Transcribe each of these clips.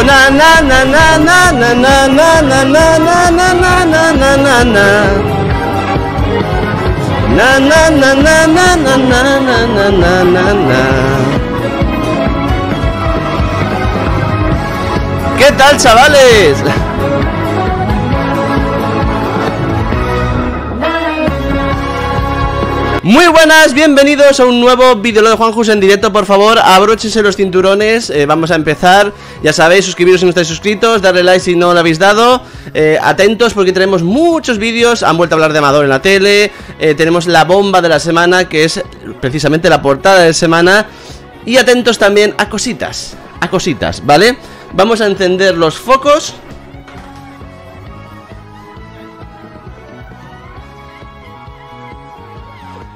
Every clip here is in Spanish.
Na na na na na na na na na na na na na na na na na. Na na na na na na na na na na na na. ¿Qué tal, chavales? Muy buenas, bienvenidos a un nuevo vídeo de Juanjus en directo, por favor, abróchense los cinturones, eh, vamos a empezar, ya sabéis, suscribiros si no estáis suscritos, darle like si no lo habéis dado, eh, atentos porque tenemos muchos vídeos, han vuelto a hablar de Amador en la tele, eh, tenemos la bomba de la semana, que es precisamente la portada de semana, y atentos también a cositas, a cositas, ¿vale? Vamos a encender los focos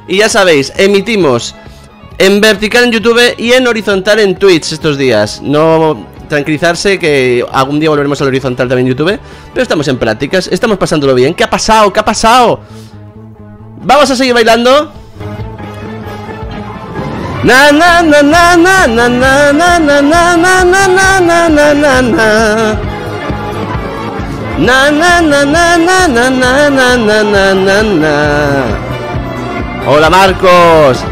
Y ya sabéis, emitimos en vertical en YouTube y en horizontal en Twitch estos días. No tranquilizarse que algún día volveremos al horizontal también YouTube, pero estamos en prácticas, estamos pasándolo bien. ¿Qué ha pasado? ¿Qué ha pasado? Vamos a seguir bailando. Na na na na na na na na na na na na na na na na na Na na na na na na na na na na na Hola Marcos.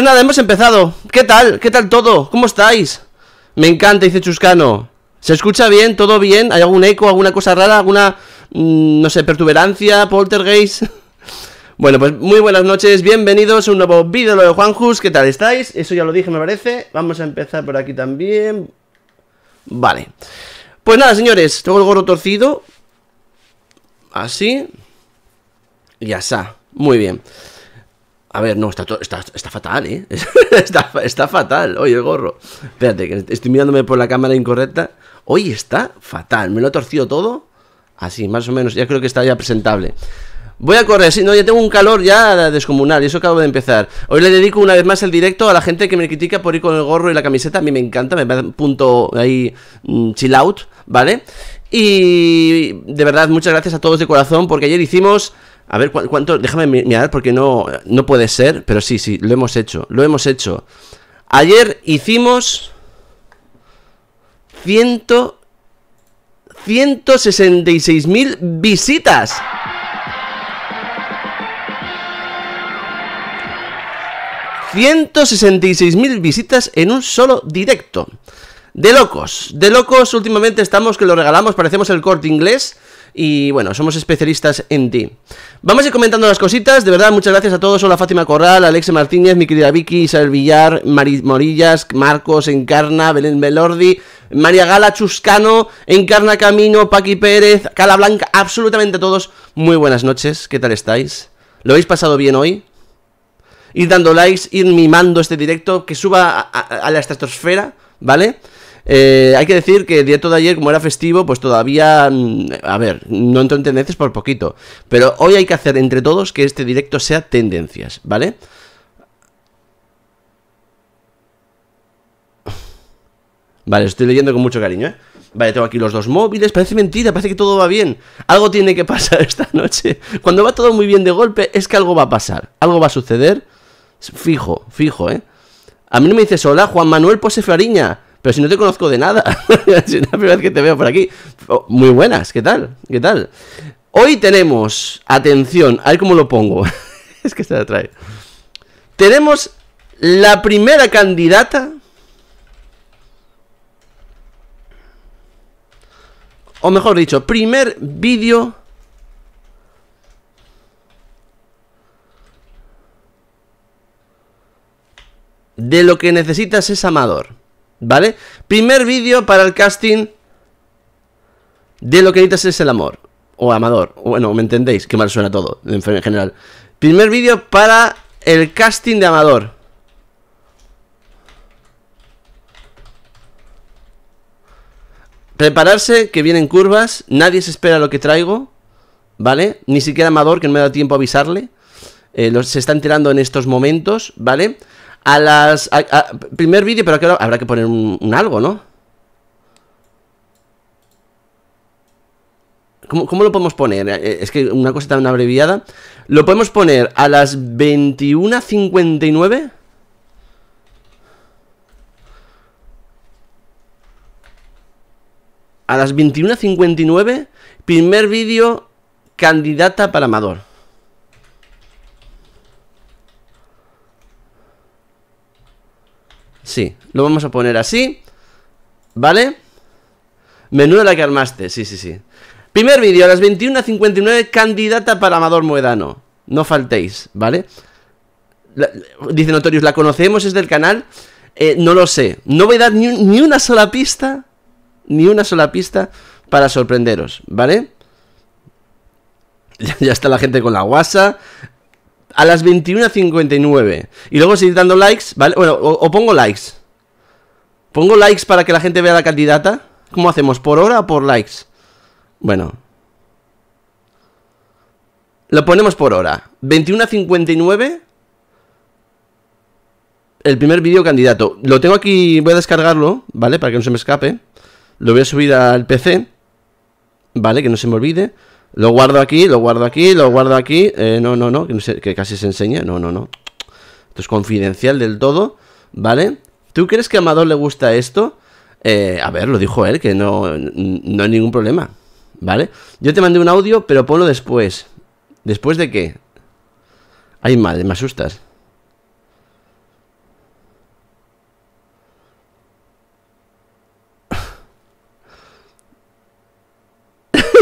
Pues nada, hemos empezado. ¿Qué tal? ¿Qué tal todo? ¿Cómo estáis? Me encanta, dice Chuscano. ¿Se escucha bien? ¿Todo bien? ¿Hay algún eco? ¿Alguna cosa rara? ¿Alguna, mm, no sé, pertuberancia? ¿Poltergeist? bueno, pues muy buenas noches. Bienvenidos a un nuevo vídeo de Juanjus. ¿Qué tal estáis? Eso ya lo dije, me parece. Vamos a empezar por aquí también. Vale. Pues nada, señores. Tengo el gorro torcido. Así. Y ya está. Muy bien. A ver, no, está, está, está fatal, ¿eh? está, está, fatal. Oye, el gorro. Espérate, que estoy mirándome por la cámara incorrecta. Hoy está fatal. Me lo he torcido todo. Así, más o menos. Ya creo que está ya presentable. Voy a correr, si no, ya tengo un calor ya descomunal y eso acabo de empezar. Hoy le dedico una vez más el directo a la gente que me critica por ir con el gorro y la camiseta. A mí me encanta, me da un punto ahí mm, chill out, ¿vale? Y de verdad, muchas gracias a todos de corazón porque ayer hicimos a ver, ¿cuánto? Déjame mirar porque no, no puede ser, pero sí, sí, lo hemos hecho, lo hemos hecho. Ayer hicimos... Ciento... 166.000 visitas. mil visitas en un solo directo. De locos, de locos, últimamente estamos que lo regalamos, parecemos el corte inglés. Y bueno, somos especialistas en ti. Vamos a ir comentando las cositas. De verdad, muchas gracias a todos. Hola Fátima Corral, Alexe Martínez, mi querida Vicky, Isabel Villar, Mari Morillas, Marcos Encarna, Belén Belordi, María Gala Chuscano, Encarna Camino, Paqui Pérez, Cala Blanca, absolutamente todos. Muy buenas noches, ¿qué tal estáis? ¿Lo habéis pasado bien hoy? Ir dando likes, ir mimando este directo, que suba a, la estratosfera, ¿vale? Eh, hay que decir que el directo de ayer, como era festivo, pues todavía... Mm, a ver, no entro en tendencias por poquito. Pero hoy hay que hacer entre todos que este directo sea tendencias, ¿vale? Vale, estoy leyendo con mucho cariño, ¿eh? Vale, tengo aquí los dos móviles, parece mentira, parece que todo va bien. Algo tiene que pasar esta noche. Cuando va todo muy bien de golpe, es que algo va a pasar. Algo va a suceder. Fijo, fijo, ¿eh? A mí no me dices, hola, Juan Manuel Pose Flariña. Pero si no te conozco de nada, es la primera vez que te veo por aquí. Oh, muy buenas, ¿qué tal? ¿Qué tal? Hoy tenemos, atención, a ver cómo lo pongo. es que se la trae. Tenemos la primera candidata. O mejor dicho, primer vídeo de lo que necesitas es amador. ¿Vale? Primer vídeo para el casting de lo que necesitas es el amor. O amador. Bueno, ¿me entendéis? Qué mal suena todo, en general. Primer vídeo para el casting de amador. Prepararse, que vienen curvas, nadie se espera lo que traigo, ¿vale? Ni siquiera Amador, que no me dado tiempo a avisarle. Eh, se está enterando en estos momentos, ¿vale? A las... primer vídeo, pero habrá que poner un, algo, ¿no? ¿Cómo, ¿Cómo, lo podemos poner? Eh, es que una cosa tan abreviada. Lo podemos poner a las 21.59. A las 21.59, primer vídeo candidata para Amador. Sí, lo vamos a poner así. ¿Vale? Menuda la que armaste, sí, sí, sí. Primer vídeo, a las 21.59, candidata para Amador Moedano. No faltéis, ¿vale? dice Notorious, ¿la conocemos? ¿Es del canal? Eh, no lo sé. No voy a dar ni una sola pista ni una sola pista para sorprenderos, ¿vale? Ya está la gente con la guasa. A las 21.59. Y luego seguir dando likes, ¿vale? Bueno, o, pongo likes. ¿Pongo likes para que la gente vea la candidata? ¿Cómo hacemos? ¿Por hora o por likes? Bueno. Lo ponemos por hora. 21.59. El primer vídeo candidato. Lo tengo aquí, voy a descargarlo, ¿vale? Para que no se me escape. Lo voy a subir al PC. Vale, que no se me olvide. Lo guardo aquí, lo guardo aquí, lo guardo aquí. Eh, no, no, no, que, casi se enseña. No, no, no. Esto es confidencial del todo. ¿Vale? ¿Tú crees que a Amador le gusta esto? Eh, a ver, lo dijo él, que no, no hay ningún problema. ¿Vale? Yo te mandé un audio, pero ponlo después. ¿Después de qué? Ay, madre, me asustas.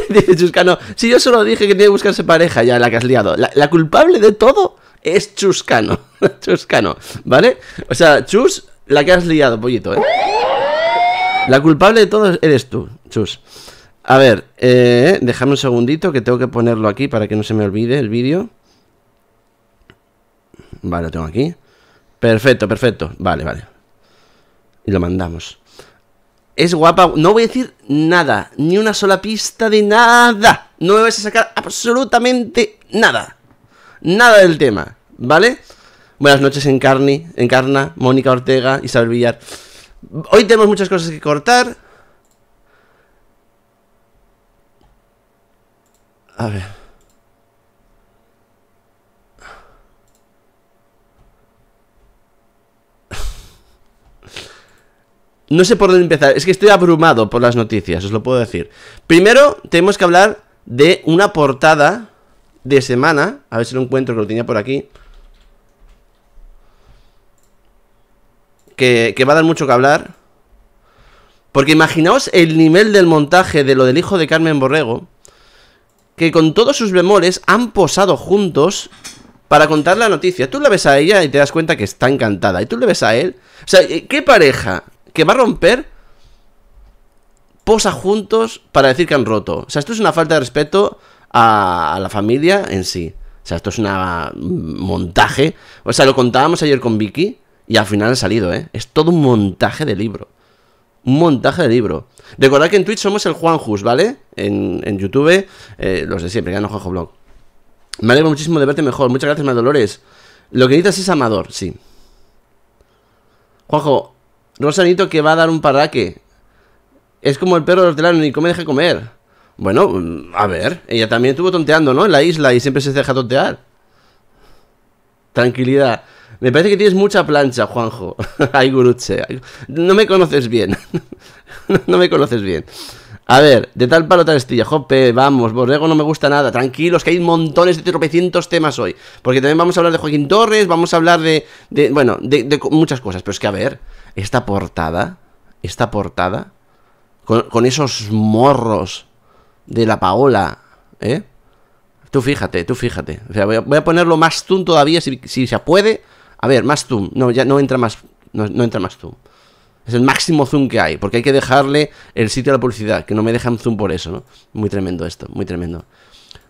Dice Chuscano, si yo solo dije que tiene que buscarse pareja, ya la que has liado. La, culpable de todo es Chuscano. Chuscano, ¿vale? O sea, Chus, la que has liado, pollito, ¿eh? La culpable de todo eres tú, Chus. A ver, eh, déjame un segundito que tengo que ponerlo aquí para que no se me olvide el vídeo. Vale, lo tengo aquí. Perfecto, perfecto. Vale, vale. Y lo mandamos. Es guapa. No voy a decir nada. Ni una sola pista de nada. No me vais a sacar absolutamente nada. Nada del tema. ¿Vale? Buenas noches, Encarni, Encarna, Mónica Ortega, Isabel Villar. Hoy tenemos muchas cosas que cortar. A ver. No sé por dónde empezar, es que estoy abrumado por las noticias, os lo puedo decir. Primero, tenemos que hablar de una portada de semana. A ver si lo encuentro, que lo tenía por aquí. Que, que va a dar mucho que hablar. Porque imaginaos el nivel del montaje de lo del hijo de Carmen Borrego. Que con todos sus bemoles han posado juntos para contar la noticia. Tú la ves a ella y te das cuenta que está encantada. Y tú le ves a él. O sea, ¿qué pareja que va a romper, posa juntos para decir que han roto. O sea, esto es una falta de respeto a, la familia en sí. O sea, esto es un montaje. O sea, lo contábamos ayer con Vicky y al final ha salido, ¿eh? Es todo un montaje de libro. Un montaje de libro. Recordad que en Twitch somos el Juanjus, ¿vale? En, YouTube, eh, los de siempre, no Juanjo Blog. Me alegro muchísimo de verte mejor. Muchas gracias, Dolores. Lo que necesitas es amador, sí. Juanjo, Rosanito que va a dar un paraque. Es como el perro de hortelano, ni come deja comer. Bueno, a ver, ella también estuvo tonteando, ¿no? En la isla y siempre se deja tontear. Tranquilidad. Me parece que tienes mucha plancha, Juanjo. Ay, guruche. No me conoces bien. no me conoces bien. A ver, de tal palo tal estilla, jope, vamos, Borrego no me gusta nada, tranquilos, que hay montones de tropecientos temas hoy. Porque también vamos a hablar de Joaquín Torres, vamos a hablar de, de bueno, de, de, muchas cosas. Pero es que, a ver, esta portada, esta portada, con, esos morros de la Paola, ¿eh? Tú fíjate, tú fíjate. O sea, voy, a, ponerlo más zoom todavía, si, se puede. A ver, más zoom. No, ya no entra más, no, no entra más zoom. Es el máximo zoom que hay, porque hay que dejarle el sitio a la publicidad, que no me dejan zoom por eso, ¿no? Muy tremendo esto, muy tremendo.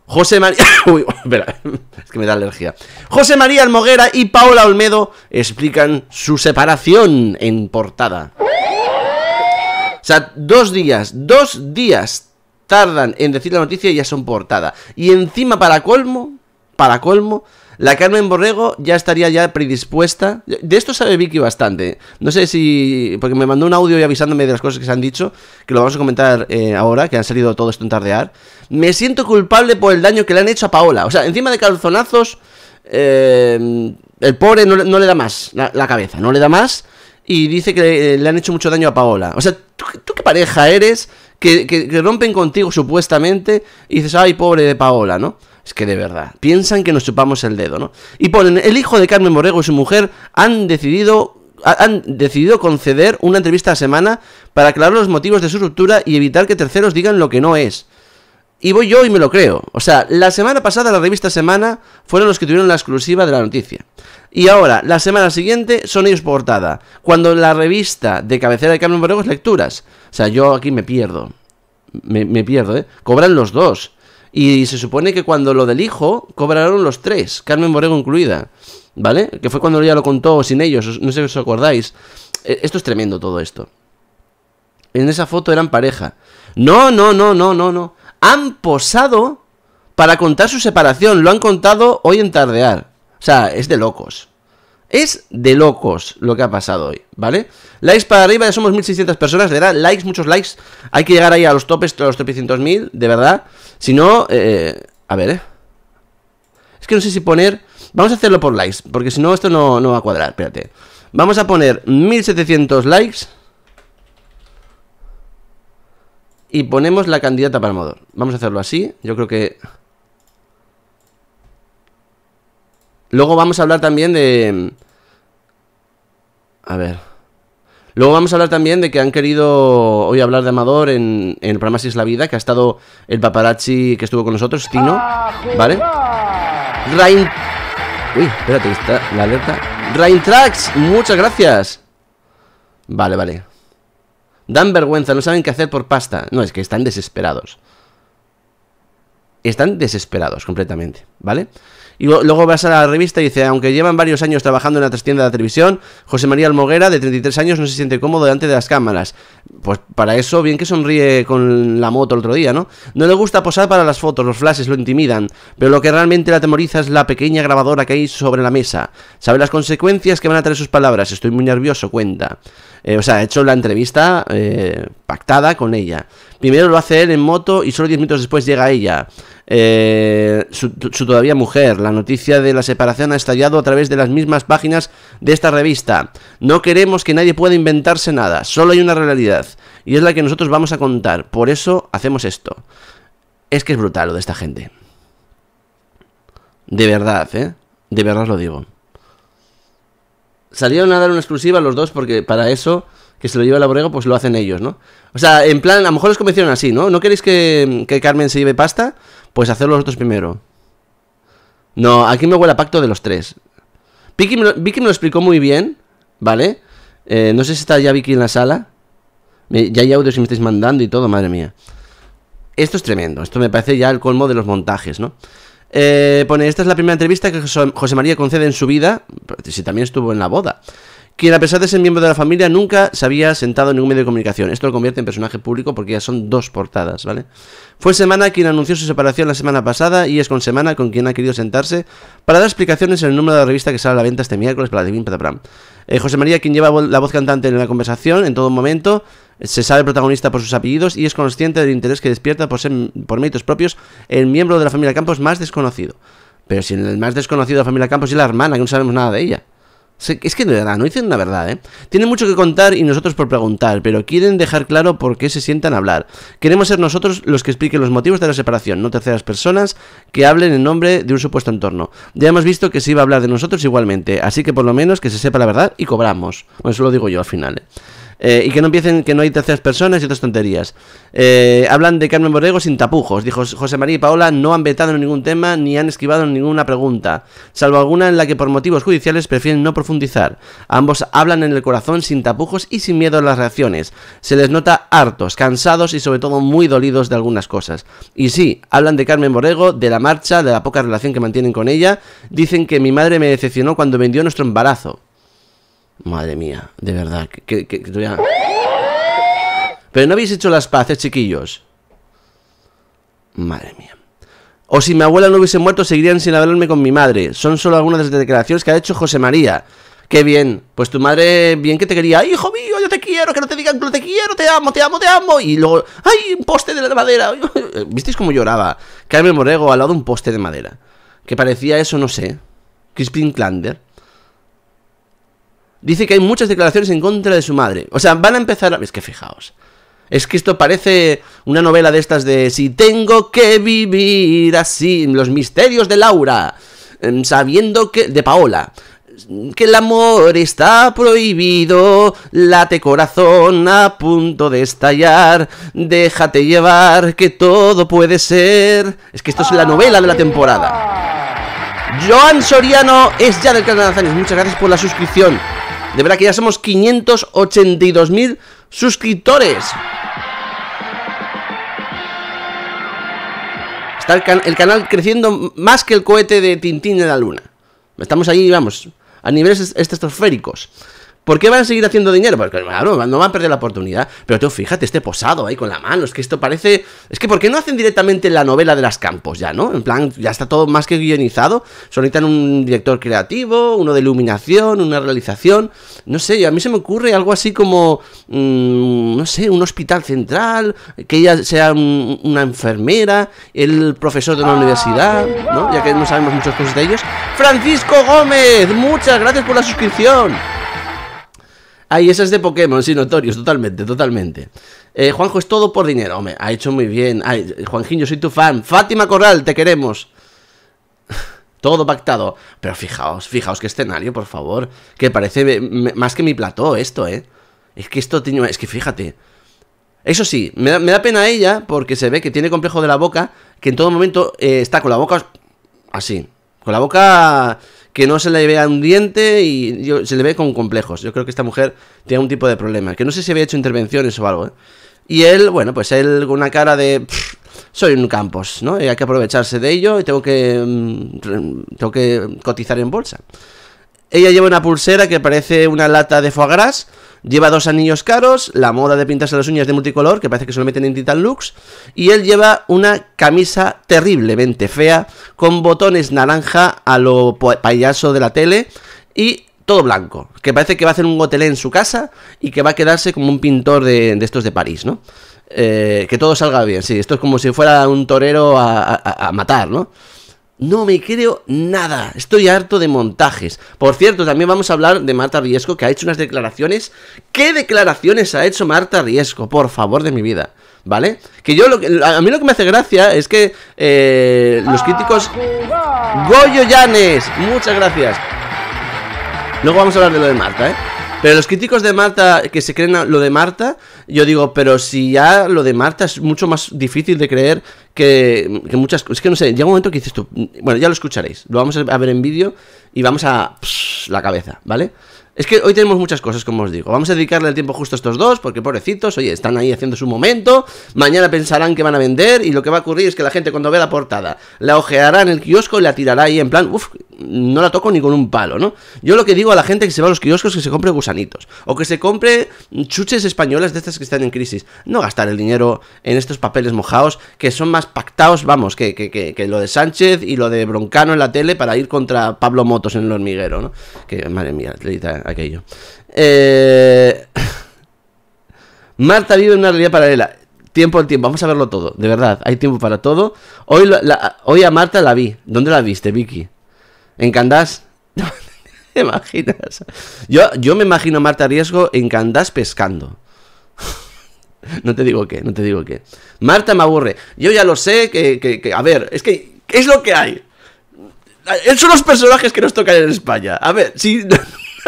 José María... Uy, espera, es que me da alergia. José María Almoguera y Paola Olmedo explican su separación en portada. sea, dos días, dos días tardan en decir la noticia y ya son portada. Y encima, para colmo, para colmo, la Carmen Borrego ya estaría ya predispuesta. De esto sabe Vicky bastante. No sé si. Porque me mandó un audio y avisándome de las cosas que se han dicho. Que lo vamos a comentar eh, ahora, que han salido todo esto en tardear. Me siento culpable por el daño que le han hecho a Paola. O sea, encima de calzonazos. Eh, el pobre no, le da más la, cabeza, no le da más. Y dice que le, han hecho mucho daño a Paola. O sea, ¿tú, qué pareja eres? Que, que rompen contigo supuestamente. Y dices, ay, pobre de Paola, ¿no? Es que de verdad, piensan que nos chupamos el dedo, ¿no? Y ponen, el hijo de Carmen Borrego y su mujer han decidido han decidido conceder una entrevista a semana para aclarar los motivos de su ruptura y evitar que terceros digan lo que no es. Y voy yo y me lo creo. O sea, la semana pasada la revista Semana fueron los que tuvieron la exclusiva de la noticia. Y ahora, la semana siguiente, son ellos portada. Cuando la revista de cabecera de Carmen Borrego es lecturas. O sea, yo aquí me pierdo. Me, me pierdo, ¿eh? Cobran los dos. Y se supone que cuando lo del hijo, cobraron los tres, Carmen Borrego incluida. ¿Vale? Que fue cuando ella lo contó sin ellos, no sé si os acordáis. E, esto es tremendo todo esto. En esa foto eran pareja. No, no, no, no, no, no. Han posado para contar su separación. Lo han contado hoy en tardear. O sea, es de locos. Es de locos lo que ha pasado hoy, ¿vale? Likes para arriba, ya somos 1600 personas, de verdad, likes, muchos likes. Hay que llegar ahí a los topes, a los 300.000, de verdad. Si no, eh, a ver, ¿eh? Es que no sé si poner... Vamos a hacerlo por likes, porque si no esto no, no va a cuadrar, espérate. Vamos a poner 1700 likes. Y ponemos la candidata para modo. Vamos a hacerlo así, yo creo que... Luego vamos a hablar también de... A ver. Luego vamos a hablar también de que han querido hoy hablar de Amador en, el programa Si la vida, que ha estado el paparazzi que estuvo con nosotros, Tino, ¿vale? Rain... Uy, espérate, está la alerta. Rain Tracks, muchas gracias. Vale, vale. Dan vergüenza, no saben qué hacer por pasta. No, es que están desesperados. Están desesperados completamente, ¿vale? Y luego vas a la revista y dice, aunque llevan varios años trabajando en la tienda de la televisión, José María Almoguera, de 33 años, no se siente cómodo delante de las cámaras. Pues para eso, bien que sonríe con la moto el otro día, ¿no? No le gusta posar para las fotos, los flashes lo intimidan, pero lo que realmente la atemoriza es la pequeña grabadora que hay sobre la mesa. Sabe las consecuencias que van a traer sus palabras, estoy muy nervioso, cuenta. Eh, o sea, ha hecho la entrevista eh, pactada con ella. Primero lo hace él en moto y solo 10 minutos después llega ella. Eh, su, todavía mujer. La noticia de la separación ha estallado a través de las mismas páginas de esta revista. No queremos que nadie pueda inventarse nada. Solo hay una realidad. Y es la que nosotros vamos a contar. Por eso hacemos esto. Es que es brutal lo de esta gente. De verdad, ¿eh? De verdad lo digo. Salieron a dar una exclusiva los dos porque para eso que se lo lleva la borrego, pues lo hacen ellos, ¿no? O sea, en plan, a lo mejor los convencieron así, ¿no? ¿No queréis que, Carmen se lleve pasta? Pues hacerlo los otros primero. No, aquí me huele a pacto de los tres. Vicky me lo, explicó muy bien, ¿vale? Eh, no sé si está ya Vicky en la sala. ya hay audios que me estáis mandando y todo, madre mía. Esto es tremendo. Esto me parece ya el colmo de los montajes, ¿no? Eh, pone, esta es la primera entrevista que José María concede en su vida, si también estuvo en la boda quien a pesar de ser miembro de la familia nunca se había sentado en ningún medio de comunicación. Esto lo convierte en personaje público porque ya son dos portadas, ¿vale? Fue Semana quien anunció su separación la semana pasada y es con Semana con quien ha querido sentarse para dar explicaciones en el número de la revista que sale a la venta este miércoles para Divin Patapram. Eh, José María, quien lleva la voz cantante en la conversación en todo momento, se sabe protagonista por sus apellidos y es consciente del interés que despierta por ser, por méritos propios, el miembro de la familia Campos más desconocido. Pero si el más desconocido de la familia Campos es la hermana, que no sabemos nada de ella. Es que de verdad, no dicen la verdad, ¿eh? Tienen mucho que contar y nosotros por preguntar, pero quieren dejar claro por qué se sientan a hablar. Queremos ser nosotros los que expliquen los motivos de la separación, no terceras personas que hablen en nombre de un supuesto entorno. Ya hemos visto que se iba a hablar de nosotros igualmente, así que por lo menos que se sepa la verdad y cobramos. Bueno, eso lo digo yo al final, ¿eh? Eh, y que no empiecen que no hay terceras personas y otras tonterías. Eh, hablan de Carmen Borrego sin tapujos. Dijo José María y Paola no han vetado en ningún tema ni han esquivado ninguna pregunta, salvo alguna en la que por motivos judiciales prefieren no profundizar. Ambos hablan en el corazón sin tapujos y sin miedo a las reacciones. Se les nota hartos, cansados y sobre todo muy dolidos de algunas cosas. Y sí, hablan de Carmen Borrego, de la marcha, de la poca relación que mantienen con ella. Dicen que mi madre me decepcionó cuando vendió nuestro embarazo. Madre mía, de verdad. Que, Pero no habéis hecho las paces, chiquillos. Madre mía. O si mi abuela no hubiese muerto, seguirían sin hablarme con mi madre. Son solo algunas de las declaraciones que ha hecho José María. Qué bien. Pues tu madre, bien que te quería. Hijo mío, yo te quiero, que no te digan que te quiero, te amo, te amo, te amo. Y luego, ¡ay, un poste de madera! ¿Visteis cómo lloraba? Carmen Morego al lado de un poste de madera. Que parecía eso, no sé. Crispin Klander. Dice que hay muchas declaraciones en contra de su madre. O sea, van a empezar a... Es que fijaos. Es que esto parece una novela de estas de si tengo que vivir así, los misterios de Laura, em, sabiendo que... de Paola. Que el amor está prohibido, late corazón a punto de estallar, déjate llevar, que todo puede ser. Es que esto es la novela de la temporada. Joan Soriano es ya del canal de Muchas gracias por la suscripción. De verdad que ya somos 582.000 suscriptores. Está el, canal creciendo más que el cohete de Tintín en la luna. Estamos ahí, vamos, a niveles estratosféricos. ¿Por qué van a seguir haciendo dinero? Porque claro, no van a perder la oportunidad. Pero tú fíjate, este posado ahí con la mano. Es que esto parece. Es que ¿por qué no hacen directamente la novela de las campos ya, no? En plan, ya está todo más que guionizado. Solicitan un director creativo, uno de iluminación, una realización. No sé, a mí se me ocurre algo así como. Mm, no sé, un hospital central. Que ella sea una enfermera. El profesor de una universidad, ¿no? Ya que no sabemos muchas cosas de ellos. Francisco Gómez, muchas gracias por la suscripción. Ay, esa es de Pokémon, sí, notorios, totalmente, totalmente. Eh, Juanjo, es todo por dinero, hombre, ha hecho muy bien. Ay, Juanjín, yo soy tu fan. Fátima Corral, te queremos. todo pactado. Pero fijaos, fijaos qué escenario, por favor. Que parece más que mi plató esto, ¿eh? Es que esto tiene... Es que fíjate. Eso sí, me da, pena a ella porque se ve que tiene complejo de la boca, que en todo momento eh, está con la boca así. Con la boca que no se le vea un diente y se le ve con complejos. Yo creo que esta mujer tiene un tipo de problema. Que no sé si había hecho intervenciones o algo. ¿eh? Y él, bueno, pues él con una cara de... soy un campos, ¿no? Y hay que aprovecharse de ello y tengo que, mm, tengo que cotizar en bolsa. Ella lleva una pulsera que parece una lata de foie gras Lleva dos anillos caros, la moda de pintarse las uñas de multicolor, que parece que se lo meten en Titan Lux, y él lleva una camisa terriblemente fea, con botones naranja a lo payaso de la tele, y todo blanco, que parece que va a hacer un hotel en su casa y que va a quedarse como un pintor de, estos de París, ¿no? Eh, que todo salga bien, sí, esto es como si fuera un torero a matar, ¿no? No me creo nada. Estoy harto de montajes. Por cierto, también vamos a hablar de Marta Riesco, que ha hecho unas declaraciones. ¿Qué declaraciones ha hecho Marta Riesco? Por favor de mi vida. ¿Vale? Que yo lo que, a mí lo que me hace gracia es que eh, los críticos. Goyo Llanes, muchas gracias. Luego vamos a hablar de lo de Marta, ¿eh? Pero los críticos de Marta que se creen lo de Marta, yo digo, pero si ya lo de Marta es mucho más difícil de creer que, muchas cosas. Es que no sé, llega un momento que dices tú, bueno, ya lo escucharéis, lo vamos a ver en vídeo y vamos a la cabeza, ¿vale? Es que hoy tenemos muchas cosas, como os digo. Vamos a dedicarle el tiempo justo a estos dos, porque pobrecitos, oye, están ahí haciendo su momento. Mañana pensarán que van a vender y lo que va a ocurrir es que la gente cuando ve la portada la ojeará en el kiosco y la tirará ahí en plan, uff, no la toco ni con un palo, ¿no? Yo lo que digo a la gente que se va a los kioscos es que se compre gusanitos o que se compre chuches españolas de estas que están en crisis. No gastar el dinero en estos papeles mojados que son más pactados, vamos, que, que, que, lo de Sánchez y lo de Broncano en la tele para ir contra Pablo Motos en el hormiguero, ¿no? Que madre mía, aquello. Eh... Marta vive en una realidad paralela. Tiempo al tiempo, vamos a verlo todo, de verdad, hay tiempo para todo. Hoy, hoy a Marta la vi. ¿Dónde la viste, Vicky? ¿En Candás? ¿Te imaginas? Yo, yo me imagino a Marta Riesgo en Candás pescando. no te digo qué, no te digo qué. Marta me aburre. Yo ya lo sé que, que, a ver, es que, ¿qué es lo que hay? Son los personajes que nos tocan en España. A ver, si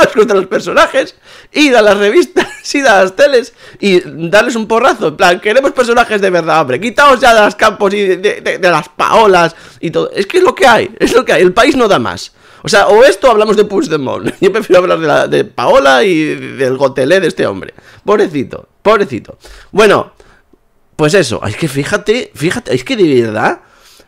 contra los personajes, ir a las revistas, ir a las teles y darles un porrazo. En plan, queremos personajes de verdad, hombre. Quitaos ya de las campos y de, las paolas y todo. Es que es lo que hay, es lo que hay. El país no da más. O sea, o esto hablamos de Puigdemont. Yo prefiero hablar de, la, de Paola y del gotelé de este hombre. Pobrecito, pobrecito. Bueno, pues eso. Es que fíjate, fíjate, es que de verdad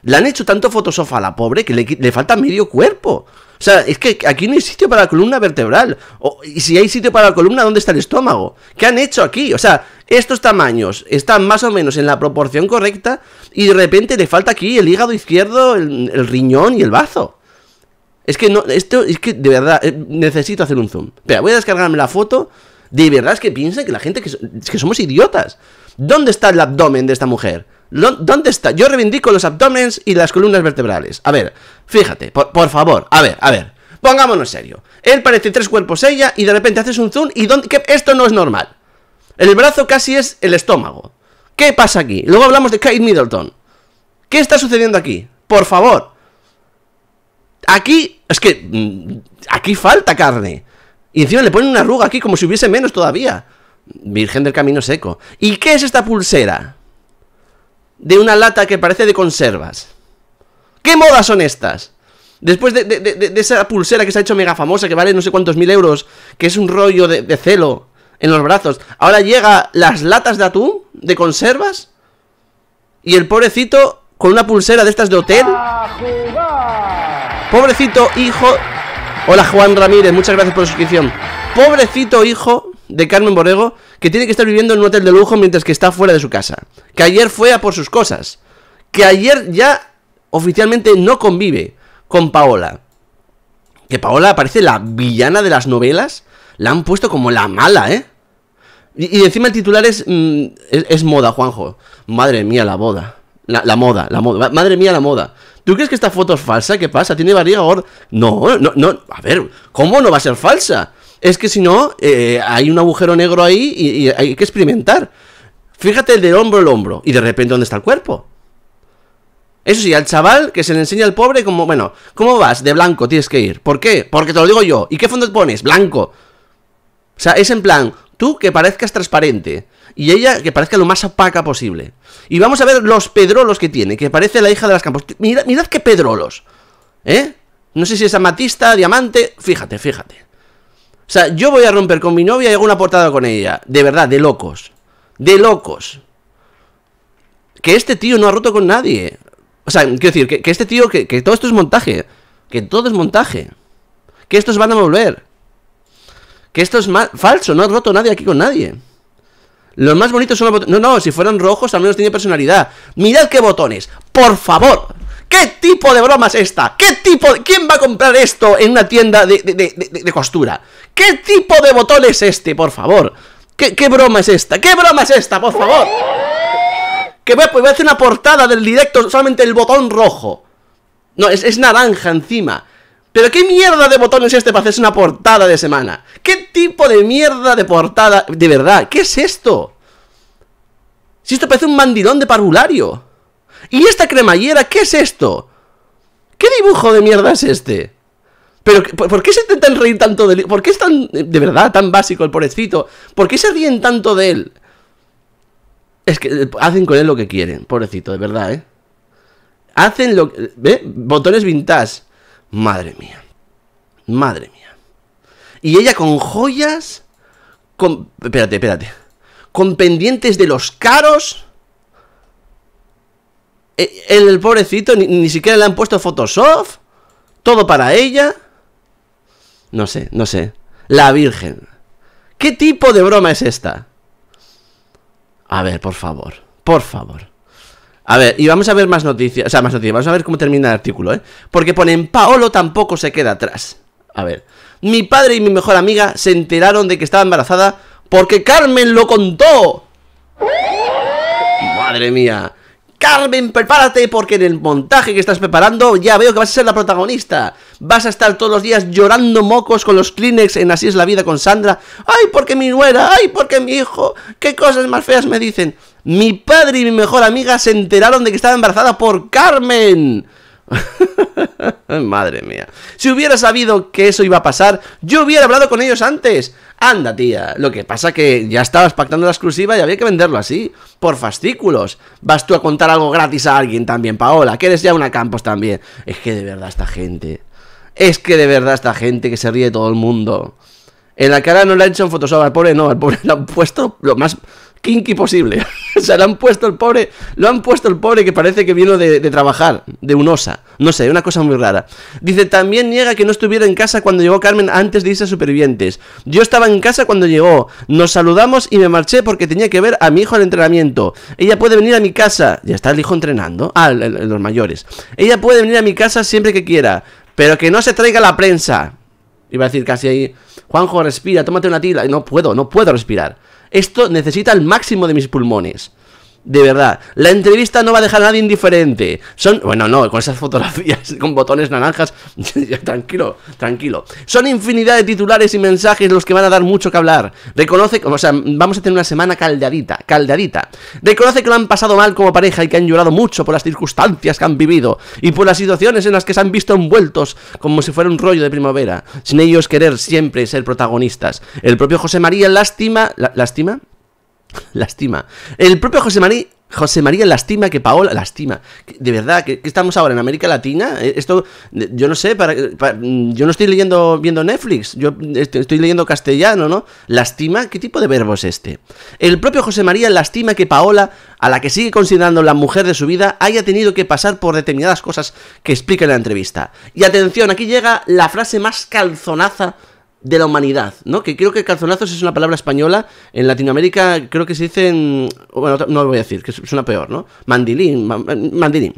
le han hecho tanto Photoshop a la pobre que le, le falta medio cuerpo. O sea, es que aquí no hay sitio para la columna vertebral. y si hay sitio para la columna, ¿dónde está el estómago? ¿Qué han hecho aquí? O sea, estos tamaños están más o menos en la proporción correcta y de repente le falta aquí el hígado izquierdo, el, riñón y el bazo. Es que no, esto es que de verdad eh, necesito hacer un zoom. Espera, voy a descargarme la foto. De verdad es que piensan que la gente que, que somos idiotas. ¿Dónde está el abdomen de esta mujer? ¿Dónde está? Yo reivindico los abdomens y las columnas vertebrales. A ver, fíjate, por, favor, a ver, a ver. Pongámonos serio. Él parece tres cuerpos ella y de repente haces un zoom y dónde, esto no es normal. El brazo casi es el estómago. ¿Qué pasa aquí? Luego hablamos de Kate Middleton. ¿Qué está sucediendo aquí? Por favor. Aquí, es que mm, aquí falta carne. Y encima le ponen una arruga aquí como si hubiese menos todavía. Virgen del camino seco. ¿Y qué es esta pulsera? De una lata que parece de conservas. ¿Qué modas son estas? Después de, esa pulsera que se ha hecho mega famosa, que vale no sé cuántos mil euros, que es un rollo de, celo en los brazos, ahora llega las latas de atún, de conservas, y el pobrecito con una pulsera de estas de hotel. Pobrecito hijo. Hola Juan Ramírez, muchas gracias por la suscripción. Pobrecito hijo de Carmen Borrego que tiene que estar viviendo en un hotel de lujo mientras que está fuera de su casa. Que ayer fue a por sus cosas. Que ayer ya oficialmente no convive con Paola. Que Paola parece la villana de las novelas. La han puesto como la mala, ¿eh? Y, encima el titular mm, es, es, moda, Juanjo. Madre mía, la boda. La, moda, la moda. Madre mía, la moda. ¿Tú crees que esta foto es falsa? ¿Qué pasa? ¿Tiene barriga gorda? No, no, no. A ver, ¿cómo no va a ser falsa? Es que si no, eh, hay un agujero negro ahí y, hay que experimentar. Fíjate de hombro al hombro. Y de repente, ¿dónde está el cuerpo? Eso sí, al chaval que se le enseña al pobre como, bueno, ¿cómo vas? De blanco tienes que ir. ¿Por qué? Porque te lo digo yo. ¿Y qué fondo pones? Blanco. O sea, es en plan, tú que parezcas transparente y ella que parezca lo más opaca posible. Y vamos a ver los pedrolos que tiene, que parece la hija de las campos. Mirad, mirad qué pedrolos. ¿Eh? No sé si es amatista, diamante, fíjate, fíjate. O sea, yo voy a romper con mi novia y hago una portada con ella. De verdad, de locos. De locos. Que este tío no ha roto con nadie. O sea, quiero decir, que, este tío, que, todo esto es montaje. Que todo es montaje. Que estos van a volver. Que esto es falso, no ha roto nadie aquí con nadie. Los más bonitos son los botones. No, no, si fueran rojos al menos tiene personalidad. Mirad qué botones. Por favor. ¿Qué tipo de broma es esta? ¿Qué tipo ¿Quién va a comprar esto en una tienda de, costura? ¿Qué tipo de botón es este, por favor? ¿Qué, broma es esta? ¿Qué broma es esta, por favor? Que voy, a hacer una portada del directo solamente el botón rojo No, es, es naranja encima ¿Pero qué mierda de botón es este para hacerse una portada de semana? ¿Qué tipo de mierda de portada? De verdad, ¿qué es esto? Si esto parece un mandilón de parvulario ¿Y esta cremallera? ¿Qué es esto? ¿Qué dibujo de mierda es este? Pero, ¿por qué se intentan reír tanto de él? ¿Por qué es tan, de verdad, tan básico el pobrecito? ¿Por qué se ríen tanto de él? Es que eh, hacen con él lo que quieren, pobrecito, de verdad, ¿eh? Hacen lo que... ¿Ve? Botones vintage. Madre mía. Madre mía. Y ella con joyas... Con... Espérate, espérate. Con pendientes de los caros... Eh, el, pobrecito ni, siquiera le han puesto Photoshop. Todo para ella. No sé, no sé. La Virgen. ¿Qué tipo de broma es esta? A ver, por favor. Por favor. A ver, y vamos a ver más noticias. O sea, más noticias. Vamos a ver cómo termina el artículo, ¿eh? Porque ponen Paolo tampoco se queda atrás. A ver. Mi padre y mi mejor amiga se enteraron de que estaba embarazada porque Carmen lo contó. Madre mía. Carmen, prepárate porque en el montaje que estás preparando ya veo que vas a ser la protagonista. Vas a estar todos los días llorando mocos con los Kleenex en Así es la vida con Sandra. ¡Ay, porque mi nuera! ¡Ay, porque mi hijo! ¡Qué cosas más feas me dicen! Mi padre y mi mejor amiga se enteraron de que estaba embarazada por Carmen. Madre mía. Si hubiera sabido que eso iba a pasar, yo hubiera hablado con ellos antes. Anda, tía. Lo que pasa que ya estabas pactando la exclusiva y había que venderlo así, por fascículos. Vas tú a contar algo gratis a alguien también, Paola, que eres ya una Campos también. Es que de verdad esta gente. Es que de verdad esta gente que se ríe de todo el mundo. En la cara no le han hecho un Photoshop al pobre, no, al pobre le han puesto lo más... kinky posible. o sea, lo han puesto el pobre, lo han puesto el pobre que parece que vino de, trabajar, de un osa. No sé, una cosa muy rara. Dice, también niega que no estuviera en casa cuando llegó Carmen antes de irse a Supervivientes. Yo estaba en casa cuando llegó. Nos saludamos y me marché porque tenía que ver a mi hijo al entrenamiento. Ella puede venir a mi casa. Ya está el hijo entrenando. Ah, los mayores. Ella puede venir a mi casa siempre que quiera. Pero que no se traiga la prensa. Iba a decir casi ahí, Juanjo, respira, tómate una tila. No puedo, no puedo respirar. Esto necesita el máximo de mis pulmones. De verdad, la entrevista no va a dejar a nadie indiferente. Son, bueno, no, con esas fotografías con botones naranjas, tranquilo, tranquilo. Son infinidad de titulares y mensajes los que van a dar mucho que hablar. Reconoce, o sea, vamos a tener una semana caldeadita, caldeadita. Reconoce que lo han pasado mal como pareja y que han llorado mucho por las circunstancias que han vivido y por las situaciones en las que se han visto envueltos como si fuera un rollo de primavera, sin ellos querer siempre ser protagonistas. El propio José María lástima, ¿lástima? Lastima. El propio José María José María lastima que Paola lastima. De verdad, que, estamos ahora en América Latina. Eh, esto, yo no sé, para, yo no estoy leyendo viendo Netflix, yo estoy leyendo castellano, ¿no? Lastima, ¿qué tipo de verbo es este? El propio José María lastima que Paola, a la que sigue considerando la mujer de su vida, haya tenido que pasar por determinadas cosas que explica en la entrevista. Y atención, aquí llega la frase más calzonaza de la humanidad, ¿no? Que creo que calzonazos es una palabra española. En Latinoamérica creo que se dicen... Bueno, no lo voy a decir, que suena peor, ¿no? Mandilín, mandilín.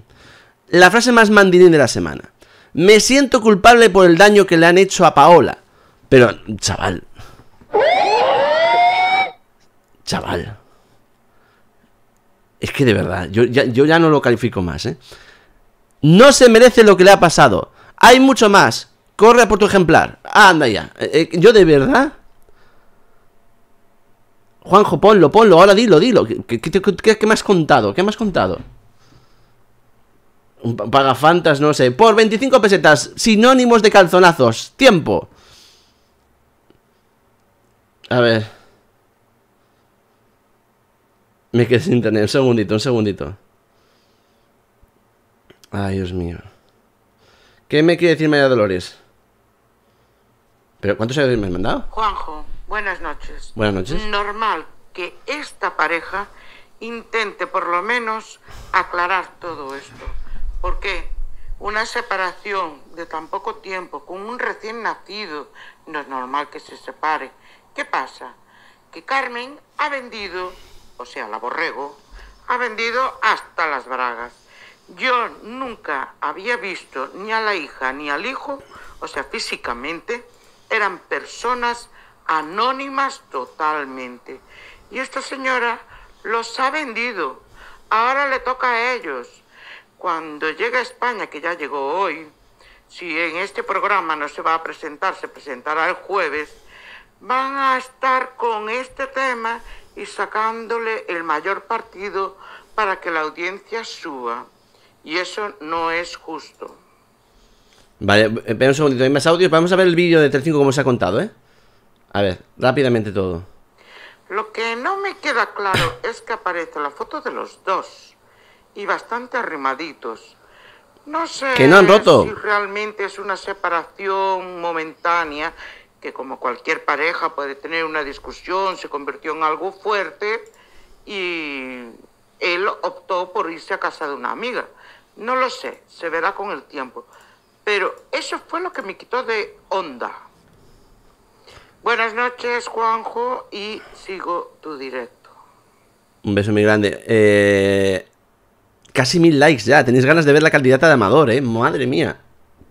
La frase más mandilín de la semana. Me siento culpable por el daño que le han hecho a Paola. Pero, chaval. Chaval. Es que de verdad, yo ya, yo ya no lo califico más, ¿eh? No se merece lo que le ha pasado. Hay mucho más. Corre por tu ejemplar. anda ya. Eh, eh, yo de verdad. Juanjo, ponlo, ponlo. Ahora dilo, dilo. ¿Qué, qué, me has contado? ¿Qué me has contado? Un pagafantas, no sé. Por 25 pesetas. Sinónimos de calzonazos. Tiempo. A ver. Me quedé sin internet. Un segundito, un segundito. Ay, Dios mío. ¿Qué me quiere decir María Dolores? ¿Pero cuántos años me has mandado? Juanjo, buenas noches. Buenas noches. Normal que esta pareja intente por lo menos aclarar todo esto. ¿Por qué? Una separación de tan poco tiempo con un recién nacido no es normal que se separe. ¿Qué pasa? Que Carmen ha vendido, o sea, la borrego, ha vendido hasta las bragas. Yo nunca había visto ni a la hija ni al hijo, o sea, físicamente, eran personas anónimas totalmente. Y esta señora los ha vendido. Ahora le toca a ellos. Cuando llegue a España, que ya llegó hoy, si en este programa no se va a presentar, se presentará el jueves, van a estar con este tema y sacándole el mayor partido para que la audiencia suba. Y eso no es justo. Vale, espera un segundito, hay más audios. Vamos a ver el vídeo de Telecinco como se ha contado, ¿eh? A ver, rápidamente todo. Lo que no me queda claro es que aparece la foto de los dos y bastante arrimaditos. No sé que no han roto. si realmente es una separación momentánea, que como cualquier pareja puede tener una discusión, se convirtió en algo fuerte y él optó por irse a casa de una amiga. No lo sé, se verá con el tiempo. Pero eso fue lo que me quitó de onda. Buenas noches, Juanjo, y sigo tu directo. Un beso muy grande. Eh, casi mil likes ya. Tenéis ganas de ver la candidata de Amador, ¿eh? Madre mía.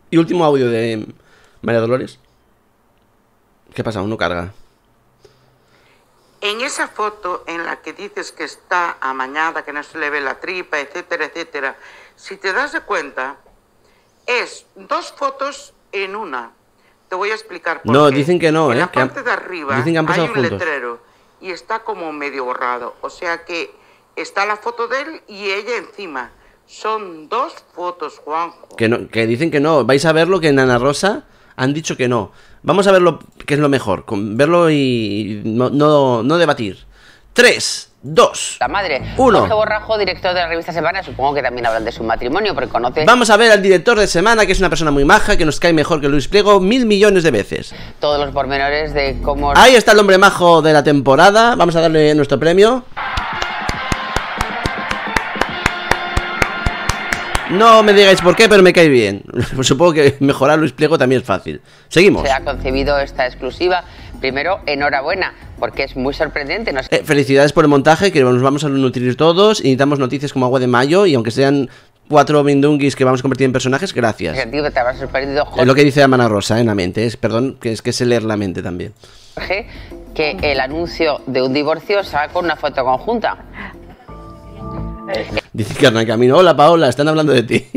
Y último audio de María Dolores. ¿Qué pasa? Uno carga. En esa foto en la que dices que está amañada, que no se le ve la tripa, etcétera, etcétera, si te das de cuenta, es dos fotos en una. Te voy a explicar por no, dicen que no, en ¿eh? la parte de arriba hay un letrero y está como medio borrado. O sea que está la foto de él y ella encima. Son dos fotos, Juanjo. Que, no, que dicen que no. Vais a verlo que en Ana Rosa han dicho que no. Vamos a verlo, que es lo mejor. verlo y no, no, no debatir. Tres, Dos. La madre. Uno. Jorge Borrajo, director de la revista Semana, supongo que también hablan de su matrimonio, porque conoce. Vamos a ver al director de Semana, que es una persona muy maja, que nos cae mejor que Luis Pliego mil millones de veces. Todos los pormenores de cómo. Ahí está el hombre majo de la temporada. Vamos a darle nuestro premio. No me digáis por qué, pero me cae bien. Supongo que mejorar Luis Pliego también es fácil. Seguimos. Se ha concebido esta exclusiva Primero, enhorabuena, porque es muy sorprendente. Eh, felicidades por el montaje, que nos vamos a nutrir todos. Y necesitamos noticias como agua de mayo. Y aunque sean cuatro mindungis que vamos a convertir en personajes, gracias. Te sorprendido Es lo que dice Amana Rosa en la mente. Es, perdón, que es que leer la mente también. Jorge que el anuncio de un divorcio se haga con una foto conjunta. Dice Carmen Camino. Hola Paola, están hablando de ti.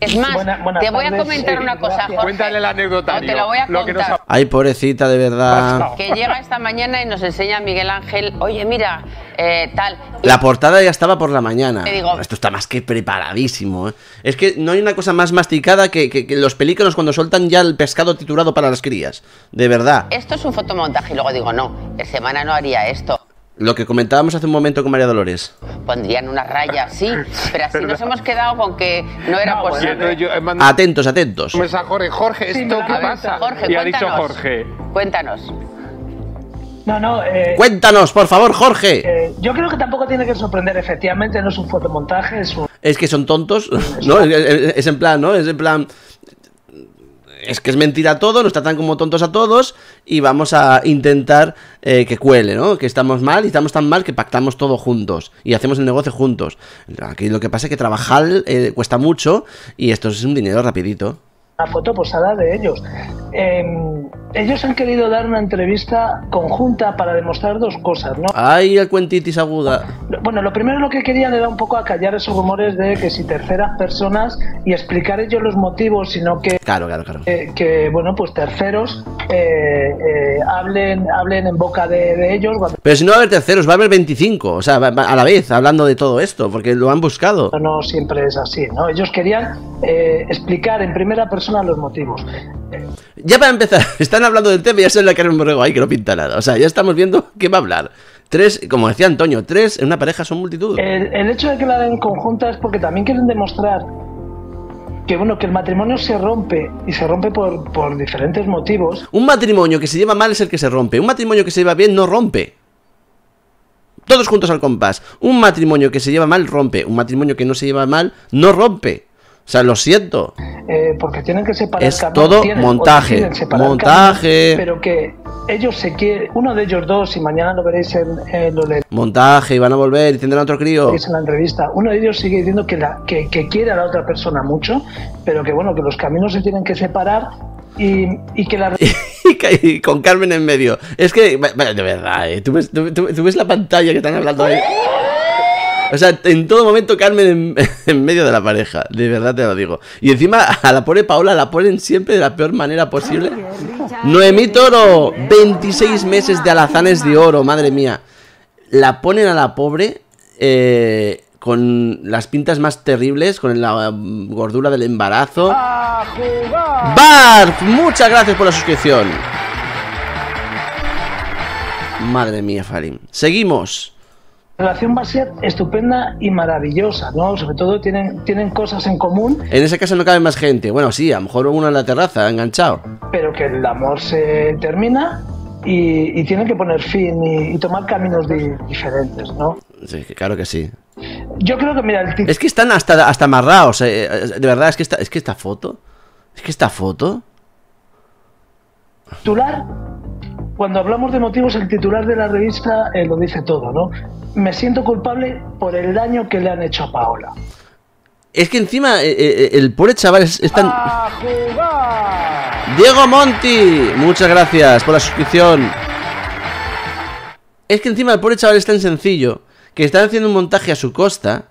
Es más, Buena- te voy a comentar una cosa, gracias. Jorge. Cuéntale el anecdotario, O te lo voy a que nos. Ay, pobrecita, de verdad. Que llega esta mañana y nos enseña Miguel Ángel, oye, mira, eh, tal. La portada ya estaba por la mañana. Te digo- Esto está más que preparadísimo. ¿eh? Es que no hay una cosa más masticada que, que- que los pelícanos cuando sueltan ya el pescado triturado para las crías. De verdad. Esto es un fotomontaje y luego digo, no, el semana no haría esto. Lo que comentábamos hace un momento con María Dolores. Pondrían una raya, sí, pero así nos hemos quedado con que no era No, posible. yo Atentos, atentos. un mensaje a Jorge. Jorge, Sí, ¿esto me qué pasa? Jorge, y ha dicho cuéntanos. Jorge. Cuéntanos. No, no, eh, Cuéntanos, por favor, Jorge. eh, yo creo que tampoco tiene que sorprender, efectivamente, no es un fotomontaje, es un... Es que son tontos. No, es, es- es en plan, ¿no? Es en plan. Es que es mentira todo, nos tratan como tontos a todos y vamos a intentar eh, que cuele, ¿no? Que estamos mal y estamos tan mal que pactamos todo juntos y hacemos el negocio juntos. Aquí lo que pasa es que trabajar eh, cuesta mucho y esto es un dinero rapidito. Una foto posada de ellos. Eh, ellos han querido dar una entrevista conjunta para demostrar dos cosas, ¿no? Ay, el cuentitis aguda. Bueno, lo primero lo que querían era un poco acallar esos rumores de que si terceras personas y explicar ellos los motivos, sino que, Claro, claro, claro. eh, que bueno, pues terceros eh, eh, hablen, hablen en boca de, de ellos cuando Pero si no va a haber terceros, va a haber 25, o sea, a la vez, hablando de todo esto, porque lo han buscado. no siempre es así, ¿no? Ellos querían eh, explicar en primera persona los motivos. Ya para empezar, están hablando del tema y ya se la Carmen Borrego ahí que no pinta nada. O sea, ya estamos viendo qué va a hablar. Tres, como decía Antonio, tres en una pareja son multitud. El, el hecho de que la den conjunta es porque también quieren demostrar que bueno que el matrimonio se rompe y se rompe por, por diferentes motivos Un matrimonio que se lleva mal es el que se rompe. Un matrimonio que se lleva bien no rompe. Todos juntos al compás. Un matrimonio que se lleva mal rompe. Un matrimonio que no se lleva mal no rompe. O sea, lo siento. eh, porque tienen que separar Es todo tienen montaje, montaje. pero que ellos se quieren uno de ellos dos y mañana lo veréis en, en- lo leeréis Montaje y van a volver y tendrán otro crío. en la entrevista uno de ellos sigue diciendo que, la, que, que quiere a la otra persona mucho pero que bueno que los caminos se tienen que separar y, y que la y con Carmen en medio. Es que, de verdad, ¿eh? ¿Tú, ves, tú- tú ves la pantalla que están hablando ahí. O sea, en todo momento Carmen en, en medio de la pareja, de verdad te lo digo. Y encima a la pobre Paola la ponen siempre de la peor manera posible. Noemí Toro, 26 meses de alazanes de oro, madre mía. La ponen a la pobre eh, con las pintas más terribles, con la mm, gordura del embarazo. Barf, muchas gracias por la suscripción. Madre mía, Farim. Seguimos. Relación va a ser estupenda y maravillosa no sobre todo tienen tienen cosas en común En esa casa no cabe más gente. Bueno, sí, a lo mejor uno en la terraza, enganchado. pero que el amor se termina y, y tienen que poner fin y, y tomar caminos di- diferentes, ¿no? Sí, claro que sí. Yo creo que, mira, el Es que están hasta, hasta amarrados. eh, eh, De verdad, es que, esta, es que esta foto. Es que esta foto. titular, cuando hablamos de motivos, el titular de la revista eh, lo dice todo, ¿no? Me siento culpable por el daño que le han hecho a Paola. Es que encima eh, eh, el pobre chaval es, es tan. Diego Monti, muchas gracias por la suscripción. Es que encima el pobre chaval es tan sencillo que están haciendo un montaje a su costa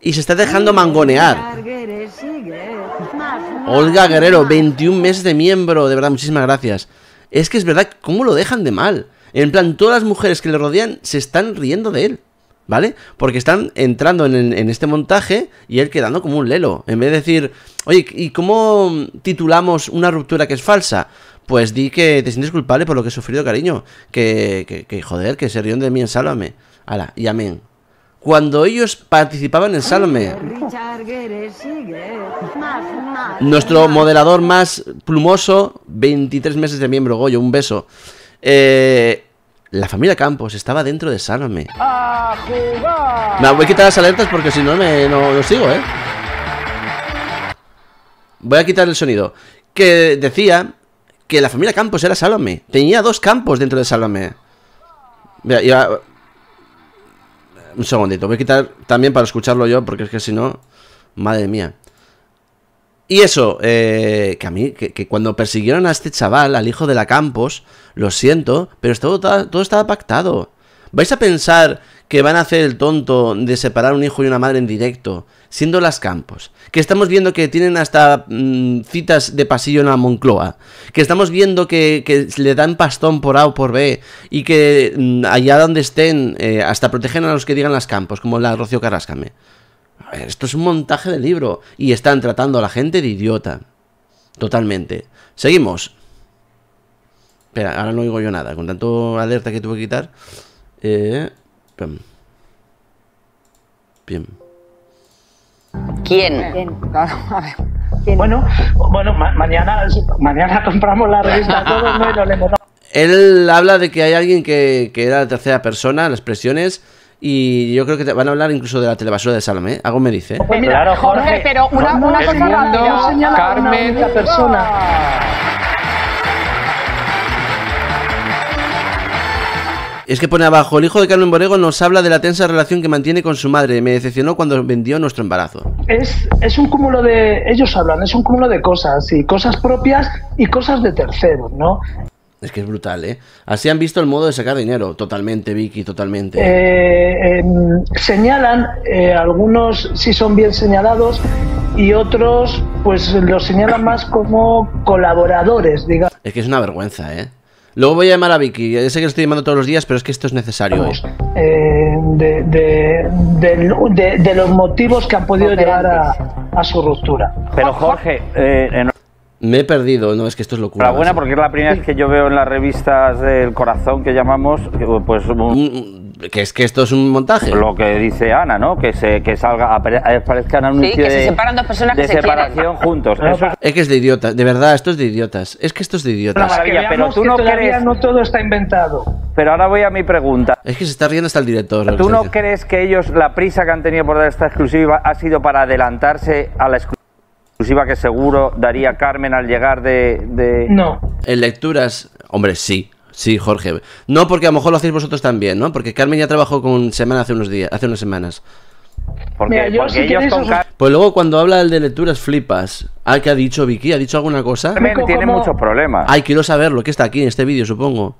y se está dejando mangonear. Olga Guerrero, 21 meses de miembro, de verdad, muchísimas gracias. Es que es verdad, ¿cómo lo dejan de mal? En plan, todas las mujeres que le rodean se están riendo de él, ¿vale? Porque están entrando en, este montaje y él quedando como un lelo. En vez de decir, oye, ¿y cómo titulamos una ruptura que es falsa? Pues di que te sientes culpable por lo que he sufrido, cariño. Que, que, que joder, que se rieron de mí en Sálvame. Ala, y amén. Cuando ellos participaban en Sálvame, nuestro moderador más plumoso, 23 meses de miembro, Goyo, un beso. Eh, la familia Campos estaba dentro de Sálvame. Me voy a quitar las alertas porque si no me no, no sigo, ¿eh? Voy a quitar el sonido. Que decía que la familia Campos era Sálvame. Tenía dos campos dentro de Sálvame. Mira, ya... Un segundito, voy a quitar también para escucharlo yo, porque es que si no, madre mía. Y eso, eh, que a mí, que, que cuando persiguieron a este chaval, al hijo de la Campos, lo siento, pero todo, todo estaba pactado. ¿Vais a pensar que van a hacer el tonto de separar un hijo y una madre en directo, siendo las Campos? Que estamos viendo que tienen hasta mm, citas de pasillo en la Moncloa. Que estamos viendo que, le dan pastón por A o por B. Y que mm, allá donde estén, eh, hasta protegen a los que digan las Campos, como la Rocío Carrascame. A ver, esto es un montaje de libro. Y están tratando a la gente de idiota. Totalmente. Seguimos. Espera, ahora no oigo yo nada. Con tanto alerta que tuve que quitar. Eh, bien. Bien. ¿Quién? Claro, a ver. ¿quién? Bueno, bueno ma- mañana, mañana compramos la revista todos ¿no? y nos leemos. Él habla de que hay alguien que, que era la tercera persona, las presiones. Y yo creo que te- van a hablar incluso de la telebasura de Salomé. ¿eh? Algo me dice. Pues mira, Claro, Jorge, pero una, una cosa rápida. una Carmen. única persona. Es que pone abajo, el hijo de Carmen Borrego nos habla de la tensa relación que mantiene con su madre. Me decepcionó cuando vendió nuestro embarazo. Es, es un cúmulo de. Ellos hablan, es un cúmulo de cosas, y cosas propias y cosas de terceros, ¿no? Es que es brutal, ¿eh? Así han visto el modo de sacar dinero. Totalmente, Vicky, totalmente. Eh, em, señalan, eh, algunos sí son bien señalados y otros, pues los señalan más como colaboradores, digamos. Es que es una vergüenza, ¿eh? Luego voy a llamar a Vicky. Ya sé que lo estoy llamando todos los días, pero es que esto es necesario hoy. eh, de, de- del- de- de los motivos que han podido llegar a, a su ruptura. Pero Jorge, eh, Me he perdido, no, es que esto es locura. enhorabuena macho. porque es la primera vez que yo veo en las revistas del corazón que llamamos, pues un- Mm, Que es que esto es un montaje. lo que dice Ana, ¿no? Que se que salga apare- aparezcan anuncios que se separan dos personas de que se quieren. separación juntos. Eso es Es que es de idiotas, de verdad, esto es de idiotas. Es que esto es de una idiotas. maravilla, pero tú que no todavía crees. no todo está inventado. Pero ahora voy a mi pregunta. Es que se está riendo hasta el director. ¿Tú no crees que ellos, la prisa que han tenido por dar esta exclusiva ha sido para adelantarse a la exclusiva que seguro daría Carmen al llegar de... de- No, En lecturas, hombre, sí. Sí, Jorge. No porque a lo mejor lo hacéis vosotros también, ¿no? Porque Carmen ya trabajó con Semana hace unos días, hace unas semanas. Porque, Mira, yo, porque si ellos queréis, con Carmen Pues luego cuando habla el de lecturas flipas. Ah, ¿qué ha dicho Vicky? ¿Ha dicho alguna cosa? Tienen como- muchos problemas. Ay, quiero saberlo, que está aquí en este vídeo, supongo.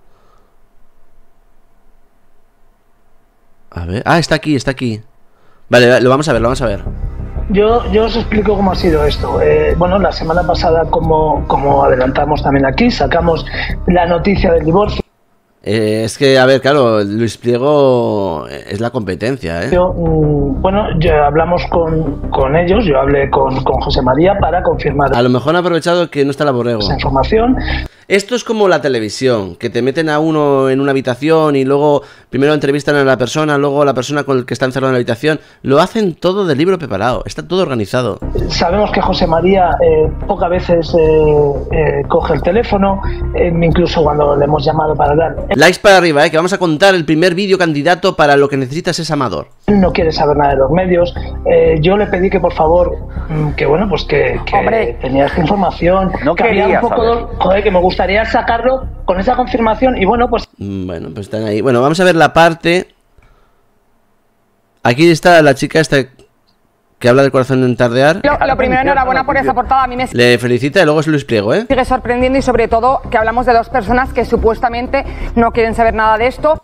A ver. Ah, está aquí, está aquí. Vale, lo vamos a ver, lo vamos a ver. Yo, yo os explico cómo ha sido esto. Eh, bueno, la semana pasada, como, como adelantamos también aquí, sacamos la noticia del divorcio. Eh, es que, a ver, claro, Luis Pliego es la competencia, ¿eh? Mm, bueno, ya hablamos con, con ellos, yo hablé con, con José María para confirmar A lo mejor han aprovechado que no está la borrego. esa información. Esto es como la televisión, que te meten a uno en una habitación y luego primero entrevistan a la persona, luego la persona con el que está encerrado en la habitación. Lo hacen todo de libro preparado, está todo organizado. Sabemos que José María eh, pocas veces eh, eh, coge el teléfono, eh, incluso cuando le hemos llamado para hablar. Likes para arriba, ¿eh? que vamos a contar el primer vídeo candidato para lo que necesitas es amador. No quiere saber nada de los medios. Eh, yo le pedí que por favor, mm, que bueno, pues que, que Hombre. tenía esta información, No que había quería un poco, saber. joder, que me gustaría sacarlo con esa confirmación y bueno, pues Mm, Bueno, pues están ahí. Bueno, vamos a ver la parte. Aquí está la chica esta que habla del corazón en tardear. Lo, lo primero, enhorabuena por esa portada. A mí me Le felicita y luego es Luis Pliego, ¿eh? sigue sorprendiendo y sobre todo que hablamos de dos personas que supuestamente no quieren saber nada de esto.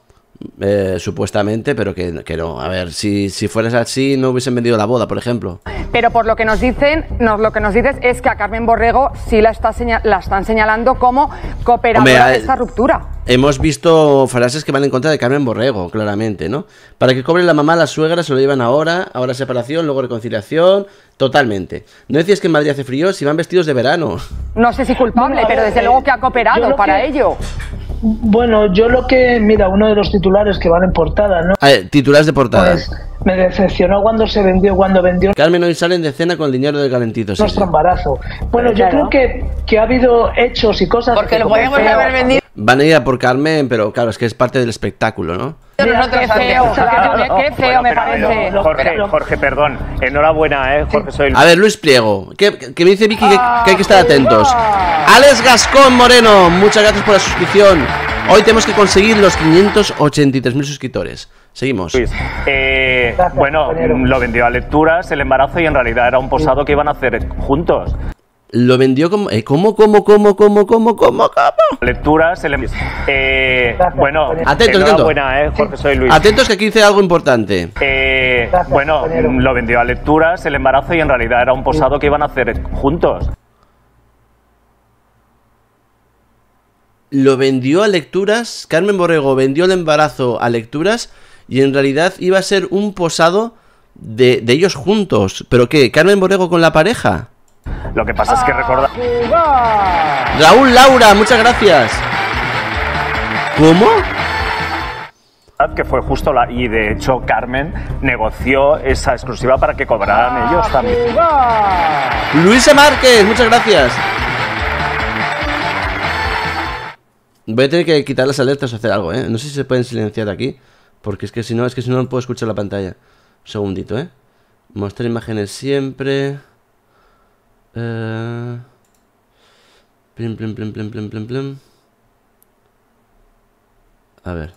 Eh, supuestamente, pero que, que no. A ver, si, si fueras así, no hubiesen vendido la boda, por ejemplo. Pero por lo que nos dicen, nos, lo que nos dices es que a Carmen Borrego sí la, está seña- la están señalando como cooperadora Hombre, de esta ruptura. Hemos visto frases que van en contra de Carmen Borrego, claramente, ¿no? Para que cobre la mamá la suegra se lo llevan ahora, ahora separación, luego reconciliación, totalmente. No decías que en Madrid hace frío, si van vestidos de verano. No sé si culpable, pero desde eh, luego que ha cooperado para que- ello. Bueno, yo lo que, mira, uno de los titulares que van en portada, ¿no? A ver, titulares de portada. Pues me decepcionó cuando se vendió, cuando vendió Carmen hoy salen de cena con el dinero del calentito. sí, nuestro sí. embarazo. Bueno, yo Claro. creo que, que ha habido hechos y cosas Porque que lo podemos haber vendido. Van a ir a por Carmen, pero claro, es que es parte del espectáculo, ¿no? Qué feo, qué, feo me parece. Jorge, Jorge, perdón. Enhorabuena, ¿eh? Jorge, soy A ver, Luis Pliego, que, que me dice Vicky que, que hay que estar atentos. Alex Gascón Moreno, muchas gracias por la suscripción. Hoy tenemos que conseguir los 583.000 suscriptores. Seguimos. Luis. Eh, bueno, lo vendió a lecturas, el embarazo, y en realidad era un posado que iban a hacer juntos. Lo vendió como... Eh, ¿Cómo, cómo, cómo, cómo, cómo, cómo, cómo? Lecturas, el em- eh, bueno, compañero. Atento, enhorabuena, ¿eh? Jorge, soy Luis. Atentos que aquí dice algo importante. Eh, bueno, lo vendió a lecturas, el embarazo, y en realidad era un posado que iban a hacer juntos. Lo vendió a lecturas. Carmen Borrego vendió el embarazo a lecturas y en realidad iba a ser un posado de, de ellos juntos. ¿Pero qué? ¿Carmen Borrego con la pareja? Lo que pasa es que recorda Raúl Laura, muchas gracias. ¿Cómo? que fue justo la y de hecho Carmen negoció esa exclusiva para que cobraran ellos también. Luisa Márquez, muchas gracias. Voy a tener que quitar las alertas o hacer algo, ¿eh? No sé si se pueden silenciar aquí. Porque es que si no, es que si no, no puedo escuchar la pantalla. Un segundito, ¿eh? Mostrar imágenes siempre. Eh... Plim, plim, plim, plim, plim, plim, plim. A ver.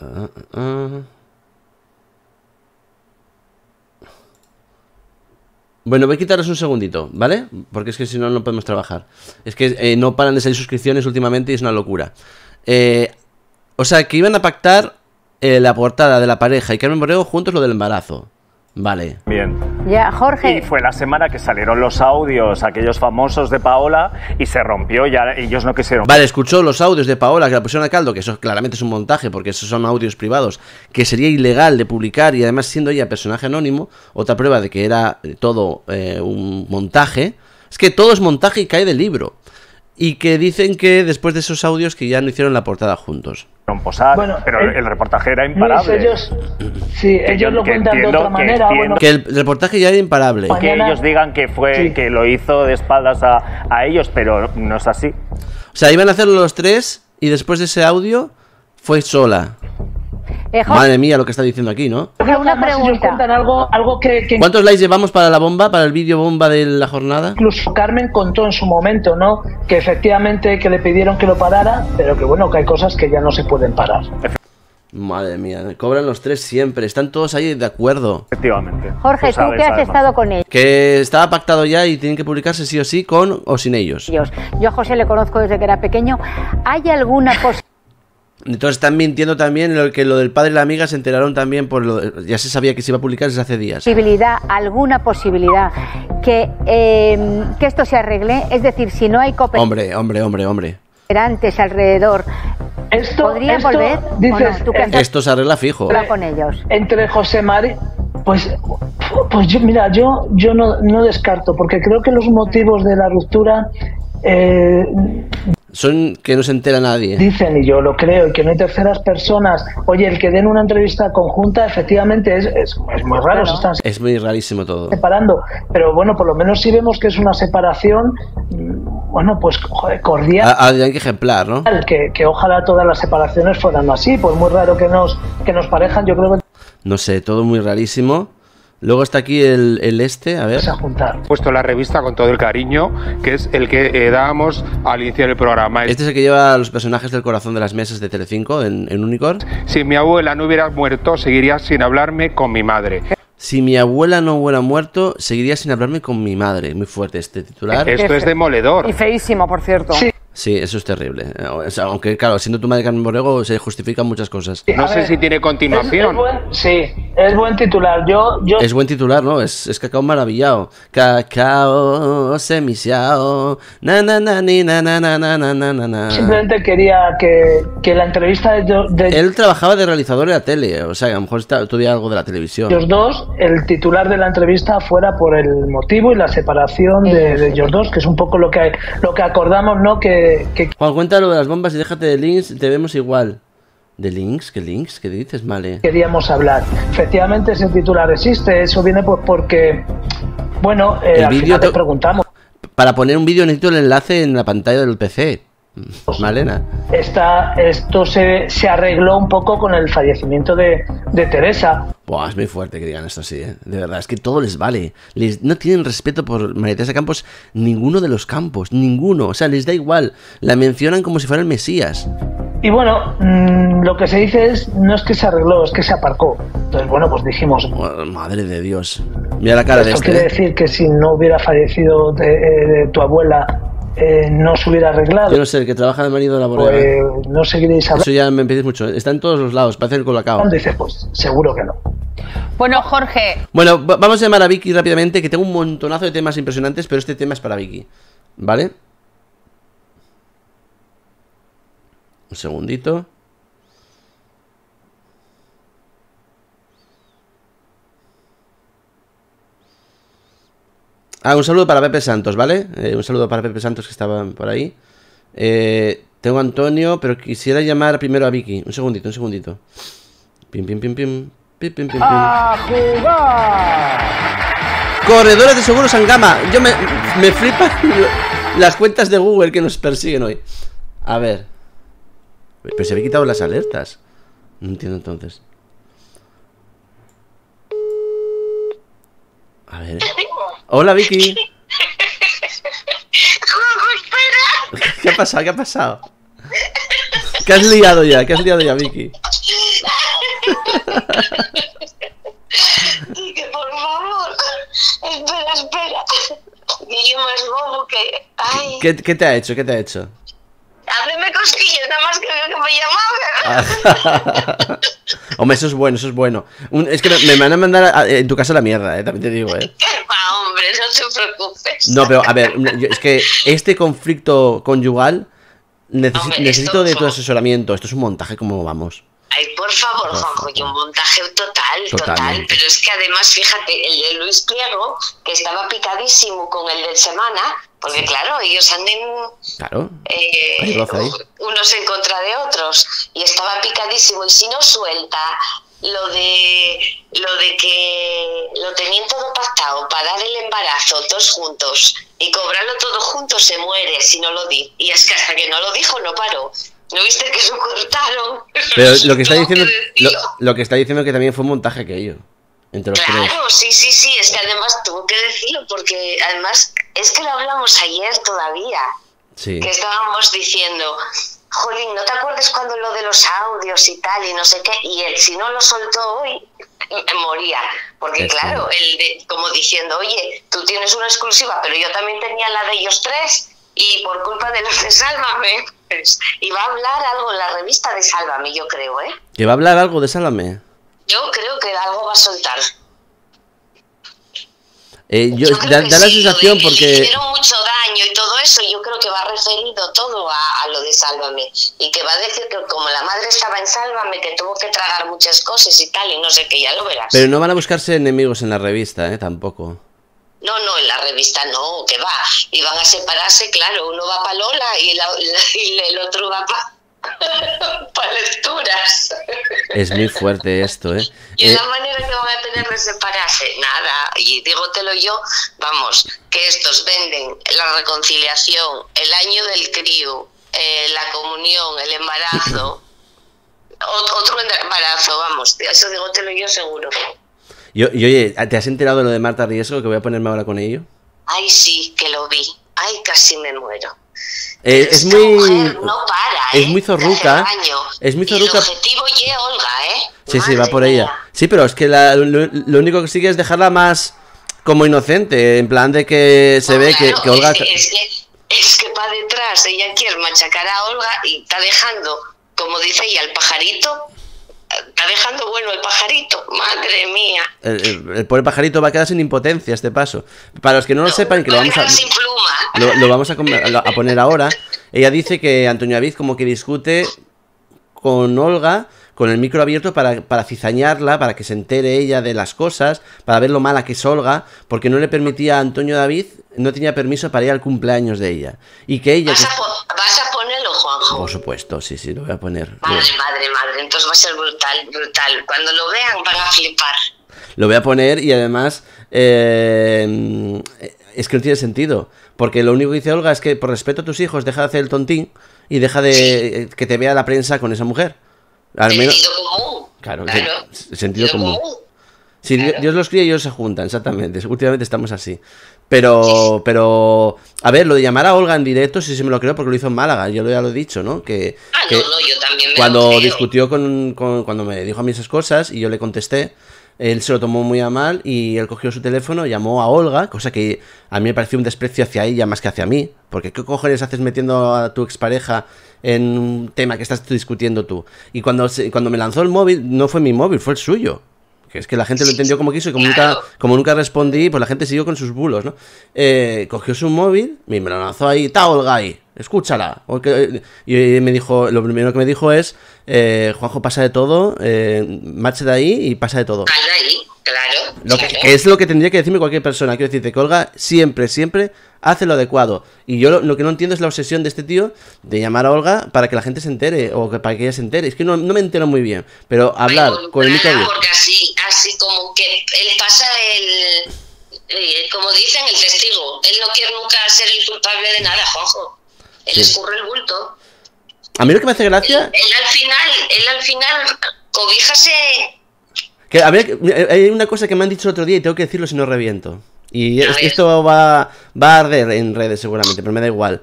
Ah, ah, ah. Bueno, voy a quitaros un segundito, ¿vale? Porque es que si no, no podemos trabajar. Es que eh, no paran de salir suscripciones últimamente y es una locura. Eh, o sea, que iban a pactar eh, la portada de la pareja y Carmen Borrego juntos lo del embarazo. Vale. Bien. Ya, Y Jorge, fue la semana que salieron los audios, aquellos famosos de Paola, y se rompió, ya ellos no quisieron. Vale, escuchó los audios de Paola que la pusieron a caldo, que eso claramente es un montaje, porque esos son audios privados, que sería ilegal de publicar y además siendo ella personaje anónimo, otra prueba de que era eh, todo eh, un montaje, es que todo es montaje y cae del libro. Y que dicen que después de esos audios que ya no hicieron la portada juntos. Posar, Bueno, pero eh, el reportaje era Luis, imparable. ellos, sí, ellos lo que cuentan de entiendo otra que manera. entiendo- Bueno, Que el reportaje ya era imparable. que Mañana- ellos digan que fue Sí. que lo hizo de espaldas a, a ellos, pero no es así. O sea, iban a hacerlo los tres y después de ese audio fue sola. Eh, Madre mía lo que está diciendo aquí, ¿no? una ellos pregunta. cuentan algo, algo que, que ¿Cuántos likes llevamos para la bomba, para el vídeo bomba de la jornada? incluso Carmen contó en su momento, ¿no? Que efectivamente que le pidieron que lo parara, pero que bueno, que hay cosas que ya no se pueden parar. Madre mía, cobran los tres siempre, están todos ahí de acuerdo. Efectivamente. Jorge, tú sabes, que has además. estado con ellos. Que estaba pactado ya y tienen que publicarse sí o sí con o sin ellos. Yo a José le conozco desde que era pequeño. ¿Hay alguna Entonces están mintiendo también lo que lo del padre y la amiga se enteraron también por lo ya se sabía que se iba a publicar desde hace días. posibilidad, alguna posibilidad que, eh, que esto se arregle? Es decir, si no hay Hombre, hombre, hombre, hombre. cooperantes alrededor, Esto, ¿podría esto, volver? dices. ¿Tú eh, Esto se arregla fijo. con ellos? entre José Mari, pues, pues yo, mira, yo, yo no, no descarto, porque creo que los motivos de la ruptura eh, Son que no se entera nadie. dicen, y yo lo creo, y que no hay terceras personas. Oye, el que den una entrevista conjunta, efectivamente, es, es, es muy raro, se están Es muy rarísimo todo. separando. Pero bueno, por lo menos si vemos que es una separación, mm, bueno, pues joder, cordial. A- Adrián que ejemplar, ¿no? Que, que ojalá todas las separaciones fueran así, por muy raro que nos, que nos parejan, yo creo que No sé, todo muy rarísimo. Luego está aquí el, el este, a ver. se a juntar. puesto la revista con todo el cariño, que es el que eh, dábamos al iniciar el programa. Este es el que lleva a los personajes del corazón de las mesas de Telecinco en, en Unicorn. Si mi abuela no hubiera muerto, seguiría sin hablarme con mi madre. Si mi abuela no hubiera muerto, seguiría sin hablarme con mi madre. Muy fuerte este titular. Esto es demoledor. Y feísimo, por cierto. Sí. Sí, eso es terrible. O sea, aunque, claro, siendo tu madre Carmen Borrego, se justifican muchas cosas. No ver, sé si tiene continuación. Es, es buen, sí, es buen titular. Yo, yo... Es buen titular, ¿no? Es, es cacao maravillado. Cacao semiciao. Na, na, na, ni, na, na, na, na, na, na, Simplemente quería que, que la entrevista de, de, Él trabajaba de realizador de la tele. O sea, a lo mejor tuviera algo de la televisión. Los dos, el titular de la entrevista fuera por el motivo y la separación de, de ellos dos, que es un poco lo que, lo que acordamos, ¿no? Que que Juan, cuenta lo de las bombas y déjate de links, te vemos igual. ¿De links? ¿Qué links? ¿Qué dices, Male? queríamos hablar. Efectivamente, ese titular existe. Eso viene pues porque, bueno, eh, al final te- preguntamos. para poner un vídeo necesito el enlace en la pantalla del PC. Malena. Esta, esto se, se arregló un poco con el fallecimiento de, de Teresa. Buah, es muy fuerte que digan esto así, ¿eh? De verdad, es que todo les vale. Les, no tienen respeto por María Teresa Campos, ninguno de los campos, ninguno. O sea, les da igual. La mencionan como si fuera el Mesías. Y bueno, mm, lo que se dice es, no es que se arregló, es que se aparcó. Entonces, bueno, pues dijimos, Oh, madre de Dios. Mira la cara de esto este. quiere ¿eh? decir que si no hubiera fallecido de, de tu abuela, eh, no se hubiera arreglado. Yo no sé, el que trabaja de marido de la bodega. Pues no seguiréis hablando. Eso ya me pedís mucho. Está en todos los lados, parece el colacao. Dice, pues seguro que no. Bueno, Jorge, Bueno, va- vamos a llamar a Vicky rápidamente, que tengo un montonazo de temas impresionantes, pero este tema es para Vicky. ¿Vale? Un segundito. Ah, un saludo para Pepe Santos, ¿vale? Eh, un saludo para Pepe Santos que estaba por ahí. Eh, tengo a Antonio, pero quisiera llamar primero a Vicky. Un segundito, un segundito. Pim, pim, pim, pim. Pim, pim, pim, pim. Corredores de seguros Sangama. Yo me, me flipan las cuentas de Google que nos persiguen hoy. A ver. Pero se había quitado las alertas. No entiendo entonces. A ver. Hola Vicky. ¿Qué ha pasado? ¿Qué ha pasado? ¿Qué has liado ya? ¿Qué has liado ya, Vicky? Y que por favor, espera, espera. Yo más bobo que. Ay, ¿Qué, qué te ha hecho? ¿Qué te ha hecho? hazme cosquillas, nada más que veo que me llamaban. Hombre, eso es bueno, eso es bueno. Un- es que me, me van a mandar a- en tu casa la mierda, eh, también te digo, eh. Va, hombre, no te preocupes. No, pero a ver, es que este conflicto conyugal necesi- necesito de tu asesoramiento. Esto es un montaje como vamos. Ay, por favor, Juanjo, y un montaje total, total. Totalmente. Pero es que además, fíjate, el de Luis Pliego, que estaba picadísimo con el del Semana, porque claro, ellos anden Claro. eh, unos en contra de otros y estaba picadísimo y si no suelta lo de lo de que lo tenían todo pactado para dar el embarazo todos juntos y cobrarlo todo juntos se muere si no lo di y es que hasta que no lo dijo no paró no viste que lo cortaron Pero lo que está diciendo, que lo, que está diciendo que también fue un montaje aquello. Entre los tres. Claro, sí, sí, sí, es que además tuvo que decirlo porque además es que lo hablamos ayer todavía. Sí. que estábamos diciendo, Jolín, ¿no te acuerdas cuando lo de los audios y tal y no sé qué? Y él, si no lo soltó hoy, moría. Porque Es claro, él de- como diciendo, oye, tú tienes una exclusiva, pero yo también tenía la de ellos tres y por culpa de los de Sálvame, pues iba a hablar algo en la revista de Sálvame, yo creo, ¿eh? Que va a hablar algo de Sálvame. Yo creo que algo va a soltar. Eh, yo, Yo da, da la sí, sensación que porque. hicieron mucho daño y todo eso, yo creo que va referido todo a, a lo de Sálvame. Y que va a decir que como la madre estaba en Sálvame, que tuvo que tragar muchas cosas y tal, y no sé qué, ya lo verás. Pero no van a buscarse enemigos en la revista, eh, tampoco. No, no, en la revista no, que va. Y van a separarse, claro, uno va para Lola y, la- la- y el otro va para lecturas. Es muy fuerte esto, eh. Y Eh, la manera que van a tener de separarse, nada. Y dígotelo yo, vamos, que estos venden la reconciliación, el año del crío, eh, la comunión, el embarazo, ot- otro embarazo, vamos, eso dígotelo yo seguro. Y, y oye, ¿te has enterado de lo de Marta Riesgo? Que voy a ponerme ahora con ello. Ay, sí, que lo vi. Ay, casi me muero. Eh, es Esta muy. mujer no para, Es ¿eh? muy de zorruca. Es muy Y el zorruca. objetivo ye Olga, ¿eh? Sí, sí, va por mía. ella. Sí, pero es que la- lo, lo único que sigue es dejarla más como inocente, en plan de que se No, ve que, claro, que Olga... Es que, es que, es que para detrás ella quiere machacar a Olga y está dejando, como dice ella, el pajarito. Está dejando bueno el pajarito. Madre mía. El, el- el pobre pajarito va a quedar sin impotencia este paso. Para los que no lo sepan, que lo vamos a, quedar sin pluma. lo, lo vamos a, poner ahora. Ella dice que Antonio David como que discute con Olga con el micro abierto para, para cizañarla, para que se entere ella de las cosas, para ver lo mala que es Olga, porque no le permitía a Antonio David, no tenía permiso para ir al cumpleaños de ella. Y que ella... Vas que- a, po- vas a ponerlo, Juanjo. Por supuesto, sí, sí, lo voy a poner. Madre, madre, madre. Entonces va a ser brutal, brutal. Cuando lo vean van a flipar. Lo voy a poner y además eh, Es que no tiene sentido. Porque lo único que dice Olga es que por respeto a tus hijos, deja de hacer el tontín y deja de eh, que te vea la prensa con esa mujer. Al menos. sentido común. Claro, Claro. sentido común. Sí, Di- Dios los cría y ellos se juntan, exactamente. Últimamente estamos así. Pero, pero, a ver, lo de llamar a Olga en directo, sí se me lo creo porque lo hizo en Málaga, yo lo- ya lo he dicho, ¿no? Que, Ah, que no, no, yo también me cuando lo creo. discutió con, con- cuando me dijo a mí esas cosas y yo le contesté, él se lo tomó muy a mal y él cogió su teléfono, llamó a Olga, cosa que a mí me pareció un desprecio hacia ella más que hacia mí, porque ¿qué cojones haces metiendo a tu expareja en un tema que estás discutiendo tú? Y cuando, cuando me lanzó el móvil, no fue mi móvil, fue el suyo. Que es que la gente lo entendió como quiso y como, nunca, como nunca respondí, pues la gente siguió con sus bulos, ¿no? Eh, cogió su móvil y me lo lanzó ahí, está Olga ahí, escúchala. Y me dijo, lo primero que me dijo es, eh, Juanjo, pasa de todo, eh, marcha de ahí y pasa de todo. De ahí, claro. Lo que, claro. que es lo que tendría que decirme cualquier persona. Quiero decirte que Olga siempre, siempre hace lo adecuado. Y yo lo, lo que no entiendo es la obsesión de este tío de llamar a Olga para que la gente se entere o que, para que ella se entere. Es que no, no me entero muy bien. Pero hablar con el abierto. porque así, como que él pasa el, eh, como dicen, el testigo. Él no quiere nunca ser el culpable de nada, Juanjo. Él Sí. escurre el bulto. A mí lo que me hace gracia Él al final, él al final, cobíjase. Que, a ver, hay una cosa que me han dicho el otro día y tengo que decirlo si no reviento. Y es- esto va, va a arder en redes seguramente, pero me da igual.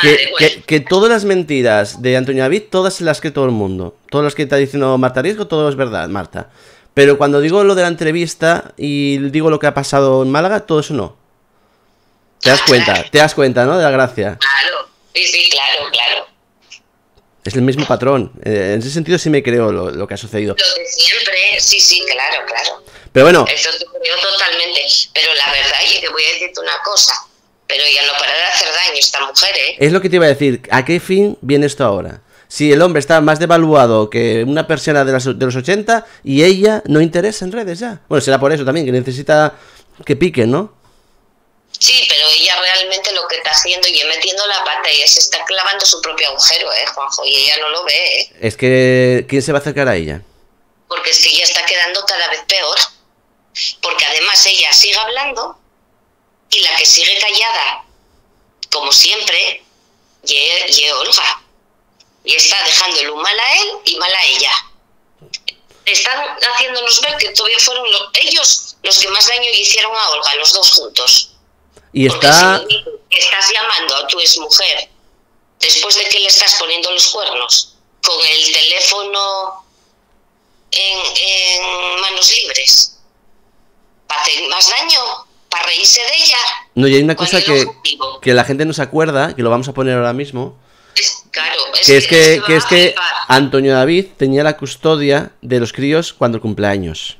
Que, que- que todas las mentiras de Antonio David, todas las cree todo el mundo. Todas las que está diciendo Marta Riesgo, todo es verdad, Marta. Pero cuando digo lo de la entrevista y digo lo que ha pasado en Málaga, todo eso no. Te das cuenta, te das cuenta, ¿no? De la gracia. Claro, sí, sí, claro, claro. Es el mismo patrón. Eh, en ese sentido sí me creo lo, lo que ha sucedido. Lo de siempre, sí, sí, claro, claro. Pero bueno, Eso te creo totalmente. Pero la verdad, y te voy a decirte una cosa. Pero ya no para de hacer daño esta mujer, ¿eh? Es lo que te iba a decir. ¿A qué fin viene esto ahora? Si el hombre está más devaluado que una persona de, las- de los 80 y ella no interesa en redes ya. Bueno, será por eso también, que necesita que piquen, ¿no? Sí, pero ella realmente lo que está haciendo y metiendo la pata, ella se está clavando su propio agujero, ¿eh, Juanjo? Y ella no lo ve, ¿eh? Es que, ¿quién se va a acercar a ella? Porque es que ella está quedando cada vez peor. Porque además ella sigue hablando y la que sigue callada, como siempre, ye Olga. Y está dejándole un mal a él y mal a ella. Están haciéndonos ver que todavía fueron lo- ellos los que más daño hicieron a Olga, los dos juntos. Y Porque está... si estás llamando a tu exmujer después de que le estás poniendo los cuernos con el teléfono en, en manos libres para hacer más daño, para reírse de ella. No, y hay una ¿Cuál cosa que, que la gente no se acuerda, que lo vamos a poner ahora mismo, Es, es que es que, que es que. Antonio David tenía la custodia de los críos cuando cumpleaños.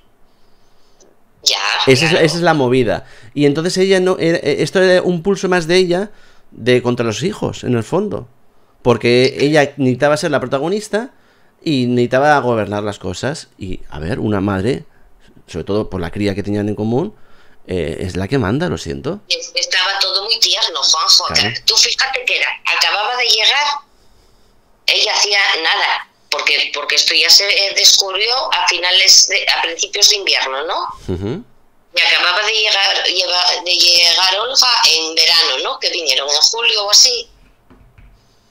Ya, Esa es, esa es la movida. Y entonces ella no. era- eh, esto era un pulso más de ella de contra los hijos, en el fondo. Porque ella necesitaba ser la protagonista y necesitaba gobernar las cosas. Y, a ver, una madre, sobre todo por la cría que tenían en común, eh, es la que manda, lo siento. Es- Estaba todo muy tierno, Juanjo. Claro. Tú fíjate que era, acababa de llegar, ella hacía nada, porque, porque esto ya se eh, descubrió a finales, de, a principios de invierno, ¿no? Y acababa de llegar, lleva- de llegar Olga en verano, ¿no? Que vinieron en julio o así,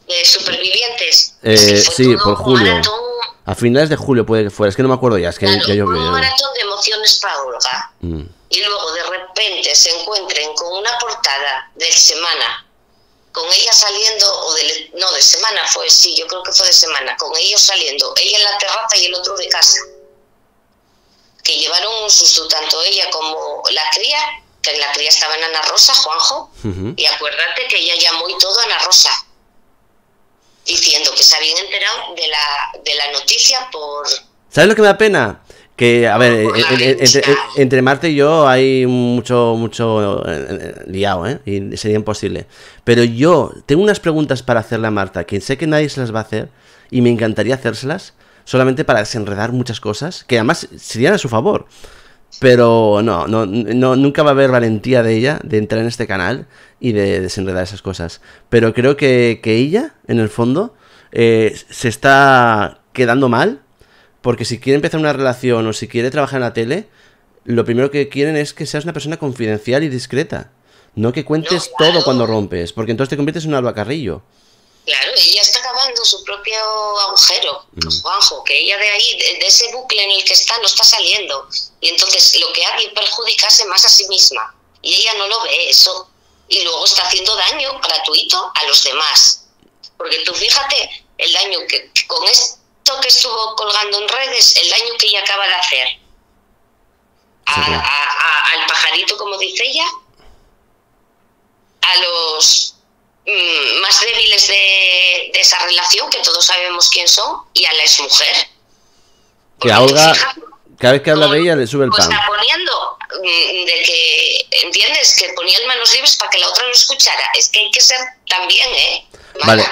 de supervivientes. Eh, sí, por julio. maratón, A finales de julio puede que fuera. Es que no me acuerdo ya, es que claro, ya llovió. un maratón de emociones para Olga. Mm. Y luego de repente se encuentren con una portada de semana, con ella saliendo, o de, no, de semana fue, sí, yo creo que fue de semana, con ellos saliendo, ella en la terraza y el otro de casa, que llevaron un susto tanto ella como la cría, que la cría estaba en Ana Rosa, Juanjo, y acuérdate que ella llamó y todo a Ana Rosa, diciendo que se habían enterado de la, de la noticia por... ¿Sabes lo que me da pena? Que, a ver, entre, entre Marta y yo hay mucho, mucho eh, eh, liado, ¿eh? Y sería imposible. Pero yo tengo unas preguntas para hacerle a Marta, que sé que nadie se las va a hacer, y me encantaría hacérselas, solamente para desenredar muchas cosas, que además serían a su favor. Pero no, no, no, nunca va a haber valentía de ella de entrar en este canal y de desenredar esas cosas. Pero creo que, que ella, en el fondo, eh, se está quedando mal. Porque si quiere empezar una relación o si quiere trabajar en la tele, lo primero que quieren es que seas una persona confidencial y discreta. No que cuentes todo cuando rompes, porque entonces te conviertes en un Alba Carrillo. Claro, ella está cavando su propio agujero, Mm. Juanjo, que ella de ahí, de, ese bucle en el que está, no está saliendo. Y entonces lo que hace es perjudicarse más a sí misma. Y ella no lo ve eso. Y luego está haciendo daño gratuito a los demás. Porque tú fíjate el daño que con esto que estuvo colgando en redes, el daño que ella acaba de hacer. A- al pajarito, como dice ella, a los mm, más débiles de, de esa relación, que todos sabemos quién son, y a la exmujer. Que a Olga, cada vez que habla de ella, le sube el pan. está poniendo mm, de que, ¿entiendes? Que ponía el manos libres para que la otra no escuchara. Es que hay que ser también, ¿eh? Vale.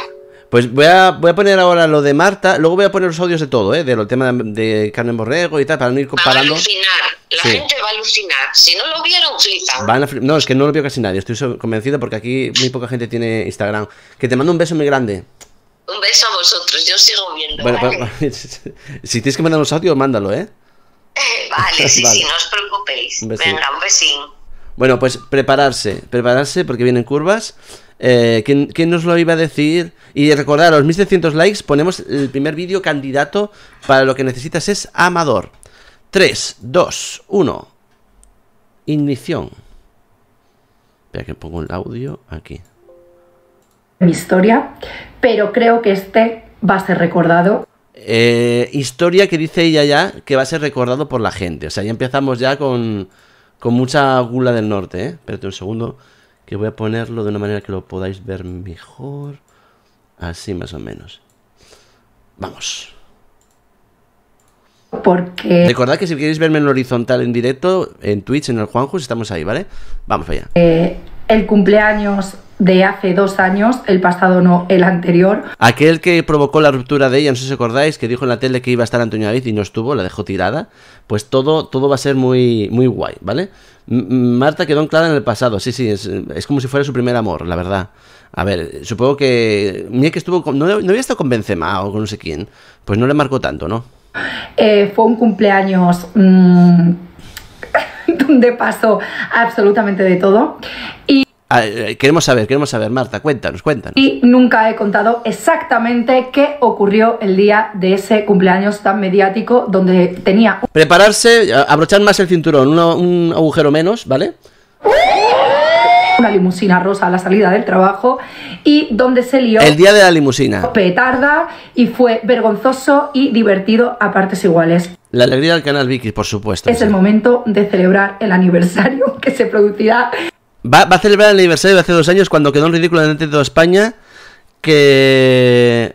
Pues voy a, voy a poner ahora lo de Marta, luego voy a poner los audios de todo, ¿eh? De lo tema de, de Carmen Borrego y tal, para no ir Va a comparando. alucinar. La Sí. gente va a alucinar. Si no lo vieron, flipan. Van a no, es que no lo vio casi nadie, estoy convencido porque aquí muy poca gente tiene Instagram. Que te mando un beso muy grande. Un beso a vosotros. Yo sigo viendo. Bueno, ¿vale? si tienes que mandar los audios, mándalo, ¿eh? Vale, sí, Vale. sí, no os preocupéis. Un. Venga, un besín. Bueno, pues prepararse, prepararse porque vienen curvas. Eh, ¿quién, quién nos lo iba a decir? Y recordar, los 1700 likes ponemos el primer vídeo candidato para lo que necesitas es Amador. 3, 2, 1. Ignición. Espera que pongo el audio aquí. mi historia, pero creo que este va a ser recordado. Eh, historia que dice ella ya que va a ser recordado por la gente. O sea, ya empezamos ya con, con mucha gula del norte, ¿eh? Espérate un segundo, que voy a ponerlo de una manera que lo podáis ver mejor. Así más o menos. Vamos. Porque Recordad que si queréis verme en horizontal en directo, en Twitch, en el Juanjus, estamos ahí, ¿vale? Vamos allá. eh, el cumpleaños de hace dos años, el pasado no, el anterior, Aquel que provocó la ruptura de ella, no sé si os acordáis, que dijo en la tele que iba a estar Antonio David y no estuvo, la dejó tirada. Pues todo, todo va a ser muy, muy guay, ¿vale? Marta quedó en clara en el pasado, sí, sí, es, es como si fuera su primer amor, la verdad. A ver, supongo que. Mira que estuvo. con- no, no había estado con Benzema o con no sé quién. Pues no le marcó tanto, ¿no? eh, fue un cumpleaños mm, donde pasó absolutamente de todo y, Ah, eh, queremos saber, queremos saber, Marta, cuéntanos, cuéntanos. y nunca he contado exactamente qué ocurrió el día de ese cumpleaños tan mediático donde tenía Prepararse, abrochar más el cinturón, un agujero menos, ¿vale? una limusina rosa a la salida del trabajo y donde se lió El día de la limusina. petarda y fue vergonzoso y divertido a partes iguales. La alegría del canal Vicky, por supuesto. Es el momento de celebrar el aniversario que se producirá Va, va a celebrar el aniversario de hace dos años cuando quedó en ridículo delante de toda España que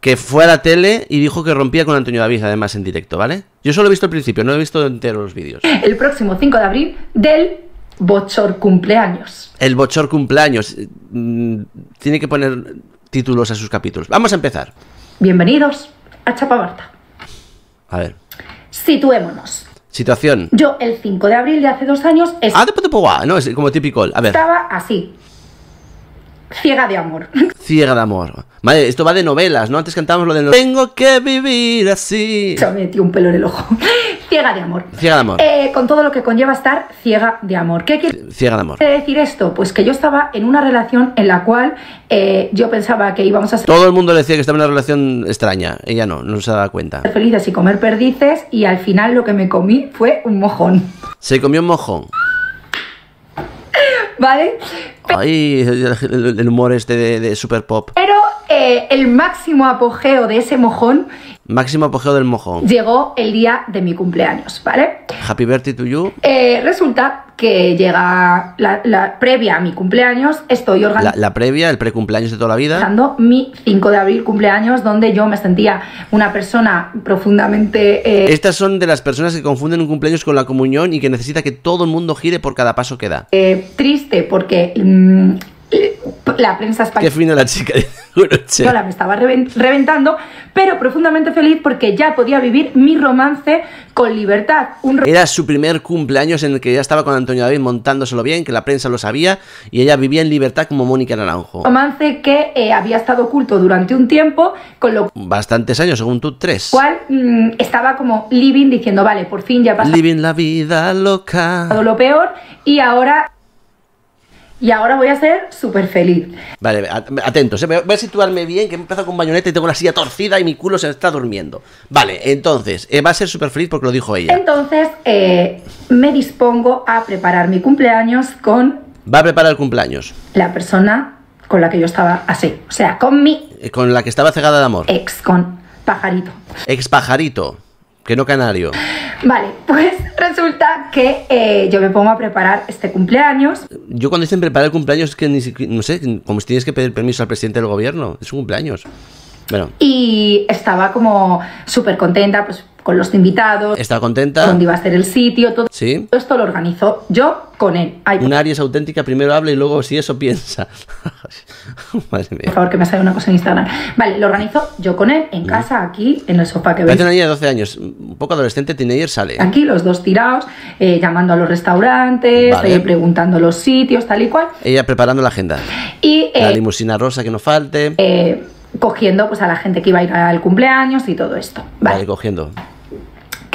que fue a la tele y dijo que rompía con Antonio David además en directo, ¿vale? Yo solo he visto el principio, no he visto entero los vídeos. el próximo 5 de abril del Bochor cumpleaños. El bochor cumpleaños mm, tiene que poner títulos a sus capítulos. Vamos a empezar. Bienvenidos a Chapabarta. A ver. Situémonos. Situación. Yo el 5 de abril de hace dos años Ah, de no, es como típico. A ver. estaba así. Ciega de amor. Ciega de amor. Vale, esto va de novelas, ¿no? Antes cantábamos lo de no- Tengo que vivir así. Se me metió un pelo en el ojo. Ciega de amor. Ciega de amor. Eh, con todo lo que conlleva estar ciega de amor. ¿Qué quiere Ciega de amor. decir esto? Pues que yo estaba en una relación en la cual eh, yo pensaba que íbamos a ser Todo el mundo le decía que estaba en una relación extraña. Ella no, no se daba cuenta. felices y comer perdices y al final lo que me comí fue un mojón. Se comió un mojón. ¿Vale? Ay, el, humor este de, de super pop. Pero eh, el máximo apogeo de ese mojón Máximo apogeo del mojón. llegó el día de mi cumpleaños, ¿vale? Happy birthday to you. Eh, resulta que llega la, la previa a mi cumpleaños, estoy organizando la previa, el precumpleaños de toda la vida. mi 5 de abril cumpleaños, donde yo me sentía una persona profundamente... eh, Estas son de las personas que confunden un cumpleaños con la comunión y que necesita que todo el mundo gire por cada paso que da. eh, triste porque mm, eh, la prensa Qué española fina la chica. Uroche. me estaba reven- reventando, pero profundamente feliz porque ya podía vivir mi romance con libertad. Un Era su primer cumpleaños en el que ya estaba con Antonio David montándoselo bien, que la prensa lo sabía y ella vivía en libertad como Mónica Naranjo. romance que eh, había estado oculto durante un tiempo, con lo Bastantes años, según tú, tres. cual mm, estaba como living diciendo, vale, por fin ya pasado Living la vida loca. lo peor y ahora y ahora voy a ser súper feliz. Vale, at- atentos, eh, voy a- voy a situarme bien, que he empezado con bayoneta y tengo la silla torcida y mi culo se está durmiendo. Vale, entonces, eh, va a ser súper feliz porque lo dijo ella. Entonces eh, me dispongo a preparar mi cumpleaños con Va a preparar el cumpleaños, la persona con la que yo estaba así, o sea, con mi eh, con la que estaba cegada de amor. ex, con pajarito. Ex pajarito, que no canario. Vale, pues resulta que eh, yo me pongo a preparar este cumpleaños Yo cuando dicen preparar el cumpleaños es que ni siquiera, no sé, como si tienes que pedir permiso al presidente del gobierno. Es un cumpleaños. Bueno, y estaba como súper contenta pues con los invitados, ¿está contenta? dónde iba a ser el sitio, todo Sí. esto lo organizo yo con él. Ay, Una Aries auténtica primero habla y luego si eso piensa. Madre por mía. favor, que me sale una cosa en Instagram. Vale, lo organizo yo con él, en casa, aquí, en el sofá que veis. Parece una niña de 12 años, un poco adolescente, teenager, sale. Aquí los dos tirados, eh, llamando a los restaurantes, Vale. eh, preguntando los sitios, tal y cual. Ella preparando la agenda. Y La eh, limusina rosa que no falte. cogiendo pues a la gente que iba a ir al cumpleaños y todo esto. Vale, Vale, cogiendo.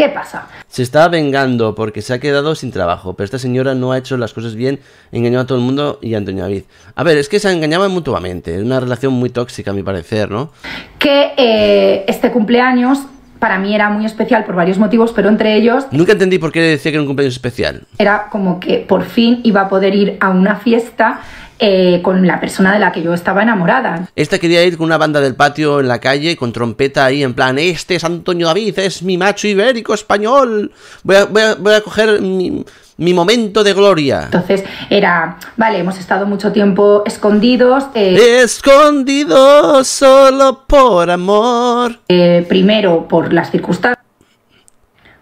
¿Qué pasa? Se está vengando porque se ha quedado sin trabajo, pero esta señora no ha hecho las cosas bien, engañó a todo el mundo y a Antonio David. A ver, es que se engañaban mutuamente, es una relación muy tóxica a mi parecer, ¿no? Que eh, este cumpleaños para mí era muy especial por varios motivos, pero entre ellos Nunca entendí por qué decía que era un cumpleaños especial. era como que por fin iba a poder ir a una fiesta eh, con la persona de la que yo estaba enamorada. Esta quería ir con una banda del patio en la calle con trompeta ahí en plan, este es Antonio David, es mi macho ibérico español, voy a, voy a- voy a coger mi, mi momento de gloria. Entonces era, vale, hemos estado mucho tiempo escondidos. eh, Escondido solo por amor. eh, primero por las circunstancias.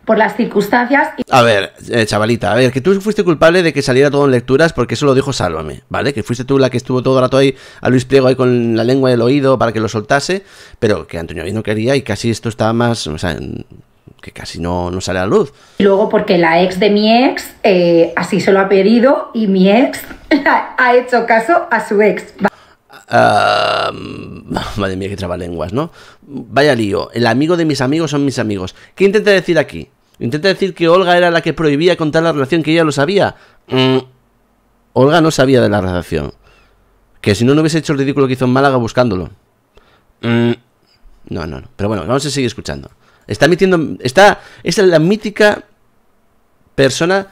Por las circunstancias y A ver, eh, chavalita, a ver, que tú fuiste culpable de que saliera todo en lecturas porque eso lo dijo Sálvame, ¿vale? Que fuiste tú la que estuvo todo el rato ahí a Luis Pliego ahí con la lengua del oído para que lo soltase, pero que Antonio no quería y casi esto estaba más, o sea, que casi no, no sale a la luz. y luego porque la ex de mi ex eh, así se lo ha pedido y mi ex ha hecho caso a su ex. Ah, madre mía, qué trabalenguas, ¿no? Vaya lío. El amigo de mis amigos son mis amigos. ¿Qué intenta decir aquí? ¿Intenta decir que Olga era la que prohibía contar la relación que ella lo sabía? Mm, Olga no sabía de la relación. Que si no, no hubiese hecho el ridículo que hizo en Málaga buscándolo. Mm, no, no, no. Pero bueno, vamos a seguir escuchando. Está emitiendo. Está. Es la mítica persona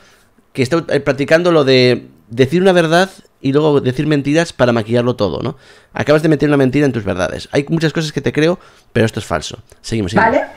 que está eh, practicando lo de decir una verdad y luego decir mentiras para maquillarlo todo, ¿no? Acabas de meter una mentira en tus verdades. Hay muchas cosas que te creo, pero esto es falso. Seguimos. seguimos. ¿Vale?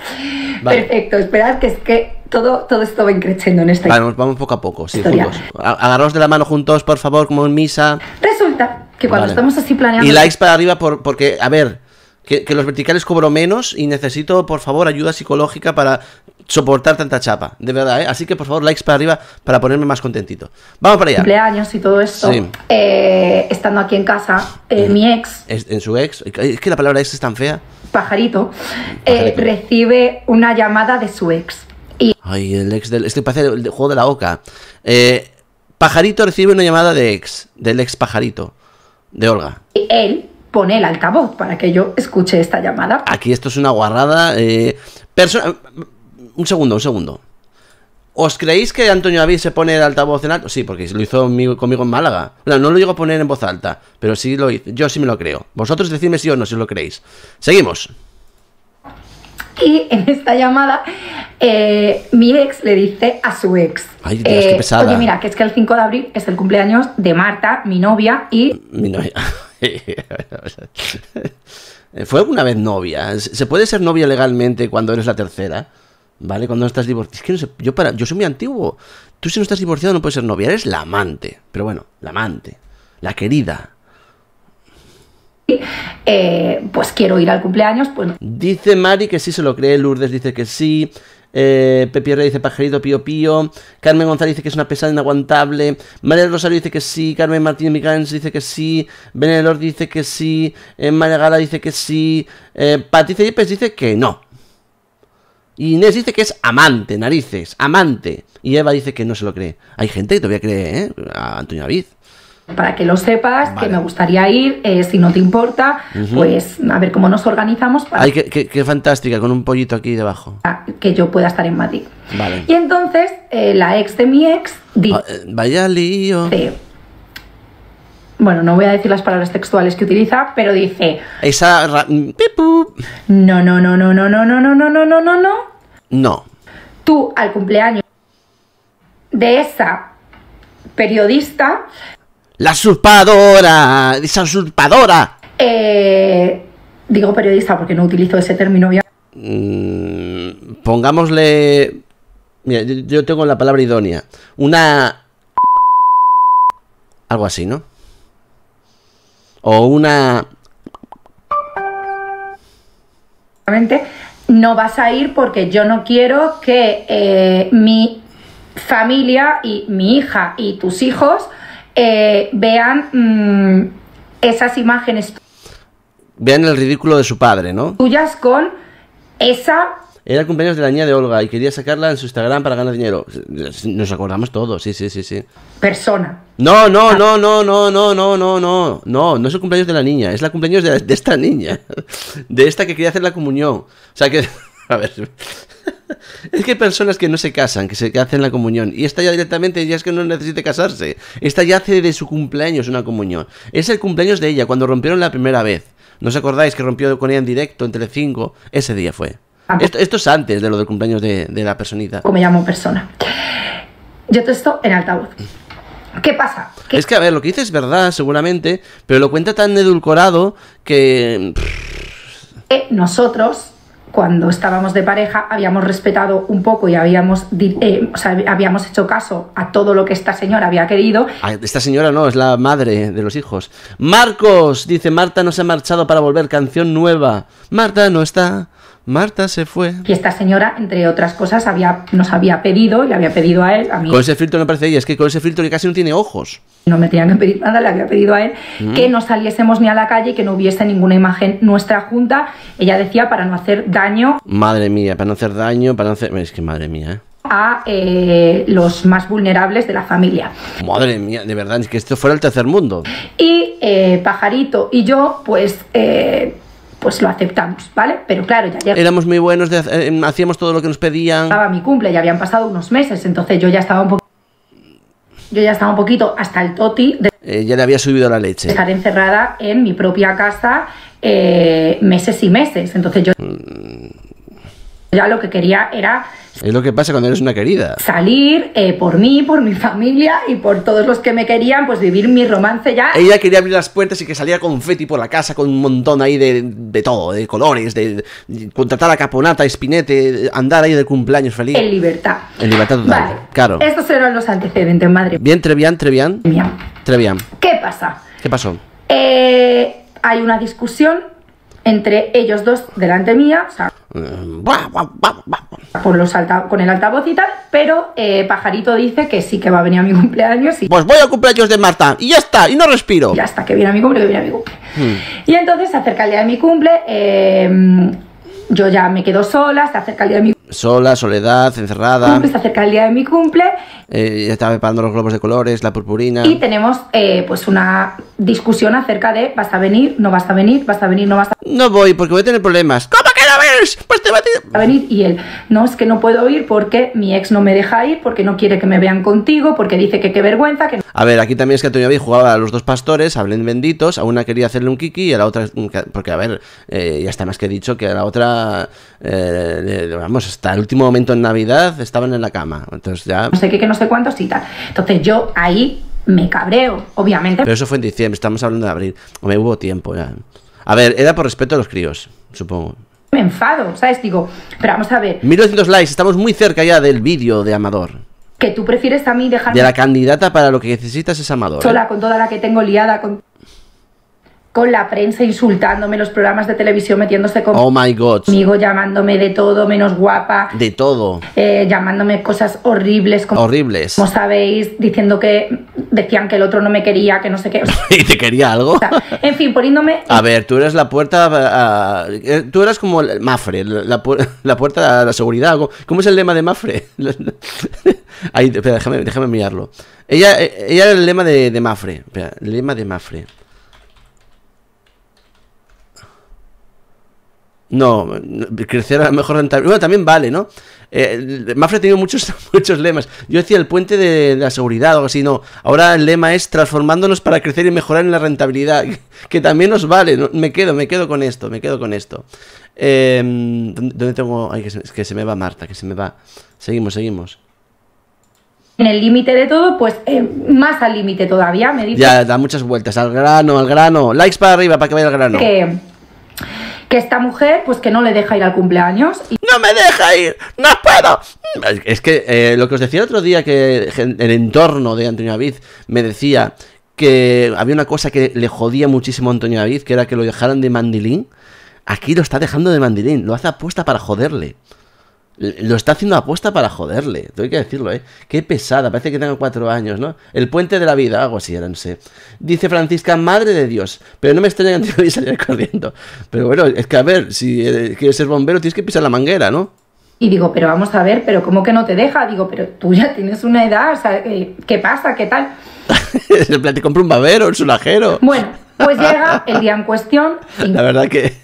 Vale. Perfecto, esperad que es que todo, todo esto va increciendo en esta Vamos, vamos poco a poco, sí, Historia. juntos. Agarraos de la mano juntos, por favor, como en misa. Resulta que cuando Vale. estamos así planeando... Y likes para arriba por, porque, a ver, que, que los verticales cobro menos y necesito, por favor, ayuda psicológica para soportar tanta chapa. De verdad, ¿eh? Así que, por favor, likes para arriba para ponerme más contentito. Vamos para allá. cumpleaños y todo esto, Sí. eh, estando aquí en casa, eh, mi ex, Es- en su ex. Es que la palabra ex es tan fea. pajarito, eh, Pajarito. recibe una llamada de su ex. Y Ay, el ex del. Este parece el juego de la oca. Pajarito recibe una llamada de ex, del ex pajarito, de Olga. él pone el altavoz para que yo escuche esta llamada. Aquí esto es una guarrada. Eh, un segundo, un segundo. ¿Os creéis que Antonio David se pone el altavoz en alto? Sí, porque lo hizo mi- conmigo en Málaga. Bueno, no lo llego a poner en voz alta, pero sí lo hice. Yo sí me lo creo. Vosotros decidme si o no, si os lo creéis. Seguimos. Y en esta llamada, eh, mi ex le dice a su ex: Ay, Dios, qué eh, pesada. Oye, mira, que es que el 5 de abril es el cumpleaños de Marta, mi novia, y Mi novia. ¿Fue alguna vez novia? ¿Se puede ser novia legalmente cuando eres la tercera? ¿Vale? Cuando no estás divorciado. Es que no sé, yo, para, yo soy muy antiguo. Tú si no estás divorciado no puedes ser novia, eres la amante. Pero bueno, la amante. La querida. eh, pues quiero ir al cumpleaños, pues Dice Mari que sí se lo cree, Lourdes dice que sí, eh, Pepi Rey dice pajarito pío pío, Carmen González dice que es una pesada inaguantable, María Rosario dice que sí, Carmen Martínez Micans dice que sí, Benelor dice que sí, eh, María Gala dice que sí, eh, Patricia Yepes dice que no. Inés dice que es amante, narices, amante. Y Eva dice que no se lo cree. Hay gente que todavía cree, ¿eh? A Antonio David. Para que lo sepas, Vale. que me gustaría ir, eh, si no te importa, pues a ver cómo nos organizamos para Ay, qué, qué- qué fantástica, con un pollito aquí debajo. que yo pueda estar en Madrid. Vale. Y entonces eh, la ex de mi ex dice, Ah, eh, Vaya lío. bueno, no voy a decir las palabras textuales que utiliza, pero dice, Esa... ra- mm, no, no, no, no, no, no, no, no, no, no, no, no, no. No. Tú al cumpleaños de esa periodista, La usurpadora. Esa usurpadora. eh, digo periodista porque no utilizo ese término, obviamente, Mm, pongámosle... Mira, yo, yo tengo la palabra idónea. Una... Algo así, ¿no? O una... no vas a ir porque yo no quiero que eh, mi familia y mi hija y tus hijos eh, vean mm, esas imágenes Vean el ridículo de su padre, ¿no? tuyas con esa Era el cumpleaños de la niña de Olga y quería sacarla en su Instagram para ganar dinero. Nos acordamos todos, sí, sí, sí, sí. persona. No, no, no, no, no, no, no, no, no, no, no es el cumpleaños de la niña, es el cumpleaños de, de esta niña, de esta que quería hacer la comunión. O sea que, a ver, es que hay personas que no se casan, que se que hacen la comunión, y esta ya directamente ya es que no necesita casarse, esta ya hace de su cumpleaños una comunión. Es el cumpleaños de ella, cuando rompieron la primera vez. ¿No os acordáis que rompió con ella en directo en Telecinco? Ese día fue. Esto, esto es antes de lo del cumpleaños de, de la personita. como llamo persona. Yo te esto en altavoz. ¿Qué pasa? Es que, a ver, lo que dice es verdad, seguramente, pero lo cuenta tan edulcorado que... pff, nosotros, cuando estábamos de pareja, habíamos respetado un poco y habíamos, eh, o sea, habíamos hecho caso a todo lo que esta señora había querido. Esta señora no, es la madre de los hijos. Marcos, dice, Marta no se ha marchado para volver, canción nueva. Marta no está, Marta se fue. Y esta señora, entre otras cosas, había, nos había pedido, y le había pedido a él, a mí Con ese filtro no parece ella, es que con ese filtro que casi no tiene ojos. no me tenían que pedir nada, le había pedido a él Mm. que no saliésemos ni a la calle y que no hubiese ninguna imagen nuestra junta. Ella decía para no hacer daño Madre mía, para no hacer daño, para no hacer... Es que madre mía, ¿eh? a eh, los más vulnerables de la familia. Madre mía, de verdad, es que esto fuera el tercer mundo. Y eh, Pajarito y yo, pues, eh, pues lo aceptamos, ¿vale? Pero claro, ya llegaba Éramos muy buenos, de eh, hacíamos todo lo que nos pedían. mi cumple, ya habían pasado unos meses, entonces yo ya estaba un poco... Yo ya estaba un poquito hasta el toti de Eh, ya le había subido la leche. estar encerrada en mi propia casa eh, meses y meses. Entonces yo ya lo que quería era Es lo que pasa cuando eres una querida. salir eh, por mí, por mi familia y por todos los que me querían, pues vivir mi romance ya. Ella quería abrir las puertas y que saliera confeti por la casa con un montón ahí de, de todo, de colores, de, de contratar a Caponata, Espinete, andar ahí de cumpleaños feliz. En libertad. En libertad total. Vale. Claro. Estos eran los antecedentes, madre Bien, Trevian, Trevian. Trevian. ¿Qué pasa? ¿Qué pasó? Eh, hay una discusión entre ellos dos delante mía, o sea, por los alta- con el altavoz y tal, pero eh, Pajarito dice que sí que va a venir a mi cumpleaños y Pues voy al cumpleaños de Marta y ya está, y no respiro. ya está, que viene a mi cumple, que viene a mi cumple. Hmm. Y entonces se acerca el día de mi cumple, eh, yo ya me quedo sola, se acerca el día de mi Sola, soledad, encerrada. cumple, se acerca el día de mi cumple eh, ya estaba preparando los globos de colores, la purpurina. y tenemos eh, pues una discusión acerca de vas a venir, no vas a venir, vas a venir, no vas a No voy porque voy a tener problemas. ¿Cómo Pues te va a a venir y él, no es que no puedo ir porque mi ex no me deja ir, porque no quiere que me vean contigo, porque dice que qué vergüenza, que A ver, aquí también es que Antonio David jugaba a los dos pastores, hablen benditos, a una quería hacerle un kiki y a la otra, porque a ver, eh, ya está más que dicho que a la otra, eh, vamos, hasta el último momento en Navidad estaban en la cama, entonces ya... no sé qué, que no sé cuántos y tal. Entonces yo ahí me cabreo, obviamente. Pero eso fue en diciembre, estamos hablando de abril, me hubo tiempo ya. A ver, era por respeto a los críos, supongo. Me enfado, ¿sabes? Digo, pero vamos a ver, 1200 likes, estamos muy cerca ya del vídeo de Amador. que tú prefieres a mí dejarme De la candidata para lo que necesitas es Amador. ¿eh? sola con toda la que tengo liada con con la prensa insultándome, los programas de televisión metiéndose Oh my god, conmigo, llamándome de todo menos guapa, de todo, eh, llamándome cosas horribles, como, horribles. como sabéis, diciendo que decían que el otro no me quería, que no sé qué. ¿Y te quería algo? en fin, poniéndome A ver, tú eres la puerta. a- eh, tú eras como el Mafre, la, la pu- la puerta a la seguridad. ¿Cómo- ¿Cómo es el lema de Mafre? Ahí, espera, déjame, déjame mirarlo. Ella, eh, ella era el lema de, de Mafre. Espera, el lema de Mafre. No, crecer a la mejor rentabilidad. Bueno, también vale, ¿no? Eh, Mafre ha tenido muchos, muchos lemas. Yo decía el puente de, la seguridad o algo así, no. Ahora el lema es transformándonos para crecer y mejorar en la rentabilidad, que también nos vale. ¿no? Me quedo, me quedo con esto, me quedo con esto. Eh, ¿Dónde dónde tengo...? Ay, que se, que se me va Marta, que se me va. Seguimos, seguimos. En el límite de todo, pues eh, más al límite todavía. Me dice Ya, da muchas vueltas. Al grano, al grano. Likes para arriba para que vaya al grano. que, que esta mujer, pues que no le deja ir al cumpleaños. Y ¡No me deja ir! ¡No puedo! Es que eh, lo que os decía el otro día, que el entorno de Antonio David me decía que había una cosa que le jodía muchísimo a Antonio David, que era que lo dejaran de mandilín. Aquí lo está dejando de mandilín, lo hace apuesta para joderle. Lo está haciendo apuesta para joderle, tengo que decirlo, ¿eh? Qué pesada, parece que tenga cuatro años, ¿no? El puente de la vida, algo así, era, no sé. Dice Francisca, madre de Dios, pero no me extraña que Antonio David saliera corriendo. Pero bueno, es que a ver, si quieres ser bombero tienes que pisar la manguera, ¿no? Y digo, pero vamos a ver, pero ¿cómo que no te deja? Digo, pero tú ya tienes una edad, o sea, ¿qué pasa? ¿Qué tal? En plan, te compra un babero, un sulajero. Bueno, pues llega el día en cuestión y La verdad que.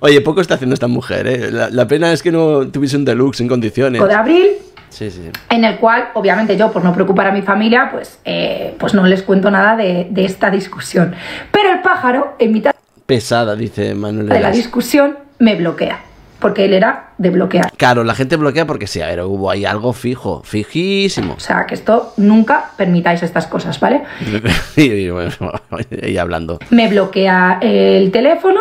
Oye, poco está haciendo esta mujer, ¿eh? La, la pena es que no tuviese un deluxe en condiciones. 5 de abril, Sí, sí. en el cual, obviamente, yo, por no preocupar a mi familia, pues, eh, pues no les cuento nada de, de esta discusión. Pero el pájaro, en mitad Pesada, dice Manuel. de la discusión, me bloquea. Porque él era de bloquear. Claro, la gente bloquea porque sí, a ver, hubo ahí algo fijo, fijísimo. O sea, que esto nunca permitáis estas cosas, ¿vale? y bueno, y hablando. Me bloquea el teléfono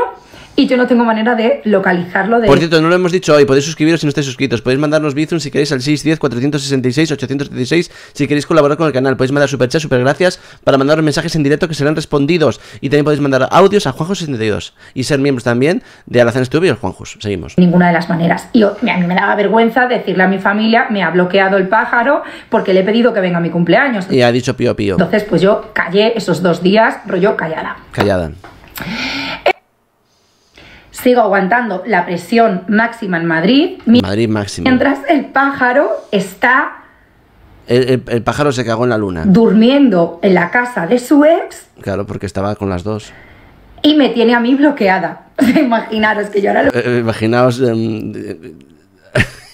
y yo no tengo manera de localizarlo de Por cierto, no lo hemos dicho hoy, podéis suscribiros si no estáis suscritos. Podéis mandarnos Bizum si queréis al 610-466-876 si queréis colaborar con el canal. Podéis mandar superchat, super gracias para mandaros mensajes en directo que serán respondidos. Y también podéis mandar audios a Juanjo62 y ser miembros también de Alazán Studio y Juanjos. Seguimos. ninguna de las maneras. Y a mí me daba vergüenza decirle a mi familia, me ha bloqueado el pájaro porque le he pedido que venga a mi cumpleaños. Y ha dicho pío pío. Entonces, pues yo callé esos dos días, rollo callada. Callada. Sigo aguantando la presión máxima en Madrid, Madrid máximo. mientras el pájaro está El, el- el pájaro se cagó en la luna. durmiendo en la casa de su ex Claro, porque estaba con las dos. y me tiene a mí bloqueada. Imaginaros que yo ahora lo Eh, eh, imaginaos. em,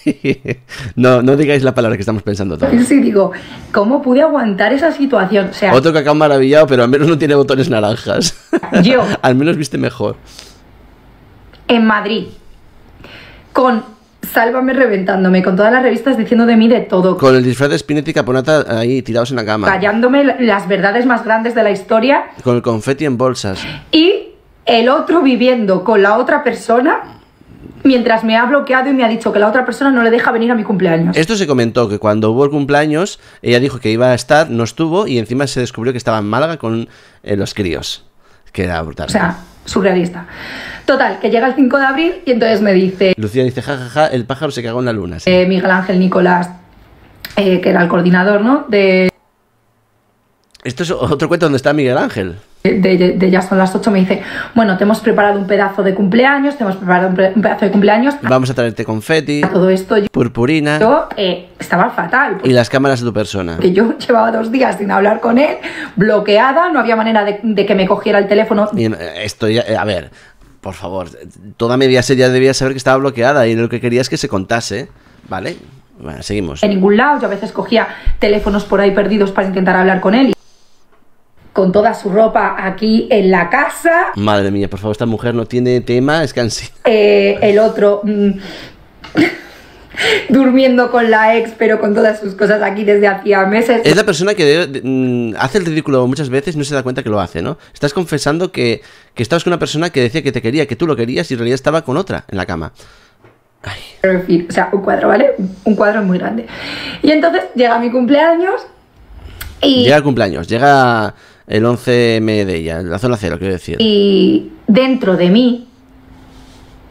no, no digáis la palabra que estamos pensando todos. y digo, ¿cómo pude aguantar esa situación? O sea, Otro cacao maravillado, pero al menos no tiene botones naranjas. yo al menos viste mejor. En Madrid con Sálvame reventándome, con todas las revistas diciendo de mí de todo, Con el disfraz de Spinetti y Caponata ahí tirados en la cama. callándome las verdades más grandes de la historia Con el confeti en bolsas. y el otro viviendo con la otra persona mientras me ha bloqueado y me ha dicho que la otra persona no le deja venir a mi cumpleaños. Esto se comentó que cuando hubo el cumpleaños, ella dijo que iba a estar, no estuvo, y encima se descubrió que estaba en Málaga con eh, los críos. Que era brutal. O sea, surrealista. Total, que llega el 5 de abril y entonces me dice Lucía dice, jajaja, el pájaro se cagó en la luna. sí. eh, Miguel Ángel Nicolás, eh, que era el coordinador, ¿no? De, Esto es otro cuento donde está Miguel Ángel. de, de Ya son las 8, me dice, bueno, te hemos preparado un pedazo de cumpleaños, te hemos preparado un, pre- un pedazo de cumpleaños. Vamos a traerte confeti, todo esto yo, purpurina yo, eh, estaba fatal. y las cámaras de tu persona. Que yo llevaba dos días sin hablar con él, bloqueada, no había manera de, de que me cogiera el teléfono. Y, eh, eh, a ver, por favor, toda media ya debía saber que estaba bloqueada y lo que quería es que se contase, ¿vale? Bueno, seguimos. en ningún lado. Yo a veces cogía teléfonos por ahí perdidos para intentar hablar con él. Con toda su ropa aquí en la casa. Madre mía, por favor, esta mujer no tiene tema, es cansina. Eh, el otro mm, durmiendo con la ex, pero con todas sus cosas aquí desde hacía meses. Es la persona que debe- de- mm, hace el ridículo muchas veces y no se da cuenta que lo hace, ¿no? Estás confesando que, que estabas con una persona que decía que te quería, que tú lo querías y en realidad estaba con otra en la cama. En fin, o sea, un cuadro, ¿vale? Un cuadro muy grande. Y entonces llega mi cumpleaños y, Llega el cumpleaños, llega el 11M de ella, la zona cero, quiero decir. y dentro de mí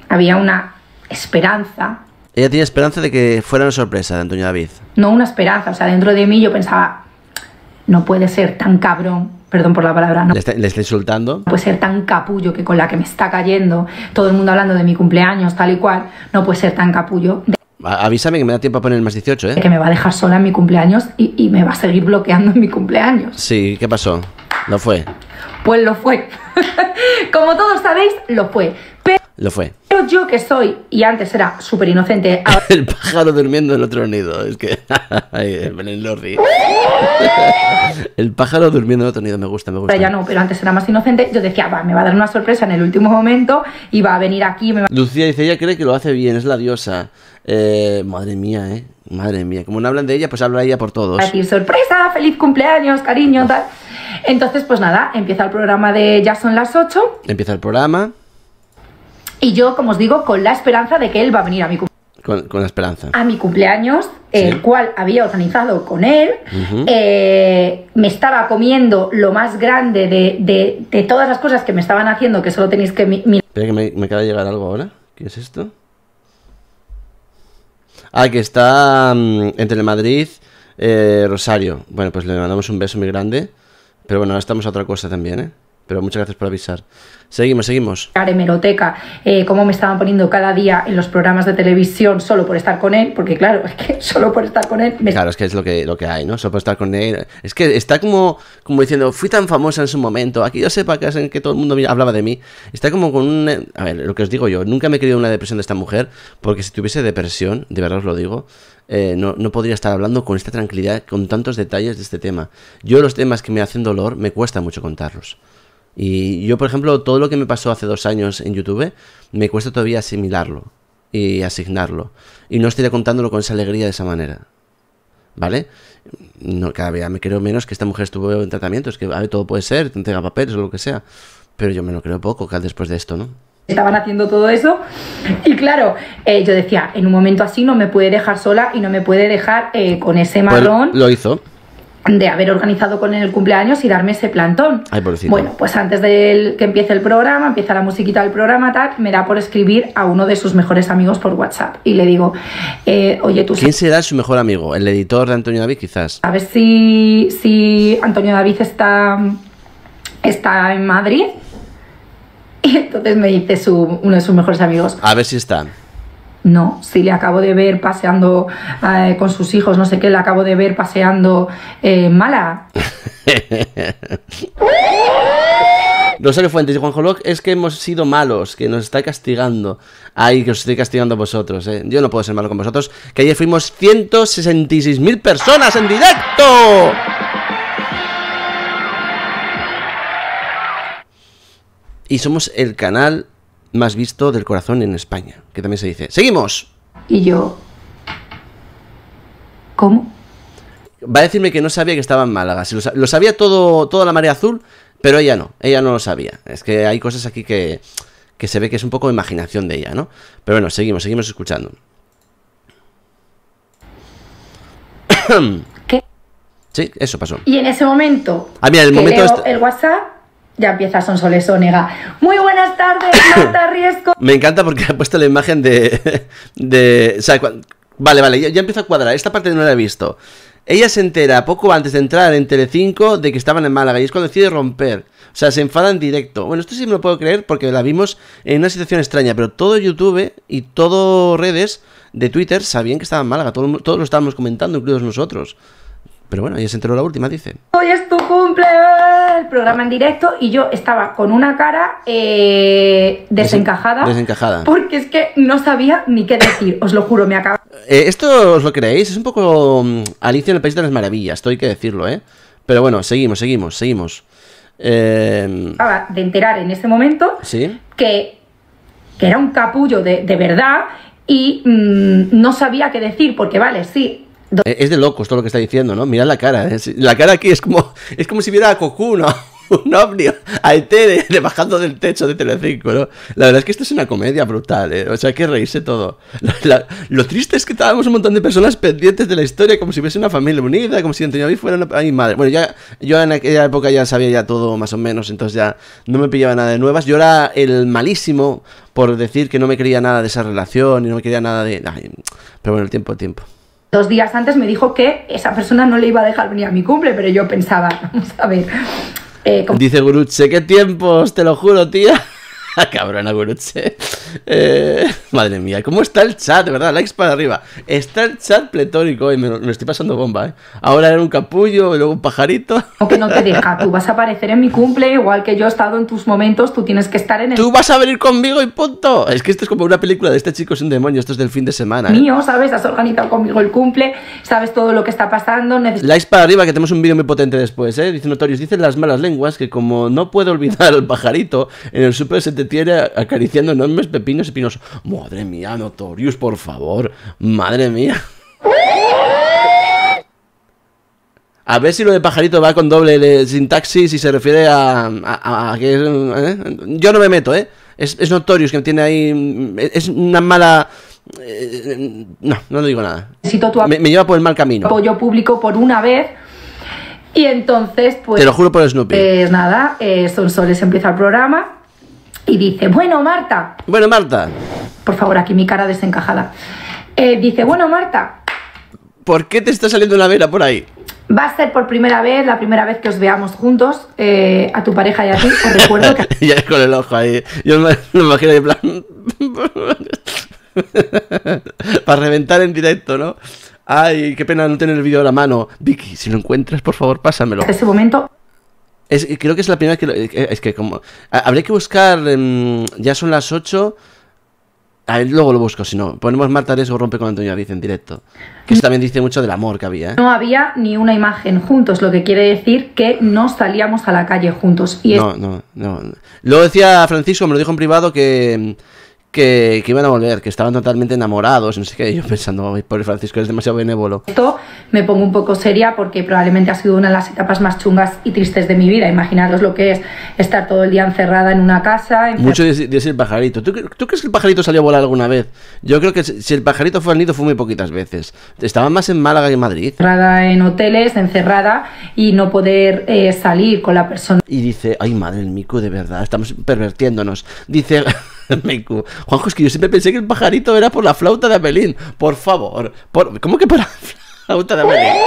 había una esperanza, Ella tiene esperanza de que fuera una sorpresa de Antonio David. no una esperanza, o sea, dentro de mí yo pensaba, no puede ser tan cabrón, perdón por la palabra, no Le está, le está insultando. puede ser tan capullo que con la que me está cayendo, todo el mundo hablando de mi cumpleaños, tal y cual, no puede ser tan capullo de A- Avísame que me da tiempo a poner el más 18, ¿eh? que me va a dejar sola en mi cumpleaños y, y me va a seguir bloqueando en mi cumpleaños. Sí, ¿qué pasó? No fue. Pues lo fue. Como todos sabéis, lo fue. Pero Lo fue. yo que soy, y antes era súper inocente, ahora El pájaro durmiendo en otro nido. Es que. Ay, Belén Lordi. El pájaro durmiendo en otro nido. Me gusta, me gusta. ya no, pero antes era más inocente, yo decía, va, me va a dar una sorpresa en el último momento y va a venir aquí y me va Lucía dice, ella cree que lo hace bien, es la diosa. Eh, madre mía, eh. Madre mía. Como no hablan de ella, pues habla ella por todos. a decir, sorpresa, feliz cumpleaños, cariño, tal. Entonces, pues nada, empieza el programa de Ya son las 8 Empieza el programa y yo, como os digo, con la esperanza de que él va a venir a mi, cum- con, con la esperanza. a mi cumpleaños, el cual había organizado con él. Eh, me estaba comiendo lo más grande de, de- de todas las cosas que me estaban haciendo, que solo tenéis que mi- mirar Espera que me, me acaba de llegar algo ahora. ¿Qué es esto? Ah, que está mm, en Telemadrid eh, Rosario. Bueno, pues le mandamos un beso muy grande. Pero bueno, ahora estamos a otra cosa también, ¿eh? Pero muchas gracias por avisar. Seguimos, seguimos. hemeroteca, eh, cómo me estaban poniendo cada día en los programas de televisión solo por estar con él, porque claro, es que solo por estar con él me Claro, es que es lo que, lo que hay, ¿no? Solo por estar con él. Es que está como, como diciendo, fui tan famosa en su momento, aquí yo sepa que, en que todo el mundo hablaba de mí. Está como con un... A ver, lo que os digo yo, nunca me he creído una depresión de esta mujer, porque si tuviese depresión, de verdad os lo digo, eh, no, no podría estar hablando con esta tranquilidad, con tantos detalles de este tema. Yo los temas que me hacen dolor, me cuesta mucho contarlos. Y yo, por ejemplo, todo lo que me pasó hace dos años en YouTube, me cuesta todavía asimilarlo y asignarlo. Y no estaría contándolo con esa alegría de esa manera. ¿Vale? No, cada día me creo menos que esta mujer estuvo en tratamientos, que a ver, todo puede ser, te entrega papeles o lo que sea. Pero yo me lo creo poco, que después de esto, ¿no? estaban haciendo todo eso. Y claro, eh, yo decía, en un momento así no me puede dejar sola y no me puede dejar eh, con ese Pues marrón lo hizo. De haber organizado con él el cumpleaños y darme ese plantón. Ay. Bueno, pues antes de que empiece el programa, empieza la musiquita del programa, tal, me da por escribir a uno de sus mejores amigos por WhatsApp. Y le digo, eh, oye, tú ¿Quién será su mejor amigo? ¿El editor de Antonio David, quizás? sabes si, si Antonio David está, está en Madrid. Y entonces me dice su, uno de sus mejores amigos, A ver si está. No, si le acabo de ver paseando eh, con sus hijos, no sé qué, le acabo de ver paseando eh, Málaga. Rosario Fuentes y Juanjo Locke, es que hemos sido malos, que nos está castigando. Ay, que os estoy castigando a vosotros, ¿eh? Yo no puedo ser malo con vosotros, que ayer fuimos 166.000 personas en directo. Y somos el canal más visto del corazón en España, que también se dice. ¡Seguimos! Y yo, ¿cómo? Va a decirme que no sabía que estaba en Málaga. Si lo, sa- lo sabía todo, toda la marea azul, pero ella no. Ella no lo sabía. Es que hay cosas aquí que, que se ve que es un poco imaginación de ella, ¿no? Pero bueno, seguimos, seguimos escuchando. ¿Qué? Sí, eso pasó. Y en ese momento, Ah, mira, el momento este- el WhatsApp, ya empieza Sonsoles Onega. Muy buenas tardes, Marta Riesco. Me encanta porque ha puesto la imagen de. de o sea, cua- vale, vale, ya, ya empiezo a cuadrar. Esta parte no la he visto. Ella se entera poco antes de entrar en Telecinco de que estaban en Málaga y es cuando decide romper. O sea, se enfada en directo. Bueno, esto sí me lo puedo creer porque la vimos en una situación extraña, pero todo YouTube y todo redes de Twitter sabían que estaba en Málaga. Todo- todos lo estábamos comentando, incluidos nosotros. Pero bueno, ella se enteró la última, dice. Hoy es tu el programa en directo y yo estaba con una cara eh, desencajada. Desencajada. Porque es que no sabía ni qué decir, os lo juro, me acaba Eh, ¿Esto os lo creéis? Es un poco mm, Alicia en el País de las Maravillas, esto hay que decirlo, ¿eh? Pero bueno, seguimos, seguimos, seguimos. Eh, acaba de enterar en ese momento ¿Sí? que, que era un capullo de, de verdad y mm, no sabía qué decir, porque vale, sí, Es de locos todo lo que está diciendo, ¿no? Mirad la cara. ¿eh? La cara aquí es como es como si viera a Cocu, ¿no? Un ovni, a ET de, bajando del techo de Telecinco, ¿no? La verdad es que esto es una comedia brutal, ¿eh? O sea, hay que reírse todo. Lo triste es que estábamos un montón de personas pendientes de la historia, como si hubiese una familia unida, como si Antonio David fuera una... Ay, madre. Bueno, ya, yo en aquella época ya sabía ya todo más o menos, entonces ya no me pillaba nada de nuevas. Yo era el malísimo por decir que no me creía nada de esa relación y no me quería nada de... Ay, pero bueno, el tiempo, el tiempo. Dos días antes me dijo que esa persona no le iba a dejar venir a mi cumple, pero yo pensaba, vamos a ver, eh, Dice Guruche, qué tiempos, te lo juro, tía. Cabrona, Guruche. Eh, madre mía, ¿cómo está el chat? De verdad, likes para arriba. Está el chat pletórico y me, estoy pasando bomba, ¿eh? Ahora era un capullo y luego un pajarito. O que no te deja. Tú vas a aparecer en mi cumple, igual que yo he estado en tus momentos, tú tienes que estar en el Tú vas a venir conmigo y punto. Es que esto es como una película de este chico es un demonio. Esto es del fin de semana. ¿eh? mío, ¿sabes? Has organizado conmigo el cumple, sabes todo lo que está pasando, Likes para arriba, que tenemos un vídeo muy potente después, ¿eh? Dice Notorious, dicen las malas lenguas que como no puedo olvidar al pajarito, en el súper se te tiene acariciando enormes pepinos y pinos. Madre mía, Notorious, por favor. Madre mía. A ver si lo de pajarito va con doble de sintaxis y se refiere a, a- a que es, ¿eh? Yo no me meto, ¿eh? Es, es Notorious que tiene ahí... Es una mala... eh, No, no le digo nada. tu Me, me lleva por el mal camino. apoyo público por una vez. Y entonces, pues. Te lo juro por Snoopy. Pues nada, eh, Sonsoles empieza el programa y dice: Bueno, Marta, Bueno, Marta, por favor, aquí mi cara desencajada. Eh, dice: Bueno, Marta, ¿por qué te está saliendo una vela por ahí? va a ser por primera vez, la primera vez que os veamos juntos, eh, a tu pareja y a ti. Os recuerdo que ya con el ojo ahí. Yo me me imagino en plan. Para reventar en directo, ¿no? Ay, qué pena no tener el vídeo a la mano. Vicky, si lo encuentras, por favor, pásamelo. hasta ese momento Es, creo que es la primera que... lo- eh, Es que como... ha- Habría que buscar... em, ya son las 8... A ver, luego lo busco, si no. Ponemos Marta Riesgo rompe con Antonio David en directo. Que eso también dice mucho del amor que había, ¿eh? no había ni una imagen juntos, lo que quiere decir que no salíamos a la calle juntos. Y No, no, no. Luego decía Francisco, me lo dijo en privado, que, que, que iban a volver, que estaban totalmente enamorados, no sé qué. Yo pensando, "Ay, pobre Francisco, es demasiado benévolo. esto me pongo un poco seria porque probablemente ha sido una de las etapas más chungas y tristes de mi vida. Imaginaros lo que es estar todo el día encerrada en una casa, Mucho de, de ese pajarito. ¿Tú, tú crees que el pajarito salió a volar alguna vez? Yo creo que si el pajarito fue al nido fue muy poquitas veces. Estaba más en Málaga que en Madrid. encerrada en hoteles, encerrada y no poder eh, salir con la persona Y dice, ay madre, el Miku, de verdad, estamos pervertiéndonos. Dice, Miku, Juanjo, es que yo siempre pensé que el pajarito era por la flauta de Abelín. Por favor, por, ¿cómo que por la flauta de Abelín?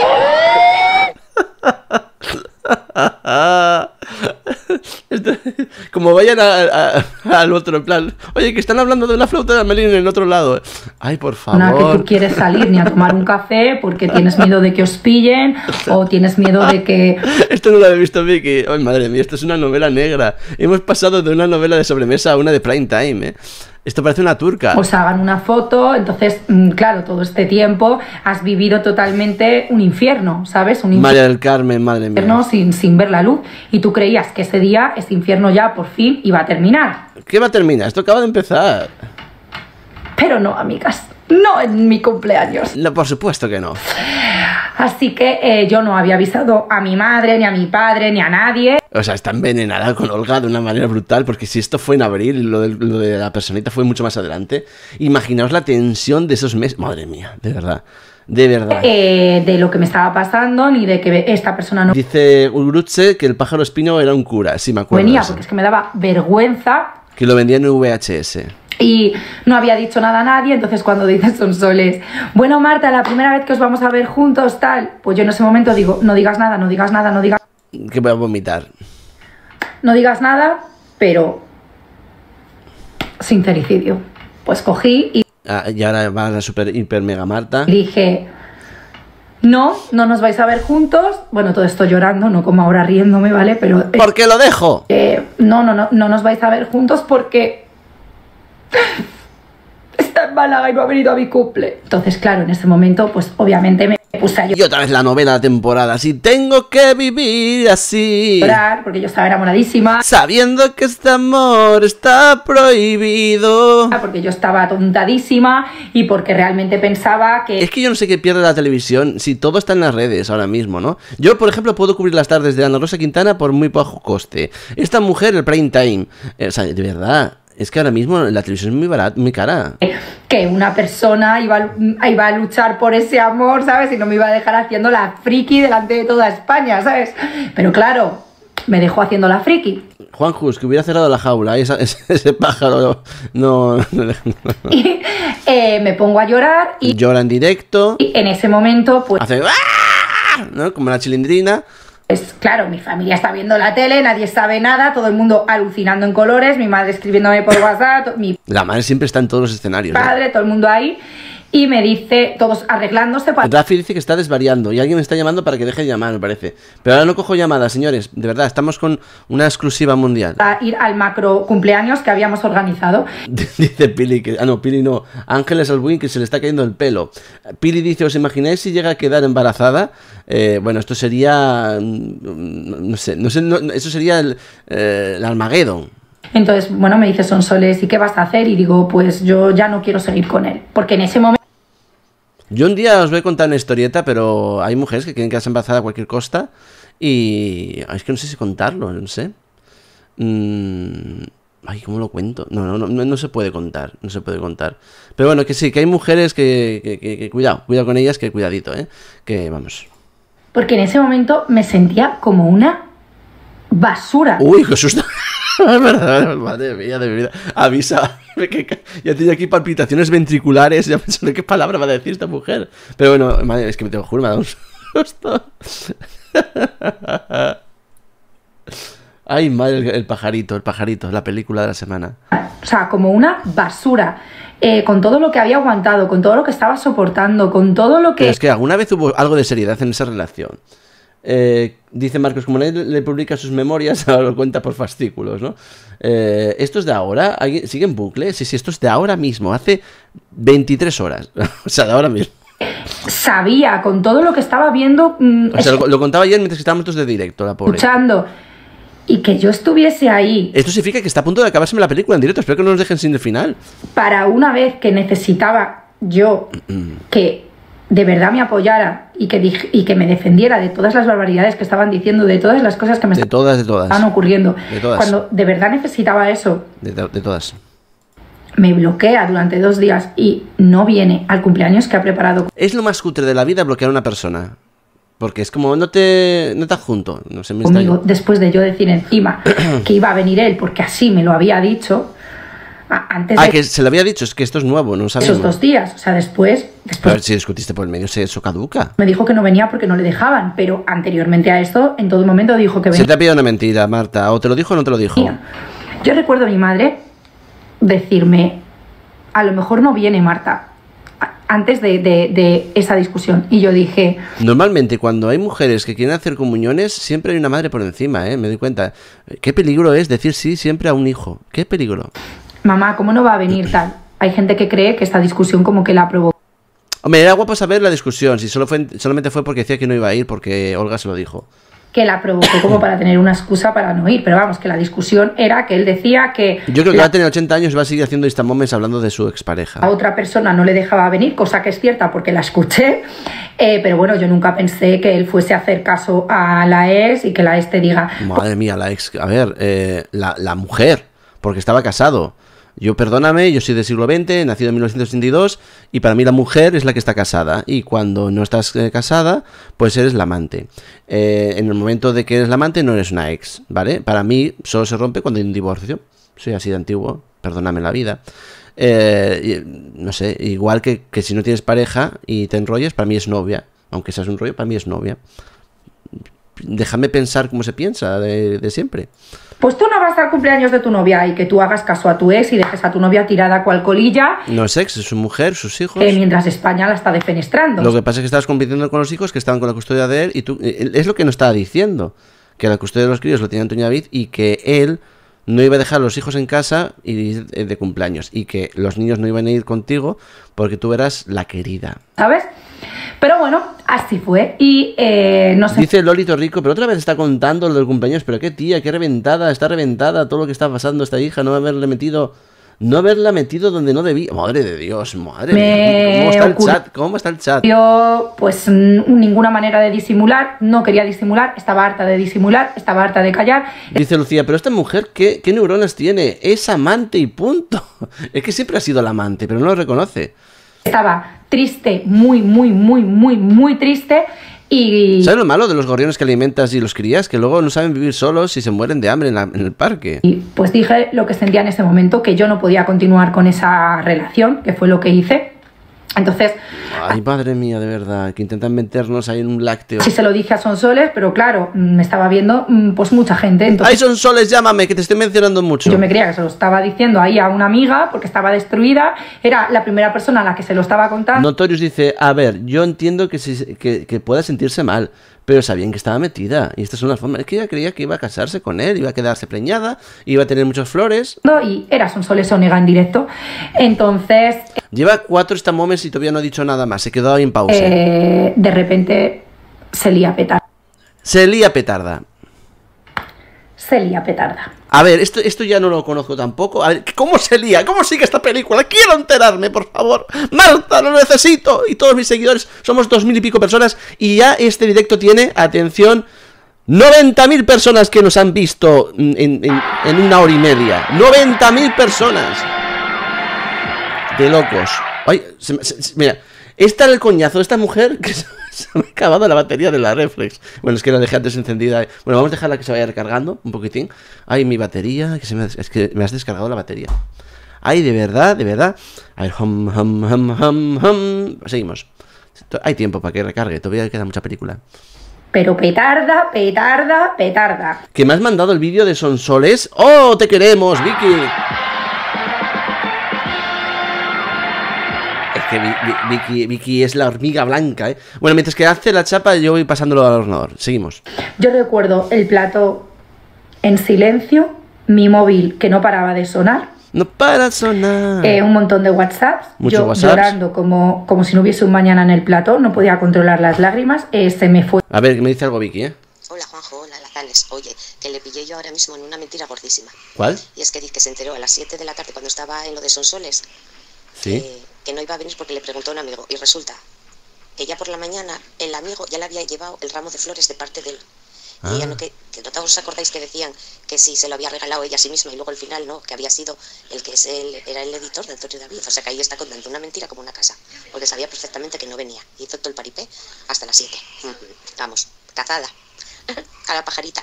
Como vayan a- a- al otro, en plan, oye, que están hablando de la flauta de Amelín en el otro lado. Ay, por que favor. tú quieres salir ni a tomar un café porque tienes miedo de que os pillen o tienes miedo de que Esto no lo había visto Vicky. Ay, madre mía, esto es una novela negra. Hemos pasado de una novela de sobremesa a una de prime time, ¿eh? Esto parece una turca. os hagan una foto. Entonces, mm, claro, todo este tiempo has vivido totalmente un infierno, ¿sabes? Un María del Carmen, madre mía. infierno sin, sin ver la luz. Y tú creías que ese día, ese infierno ya por fin iba a terminar. ¿Qué va a terminar? Esto acaba de empezar. Pero no, amigas. No en mi cumpleaños. No, por supuesto que no. Así que eh, yo no había avisado a mi madre, ni a mi padre, ni a nadie. O sea, está envenenada con Olga de una manera brutal, porque si esto fue en abril lo de, lo de la personita fue mucho más adelante, imaginaos la tensión de esos meses. Madre mía, de verdad. De verdad. eh, de lo que me estaba pasando, ni de que esta persona no Dice Uruche que el pájaro espino era un cura, sí me acuerdo. venía, porque es que me daba vergüenza Que lo vendía en VHS. y no había dicho nada a nadie, entonces cuando dices son soles, bueno Marta, la primera vez que os vamos a ver juntos, tal, pues yo en ese momento digo, no digas nada, no digas nada, no digas, Que voy a vomitar. no digas nada, pero sincericidio. Pues cogí y Ah, y ahora va la super hiper mega Marta. dije, no, no nos vais a ver juntos, bueno, todo esto llorando, no como ahora riéndome, ¿vale? Pero... eh, ¿Por qué lo dejo? eh, no, no, no, no nos vais a ver juntos porque está en Málaga y no ha venido a mi cumple. Entonces, claro, en ese momento, pues obviamente me Y otra vez la novena temporada. Si tengo que vivir así. llorar porque yo estaba enamoradísima. Sabiendo que este amor está prohibido. Porque yo estaba atontadísima y porque realmente pensaba que Es que yo no sé qué pierde la televisión si todo está en las redes ahora mismo, ¿no? Yo, por ejemplo, puedo cubrir las tardes de Ana Rosa Quintana por muy bajo coste. Esta mujer, el prime time. eh, o sea, de verdad. Es que ahora mismo la televisión es muy barata, muy cara. que una persona iba, a- iba a luchar por ese amor, ¿sabes? Y no me iba a dejar haciendo la friki delante de toda España, ¿sabes? Pero claro, me dejó haciendo la friki. Juan Jus, que hubiera cerrado la jaula, esa- ese, ese pájaro no, no- Y eh, me pongo a llorar y, llora en directo, y en ese momento, pues hace ¡ah! ¿no? Como la chilindrina. Pues claro, mi familia está viendo la tele, nadie sabe nada, todo el mundo alucinando en colores, mi madre escribiéndome por WhatsApp, mi La madre siempre está en todos los escenarios. padre, todo el mundo ahí, y me dice, todos arreglándose para Rafi dice que está desvariando y alguien me está llamando para que deje de llamar, me parece. Pero ahora no cojo llamadas, señores. De verdad, estamos con una exclusiva mundial. ir al macro cumpleaños que habíamos organizado. Dice Pili que. Ah, no, Pili no. Ángeles Albuín que se le está cayendo el pelo. Pili dice: ¿Os imagináis si llega a quedar embarazada? Eh, bueno, esto sería. mm, No sé, no sé, no- eso sería el, eh, el Armageddon. Entonces, bueno, me dice Sonsoles, ¿y qué vas a hacer? Y digo, pues yo ya no quiero seguir con él, porque en ese momento Yo un día os voy a contar una historieta, pero hay mujeres que quieren quedarse embarazadas a cualquier costa. Y. ay, Es que no sé si contarlo, no sé. Mm, Ay, ¿cómo lo cuento? No, no, no, no, se puede contar, no se puede contar. Pero bueno, que sí, que hay mujeres que, que- que- que cuidado, cuidado con ellas, que cuidadito, ¿eh? Que vamos. porque en ese momento me sentía como una basura. Uy, qué susto. Es verdad, Madre mía, de mi vida. Avisa. que- Ya tiene aquí palpitaciones ventriculares. Ya pensando qué palabra va a decir esta mujer. Pero bueno, madre, es que me te lo juro, me ha dado un susto. Ay, madre, el, el pajarito, el pajarito, la película de la semana. O sea, como una basura. Eh, con todo lo que había aguantado, con todo lo que estaba soportando, con todo lo Pero que... es que alguna vez hubo algo de seriedad en esa relación. Eh, dice Marcos, como nadie le publica sus memorias, ahora lo cuenta por fascículos, ¿no? Eh, ¿Esto es de ahora? ¿Alguien- ¿Sigue en bucle? Sí, sí, esto es de ahora mismo, hace 23 horas. o sea, de ahora mismo. Sabía, con todo lo que estaba viendo, mm, O sea, lo, lo contaba ayer mientras que estábamos todos de directo, la pobre. escuchando, y que yo estuviese ahí Esto significa que está a punto de acabarse la película en directo. Espero que no nos dejen sin el final. para una vez que necesitaba yo que de verdad me apoyara y que, dij- y que me defendiera de todas las barbaridades que estaban diciendo, de todas las cosas que me De todas, de todas. estaban ocurriendo. De todas. Cuando de verdad necesitaba eso, De, to- de todas. me bloquea durante dos días y no viene al cumpleaños que ha preparado Es lo más cutre de la vida bloquear a una persona. Porque es como no te, no te junto. No sé, me conmigo después de yo decir encima que iba a venir él porque así me lo había dicho antes Ah, de que se le había dicho, es que esto es nuevo, no esos sabemos. dos días. O sea, después, A ver si discutiste por el medio, se- eso caduca. me dijo que no venía porque no le dejaban, pero anteriormente a esto, en todo momento dijo que Se venía. te ha pillado una mentira, Marta. O te lo dijo o no te lo dijo. Yo recuerdo a mi madre decirme, a lo mejor no viene Marta, antes de, de- de esa discusión. Y yo dije, Normalmente cuando hay mujeres que quieren hacer comuniones, siempre hay una madre por encima, ¿eh? Me doy cuenta. Qué peligro es decir sí siempre a un hijo. Qué peligro. Mamá, ¿cómo no va a venir tal? Hay gente que cree que esta discusión como que la provocó. Hombre, era guapo saber la discusión. Si solo fue, solamente fue porque decía que no iba a ir, porque Olga se lo dijo. que la provocó como para tener una excusa para no ir, pero vamos, que la discusión era que él decía que Yo creo que la, va a tener 80 años y va a seguir haciendo Instamomes hablando de su expareja. a otra persona no le dejaba venir, cosa que es cierta porque la escuché, eh, pero bueno, yo nunca pensé que él fuese a hacer caso a la ex y que la ex te diga, Madre mía, la ex. A ver, eh, la, la mujer, porque estaba casado. Yo, perdóname, yo soy del siglo XX, nacido en 1962, y para mí la mujer es la que está casada. Y cuando no estás eh, casada, pues eres la amante. Eh, en el momento de que eres la amante, no eres una ex, ¿vale? Para mí, solo se rompe cuando hay un divorcio. Soy así de antiguo, perdóname la vida. Eh, no sé, igual que, que si no tienes pareja y te enrollas, para mí es novia. Aunque seas un rollo, para mí es novia. Déjame pensar cómo se piensa de siempre. Pues tú no vas al cumpleaños de tu novia y que tú hagas caso a tu ex y dejes a tu novia tirada cual colilla No es ex, es su mujer, sus hijos. eh, mientras España la está defenestrando. Lo que pasa es que estabas compitiendo con los hijos que estaban con la custodia de él y tú... eh, Es lo que nos estaba diciendo. Que la custodia de los críos lo tenía Antonio David y que él no iba a dejar a los hijos en casa y de de cumpleaños. Y que los niños no iban a ir contigo porque tú eras la querida. ¿Sabes? Pero bueno, así fue. Y eh, no sé. Dice Lolito Rico, pero otra vez está contando lo del cumpleaños. Pero qué tía, qué reventada, está reventada todo lo que está pasando a esta hija. No haberle metido... No haberla metido donde no debía. Madre de Dios, madre Me mía. ¿Cómo está el chat? ¿Cómo está el chat? Yo, pues ninguna manera de disimular, no quería disimular, estaba harta de disimular, estaba harta de callar. Dice Lucía, pero esta mujer, ¿qué, qué neuronas tiene? Es amante y punto. Es que siempre ha sido la amante, pero no lo reconoce. Estaba triste, muy, muy, muy, muy, muy triste. Y ¿Sabes lo malo de los gorriones que alimentas y los crías? Que luego no saben vivir solos y se mueren de hambre en, la- en el parque. pues dije lo que sentía en ese momento, que yo no podía continuar con esa relación, que fue lo que hice. Entonces, Ay, madre mía, de verdad, que intentan meternos ahí en un lácteo. sí se lo dije a Sonsoles, pero claro, mm, me estaba viendo mm, pues mucha gente. Entonces, Ay, son soles, llámame, que te estoy mencionando mucho. Yo me creía que se lo estaba diciendo ahí a una amiga porque estaba destruida. Era la primera persona a la que se lo estaba contando. Notorious dice, a ver, yo entiendo que, si- que, que pueda sentirse mal, pero sabían que estaba metida. Y estas son las formas. Es que ella creía que iba a casarse con él, iba a quedarse preñada, iba a tener muchas flores. Y era Sonsoles Onega en directo. Entonces, Lleva cuatro esta moments y todavía no ha dicho nada más. Se quedó ahí en pausa. eh, de repente se lía petarda. Se lía petarda. Se lía petarda. A ver, esto, esto ya no lo conozco tampoco. A ver, ¿cómo se lía? ¿Cómo sigue esta película? Quiero enterarme, por favor. Marta, lo necesito. Y todos mis seguidores, somos dos mil y pico personas. Y ya este directo tiene, atención, 90.000 personas que nos han visto en, en- una hora y media. 90.000 personas. De locos. Ay, mira, esta era el coñazo de esta mujer que se, me ha acabado la batería de la reflex. Bueno, es que la dejé antes encendida. Bueno, vamos a dejarla que se vaya recargando un poquitín. Ay, mi batería, que se me, es que me has descargado la batería. Ay, de verdad, de verdad. A ver, hum, hum, hum, hum, hum. Seguimos. Hay tiempo para que recargue, todavía queda mucha película. Pero petarda, petarda, petarda. Que me has mandado el vídeo de Sonsoles. ¡Oh, te queremos, Vicky! Que Vi- Vi- Vicky, Vicky es la hormiga blanca, ¿eh? Bueno, mientras que hace la chapa, yo voy pasándolo al ordenador. Seguimos. Yo recuerdo el plato en silencio, mi móvil que no paraba de sonar, No para de sonar. eh, un montón de WhatsApps, Muchos yo WhatsApps. llorando como, como si no hubiese un mañana en el plato, no podía controlar las lágrimas, eh, se me fue A ver, que me dice algo Vicky, ¿eh? Hola Juanjo, hola Lazales. Oye, que le pillé yo ahora mismo en una mentira gordísima. ¿Cuál? Y es que dice que se enteró a las 7 de la tarde cuando estaba en lo de Sonsoles Sí. que, que no iba a venir porque le preguntó a un amigo. Y resulta que ya por la mañana el amigo ya le había llevado el ramo de flores de parte de él. Y ella Ah. no que, que no os acordáis que decían que si se lo había regalado ella a sí misma y luego al final no, que había sido el que es el, era el editor de Antonio David. O sea que ahí está contando una mentira como una casa. Porque sabía perfectamente que no venía. Hizo todo el paripé hasta las 7. Vamos, cazada. A la pajarita.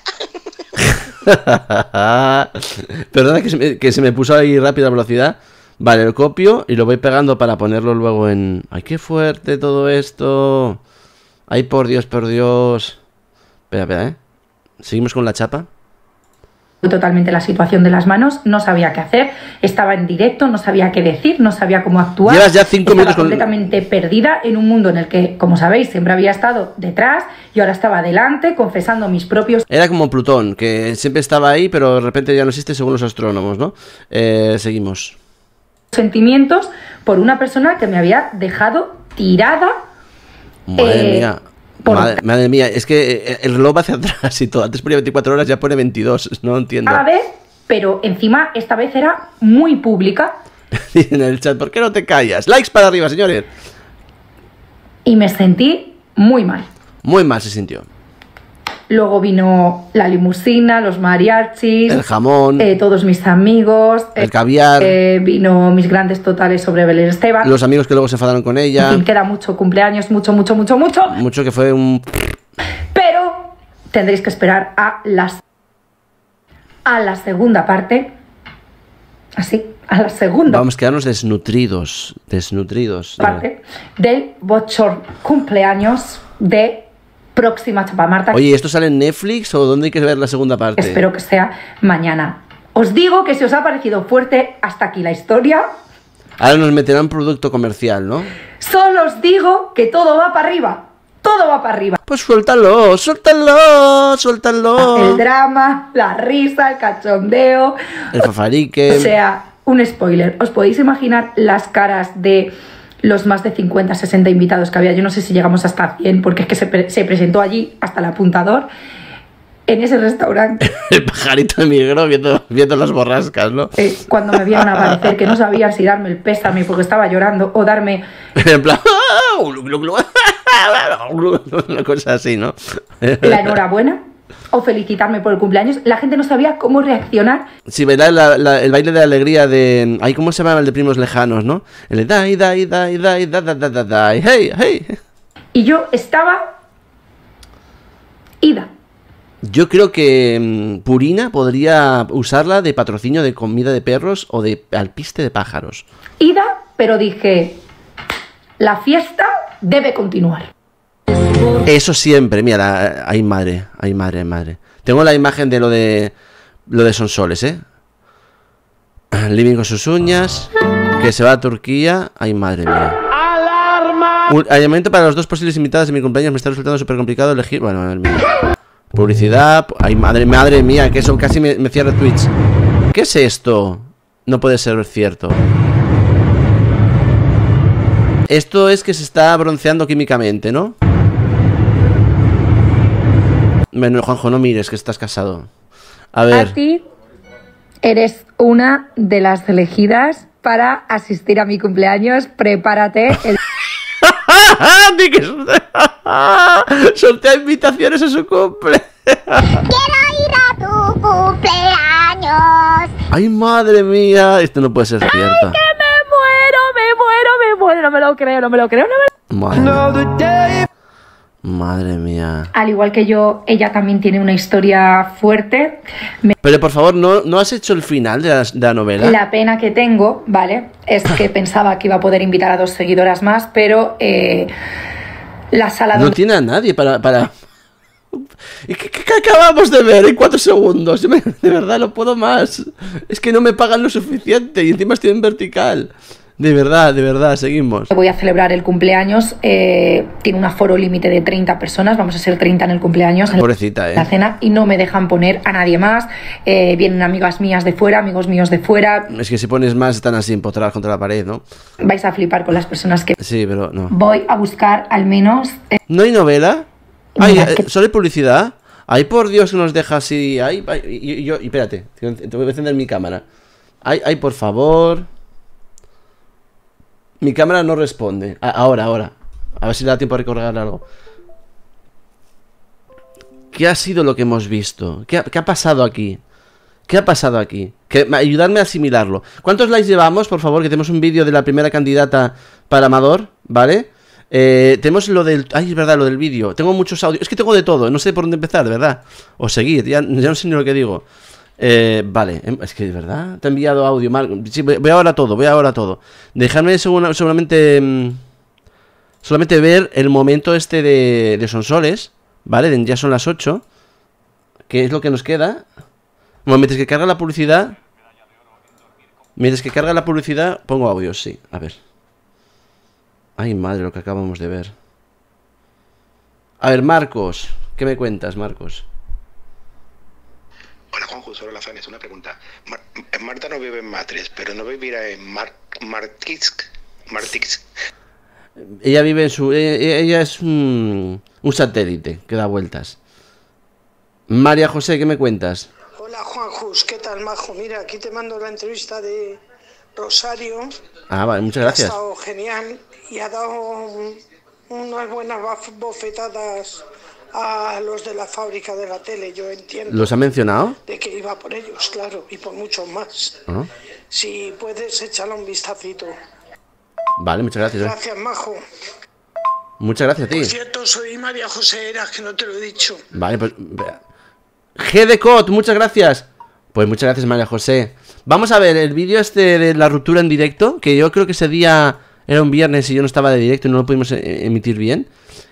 Perdona que se, me, que se me puso ahí rápida velocidad. Vale, lo copio y lo voy pegando para ponerlo luego en... ¡Ay, qué fuerte todo esto! ¡Ay, por Dios, por Dios! Espera, espera, ¿eh? Seguimos con la chapa. totalmente la situación de las manos, no sabía qué hacer, estaba en directo, no sabía qué decir, no sabía cómo actuar. Llevas ya cinco estaba minutos con- completamente perdida en un mundo en el que, como sabéis, siempre había estado detrás y ahora estaba delante, confesando mis propios Era como Plutón, que siempre estaba ahí, pero de repente ya no existe según los astrónomos, ¿no? Eh, seguimos. Sentimientos por una persona que me había dejado tirada. Madre Eh, mía. por- Madre, madre mía, es que eh, el reloj va hacia atrás y todo. Antes ponía 24 horas, ya pone 22. No entiendo. A vez, pero encima esta vez era muy pública en el chat, ¿por qué no te callas? Likes para arriba, señores. y me sentí muy mal. Muy mal se sintió. Luego vino la limusina, los mariachis, El jamón, eh, todos mis amigos, el caviar, eh, vino mis grandes totales sobre Belén Esteban. los amigos que luego se enfadaron con En ella. fin, queda mucho cumpleaños, mucho, mucho, mucho, mucho. Mucho que fue un... Pero tendréis que esperar a las a la segunda parte. Así, a la segunda Vamos a quedarnos desnutridos. Desnutridos. parte del bochor cumpleaños de próxima Chapamarta. Oye, ¿esto sale en Netflix o dónde hay que ver la segunda parte? Espero que sea mañana. Os digo que si os ha parecido fuerte hasta aquí la historia, Ahora nos meterán producto comercial, ¿no? solo os digo que todo va para arriba. Todo va para arriba. Pues suéltalo, suéltalo, suéltalo. El drama, la risa, el cachondeo. El fafarique. O sea, un spoiler. ¿Os podéis imaginar las caras de los más de 50, 60 invitados que había? Yo no sé si llegamos hasta 100, porque es que se, pre- se presentó allí hasta el apuntador en ese restaurante. El pajarito emigró viendo, viendo las borrascas, ¿no? eh, cuando me vieron aparecer, que no sabían si darme el pésame porque estaba llorando o darme En plan... glu, Una cosa así, ¿no? la enhorabuena o felicitarme por el cumpleaños. La gente no sabía cómo reaccionar Sí, bailar la- la- el baile de alegría de... Ay, ¿cómo se llama el de primos lejanos, no? El de dai, dai, dai, dai, da, da, da, da, dai, hey, hey. y yo estaba ida. Yo creo que mm, Purina podría usarla de patrocinio de comida de perros o de alpiste de pájaros. ida, pero dije, La fiesta debe continuar. Eso siempre, mira, la- ay madre, ay madre, ay madre. Tengo la imagen de lo de lo de Sonsoles, ¿eh? Living con sus uñas, que se va a Turquía, ay madre mía. Un allanamiento para los dos posibles invitados de mi cumpleaños me está resultando súper complicado elegir. Bueno, madre mía. Publicidad, ay madre, madre mía, que eso casi me, me cierra Twitch. ¿Qué es esto? No puede ser cierto. Esto es que se está bronceando químicamente, ¿no? Bueno, Juanjo, no mires que estás casado. A A ver. ti eres una de las elegidas para asistir a mi cumpleaños. Prepárate. El... Que sortea invitaciones a su cumple. tu cumpleaños. Ay, madre mía, esto no puede ser cierto. me muero, me muero, me muero. No me lo creo, no me lo creo, no me Madre, madre mía. Al igual que yo, ella también tiene una historia fuerte. Me- Pero por favor, ¿no, no has hecho el final de la, de la novela? La pena que tengo, ¿vale? Es que pensaba que iba a poder invitar a dos seguidoras más, pero eh, la sala No donde tiene a nadie para... para... ¿Y ¿Qué, qué- qué acabamos de ver en cuatro segundos? De verdad, no puedo más. Es que no me pagan lo suficiente y encima estoy en vertical. De verdad, de verdad, seguimos. voy a celebrar el cumpleaños eh, tiene un aforo límite de 30 personas, vamos a ser 30 en el cumpleaños. Pobrecita, la eh. cena y no me dejan poner a nadie más. Eh, vienen amigas mías de fuera, amigos míos de fuera. Es que si pones más están así empotradas contra la pared, ¿no? Vais a flipar con las personas que Sí, pero no. voy a buscar al menos. eh, ¿No hay novela? Ay, Mira, que- ¿Solo hay publicidad? Ay, por Dios, que nos deja así. Ay, ay, y, y yo, y espérate, te voy a encender mi cámara. Ay, ay, por favor. Mi cámara no responde. Ahora, ahora. A ver si le da tiempo a recargar algo. ¿Qué ha sido lo que hemos visto? ¿Qué ha, pasado aquí? ¿Qué ha pasado aquí? Ayudarme a asimilarlo. ¿Cuántos likes llevamos, por favor? Que tenemos un vídeo de la primera candidata para Amador, ¿vale? Eh, tenemos lo del... Ay, es verdad, lo del vídeo. Tengo muchos audios. Es que tengo de todo. No sé por dónde empezar, de verdad. O seguir. Ya no sé ni lo que digo. Eh, vale. em, Es que, de verdad. Te he enviado audio, Marco. Sí, voy ahora todo. Voy ahora todo. Dejadme seguramente... mm, Solamente ver el momento este de, de Sonsoles. ¿Vale? Ya son las 8. Que es lo que nos queda. Bueno, mientras que carga la publicidad... Mientras que carga la publicidad, pongo audios, sí. A ver. Ay, madre, lo que acabamos de ver. A ver, Marcos. ¿Qué me cuentas, Marcos? Hola Juanjo, solo la fan, es una pregunta. Mar- Marta no vive en Matres, pero no vivirá en Mar Martixk. Martixk. Ella vive en su... e- Ella es un, un satélite que da vueltas. María José, ¿qué me cuentas? Hola Juanjus, ¿qué tal, Majo? Mira, aquí te mando la entrevista de Rosario. Ah, vale, muchas Ha gracias. estado genial y ha dado un- unas buenas bofetadas a los de la fábrica de la tele. Yo entiendo ¿Los ha mencionado? de que iba por ellos, claro, y por muchos más. Ah, Si puedes, échale un vistacito. Vale, muchas gracias. eh. Gracias, Majo. Muchas gracias a ti. Por cierto, soy María José Eras, que no te lo he dicho. Vale, pues... G de Cot, muchas gracias. Pues muchas gracias, María José. Vamos a ver el vídeo este de la ruptura en directo, que yo creo que ese día era un viernes y yo no estaba de directo y no lo pudimos eh, emitir bien.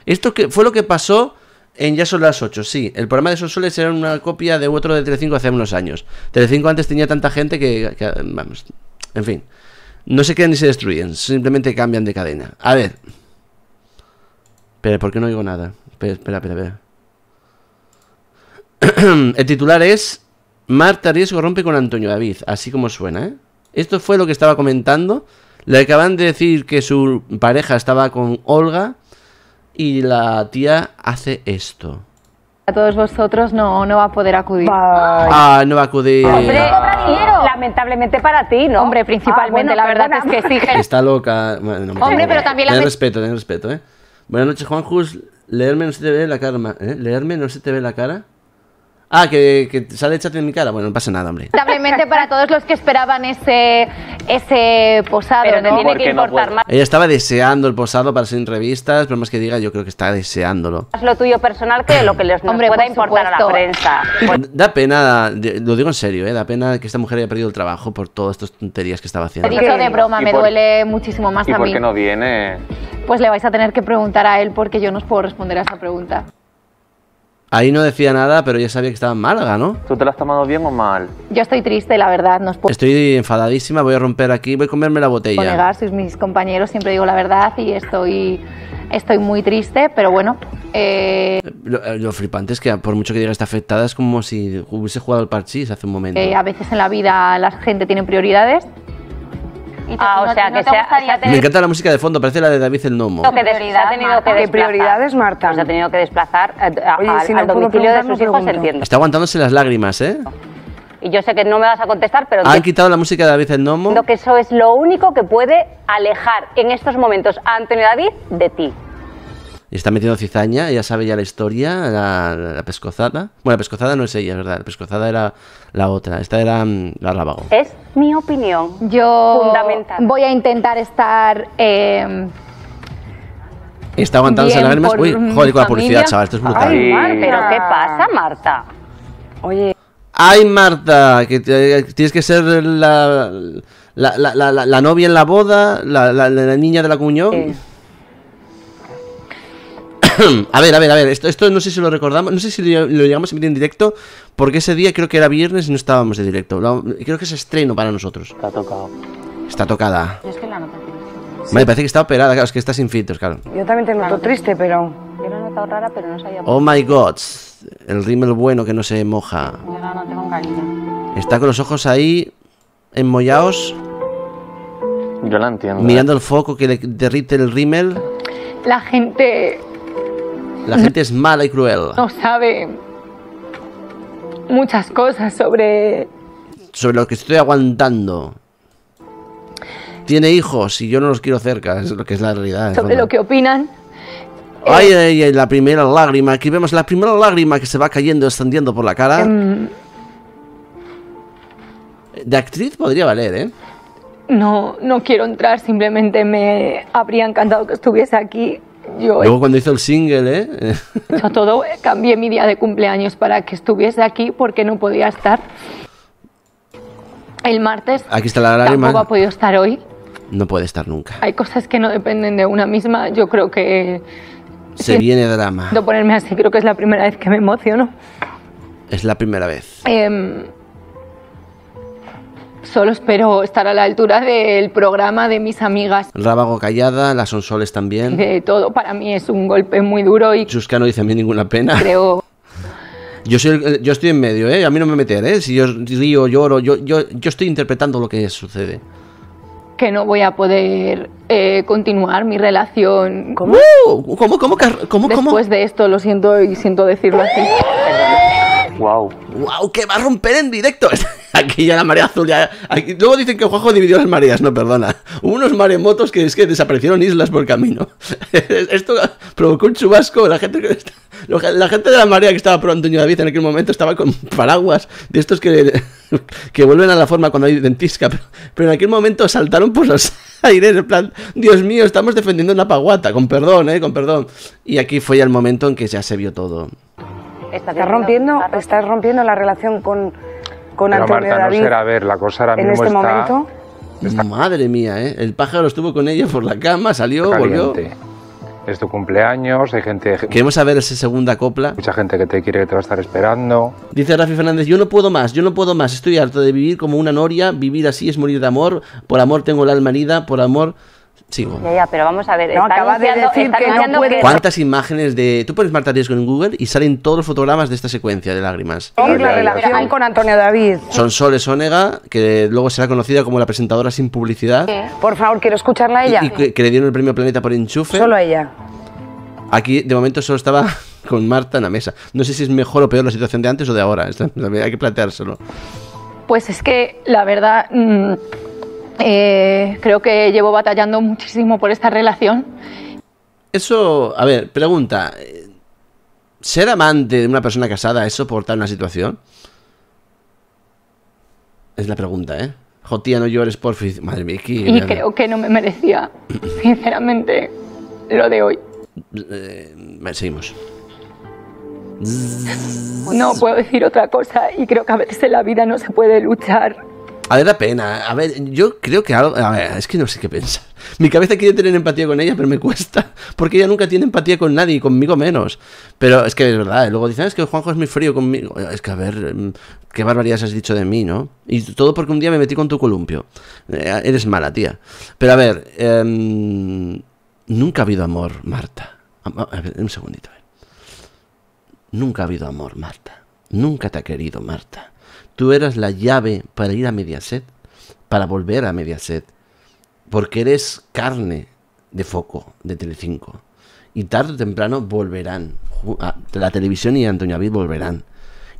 Esto que fue lo que pasó en Ya son las 8, sí. El programa de Sonsoles era una copia de otro de Telecinco hace unos años. Telecinco antes tenía tanta gente que, vamos, en fin. No se quedan ni se destruyen, simplemente cambian de cadena. A ver. Espera, ¿por qué no oigo nada? Espera, espera. espera. El titular es Marta Riesgo rompe con Antonio David, así como suena, ¿eh? Esto fue lo que estaba comentando. Le acaban de decir que su pareja estaba con Olga y la tía hace esto. A todos vosotros no, no va a poder acudir. Ah, no va a acudir. Hombre, lamentablemente para ti, ¿no? Hombre, principalmente, Ah, bueno, la verdad perdona. es que sí. Está loca. Bueno, no, Hombre, pero también la Ten respeto, ten respeto, ¿eh? Buenas noches, Juanjus. Leerme no se te ve la cara. ¿eh? Leerme no se te ve la cara. Ah, que, que sale el chat en mi cara. Bueno, no pasa nada, hombre. Lamentablemente para todos los que esperaban ese, ese posado, Pero te ¿no? tiene que importar más Ella estaba deseando el posado para ser en revistas, pero más que diga, yo creo que está deseándolo. lo tuyo personal que lo que les Hombre, pueda por importar a la supuesto. prensa. Da pena, lo digo en serio, ¿eh? da pena que esta mujer haya perdido el trabajo por todas estas tonterías que estaba He haciendo. dicho de broma, ¿Y me por- duele muchísimo más ¿Y a por mí. qué no viene? Pues le vais a tener que preguntar a él porque yo no os puedo responder a esa pregunta. Ahí no decía nada, pero ya sabía que estaba en Málaga, ¿no? ¿Tú te lo has tomado bien o mal? Yo estoy triste, la verdad, no os puedo Estoy enfadadísima, voy a romper aquí, voy a comerme la botella. negar, sois mis compañeros, siempre digo la verdad y estoy, estoy muy triste, pero bueno, eh, Lo, eh, lo flipante es que por mucho que diga está afectada, es como si hubiese jugado al parchís hace un momento. eh, a veces en la vida la gente tiene prioridades. Y te- Ah, o no- sea, no que te sea- gustaría sea Me encanta la música de fondo, parece la de David el Nomo. que se ha tenido que ¿Qué desplazar. prioridades, Marta? Pues ha tenido que desplazar a- a- Oye, al, si no al puedo domicilio de sus hijos, entiendo. Está aguantándose las lágrimas, ¿eh? Y yo sé que no me vas a contestar, pero Han quitado la música de David el Nomo. entiendo que eso es lo único que puede alejar en estos momentos a Antonio David de ti. Y está metiendo cizaña, ella sabe ya la historia, la, la pescozada. Bueno, la pescozada no es ella, es verdad. La pescozada era la otra. Esta era mm, la rábago. Es mi opinión. Yo Fundamental. voy a intentar estar eh, Está aguantándose las lágrimas. Uy, joder, con la publicidad, chaval, esto es brutal. Ay, Mar, pero ¿qué pasa, Marta? Oye, Ay, Marta, que te- tienes que ser la, la, la, la, la- la novia en la boda, la, la, la niña de la comunión. a ver, a ver, a ver, esto, esto no sé si lo recordamos, no sé si lo, lo llegamos a emitir en directo, porque ese día creo que era viernes y no estábamos de directo. Lo- creo que es estreno para nosotros. Está tocado. Está tocada. Yo es que la noto. Vale, parece que está operada, claro, es que está sin filtros, claro. yo también te noto triste, pero... Yo la he notado rara, pero no sabía. Oh my god, el rímel bueno que no se moja. Yo la noté con cariño. Está con los ojos ahí, enmollados, Yo la entiendo. ¿eh? mirando el foco que le derrite el rímel. la gente La gente es mala y cruel. no sabe muchas cosas sobre Sobre lo que estoy aguantando. Tiene hijos y yo no los quiero cerca, es lo que es la realidad. sobre lo que opinan. Ay, ay, ay, la primera lágrima. Aquí vemos la primera lágrima que se va cayendo, extendiendo por la cara. Em, De actriz podría valer, ¿eh? no, no quiero entrar, simplemente me habría encantado que estuviese aquí. Yo he Luego cuando hizo el single, ¿eh? hecho todo, cambié mi día de cumpleaños para que estuviese aquí porque no podía estar. El martes Aquí está la tampoco ha lágrima. podido estar hoy. No puede estar nunca. Hay cosas que no dependen de una misma. Yo creo que Se viene drama. de ponerme así, creo que es la primera vez que me emociono. Es la primera vez. Em, solo espero estar a la altura del programa de mis amigas. Rábago callada, las sonsoles también. De todo, para mí es un golpe muy duro y Chusca no dice a mí ninguna pena. creo Yo, soy, yo estoy en medio, ¿eh? A mí no me meter, ¿eh? Si yo río, lloro, yo, yo, yo estoy interpretando lo que sucede. que no voy a poder eh, continuar mi relación. ¿Cómo? Uh, ¿Cómo, cómo, cómo? Después de esto, lo siento y siento decirlo así. Wow. ¡Wow! ¡Que va a romper en directo! Aquí ya la marea azul ya... aquí- Luego dicen que Juanjo dividió las mareas, no, perdona. Hubo unos maremotos que es que desaparecieron islas por camino. Esto provocó un chubasco. La gente, la gente de la marea que estaba por Antonio David en aquel momento estaba con paraguas de estos que, que vuelven a la forma cuando hay dentisca. Pero, pero en aquel momento saltaron por los aires, en plan, Dios mío, estamos defendiendo una paguata, con perdón, eh, con perdón. Y aquí fue ya el momento en que ya se vio todo. Estás rompiendo, estás rompiendo la relación con, con Pero Antonio Marta, no David será, a ver, la cosa ahora en mismo este está momento. Madre mía, ¿eh? El pájaro estuvo con ella por la cama, salió, volvió. Es tu cumpleaños, hay gente, Queremos saber esa segunda copla. mucha gente que te quiere que te va a estar esperando. Dice Rafi Fernández, yo no puedo más, yo no puedo más, estoy harto de vivir como una noria, vivir así es morir de amor, por amor tengo el alma herida, por amor... Sigo. Ya, ya, pero vamos a ver. No, está acaba de decir está que no puede- ¿Cuántas imágenes de... Tú pones Marta Riesgo en Google y salen todos los fotogramas de esta secuencia de lágrimas. Seguir la relación con Antonio David. Son Soles Onega, que luego será conocida como la presentadora sin publicidad, Por favor, quiero escucharla a ella. y que, que le dieron el premio Planeta por enchufe. Solo a ella. Aquí, de momento, solo estaba con Marta en la mesa. No sé si es mejor o peor la situación de antes o de ahora. Esto hay que planteárselo. Pues es que la verdad mm, eh, creo que llevo batallando muchísimo por esta relación. Eso, a ver, pregunta. eh, ¿Ser amante de una persona casada es soportar una situación? Es la pregunta, ¿eh? Jo, tía, no llores, porfi. Madre mía, qué... Y creo que no me merecía, sinceramente, lo de hoy. Eh, vale, seguimos. No puedo decir otra cosa y creo que a veces en la vida no se puede luchar. A ver, da pena. A ver, yo creo que algo. A ver, es que no sé qué pensar. Mi cabeza quiere tener empatía con ella, pero me cuesta. Porque ella nunca tiene empatía con nadie y conmigo menos. Pero es que es verdad. Luego dicen, "Ah, es que Juanjo es muy frío conmigo. Es que, a ver, mm, qué barbaridades has dicho de mí, ¿no? Y todo porque un día me metí con tu columpio. Eh, eres mala, tía. Pero a ver, em, nunca ha habido amor, Marta. A- ver, un segundito. Nunca ha habido amor, Marta. Nunca te ha querido, Marta. Tú eras la llave para ir a Mediaset, para volver a Mediaset, porque eres carne de foco de Telecinco. Y tarde o temprano volverán. La televisión y Antonio David volverán.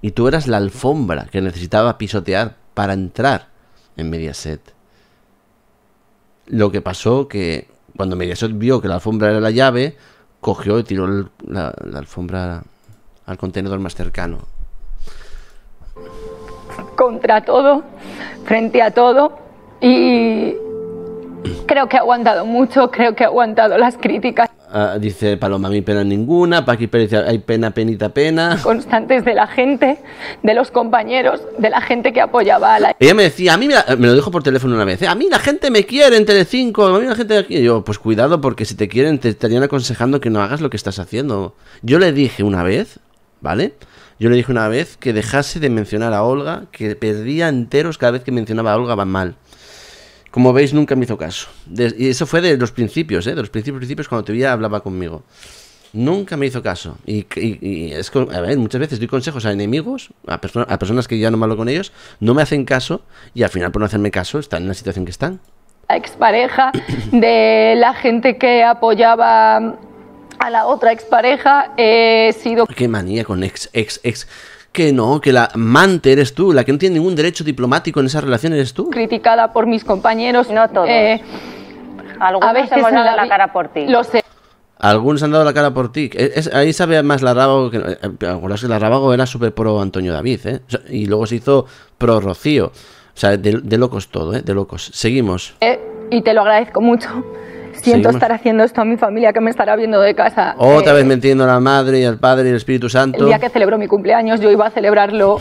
Y tú eras la alfombra que necesitaba pisotear para entrar en Mediaset. Lo que pasó que cuando Mediaset vio que la alfombra era la llave, cogió y tiró la alfombra al contenedor más cercano. Contra todo, frente a todo y creo que he aguantado mucho, creo que he aguantado las críticas Ah, dice Paloma, a mí pena ninguna. Paqui Pérez hay pena, penita, pena. constantes de la gente, de los compañeros, de la gente que apoyaba a la Ella me decía, a mí me, la- me lo dijo por teléfono una vez, "eh, a mí la gente me quiere en Telecinco, a mí la gente aquí. Y yo, pues cuidado porque si te quieren te estarían aconsejando que no hagas lo que estás haciendo. Yo le dije una vez, ¿vale? Yo le dije una vez que dejase de mencionar a Olga, que perdía enteros cada vez que mencionaba a Olga van mal. Como veis, nunca me hizo caso. Y eso fue de los principios, ¿eh? De los principios, principios cuando veía hablaba conmigo. Nunca me hizo caso. Y, es que, muchas veces doy consejos a enemigos, a, perso- a personas que ya no me hablo con ellos, no me hacen caso y al final por no hacerme caso están en la situación que están. expareja, de la gente que apoyaba a la otra expareja, he sido Qué manía con ex, ex, ex. Que no, que la amante eres tú, la que no tiene ningún derecho diplomático en esa relación eres tú. criticada por mis compañeros. No todos. Algunos a veces hemos dado la la cara por ti. Lo sé. Algunos han dado la cara por ti. Es- es- ahí sabe más la Rábago que. eh, ¿te acuerdas que la Rábago era súper pro Antonio David, ¿eh? O sea, y luego se hizo pro Rocío. O sea, de, de locos todo, ¿eh? De locos. Seguimos. Eh, y te lo agradezco mucho. Siento Seguimos. estar haciendo esto a mi familia que me estará viendo de casa. Otra Eh, vez metiendo a la madre y al padre y el Espíritu El Santo. día que celebró mi cumpleaños, yo iba a celebrarlo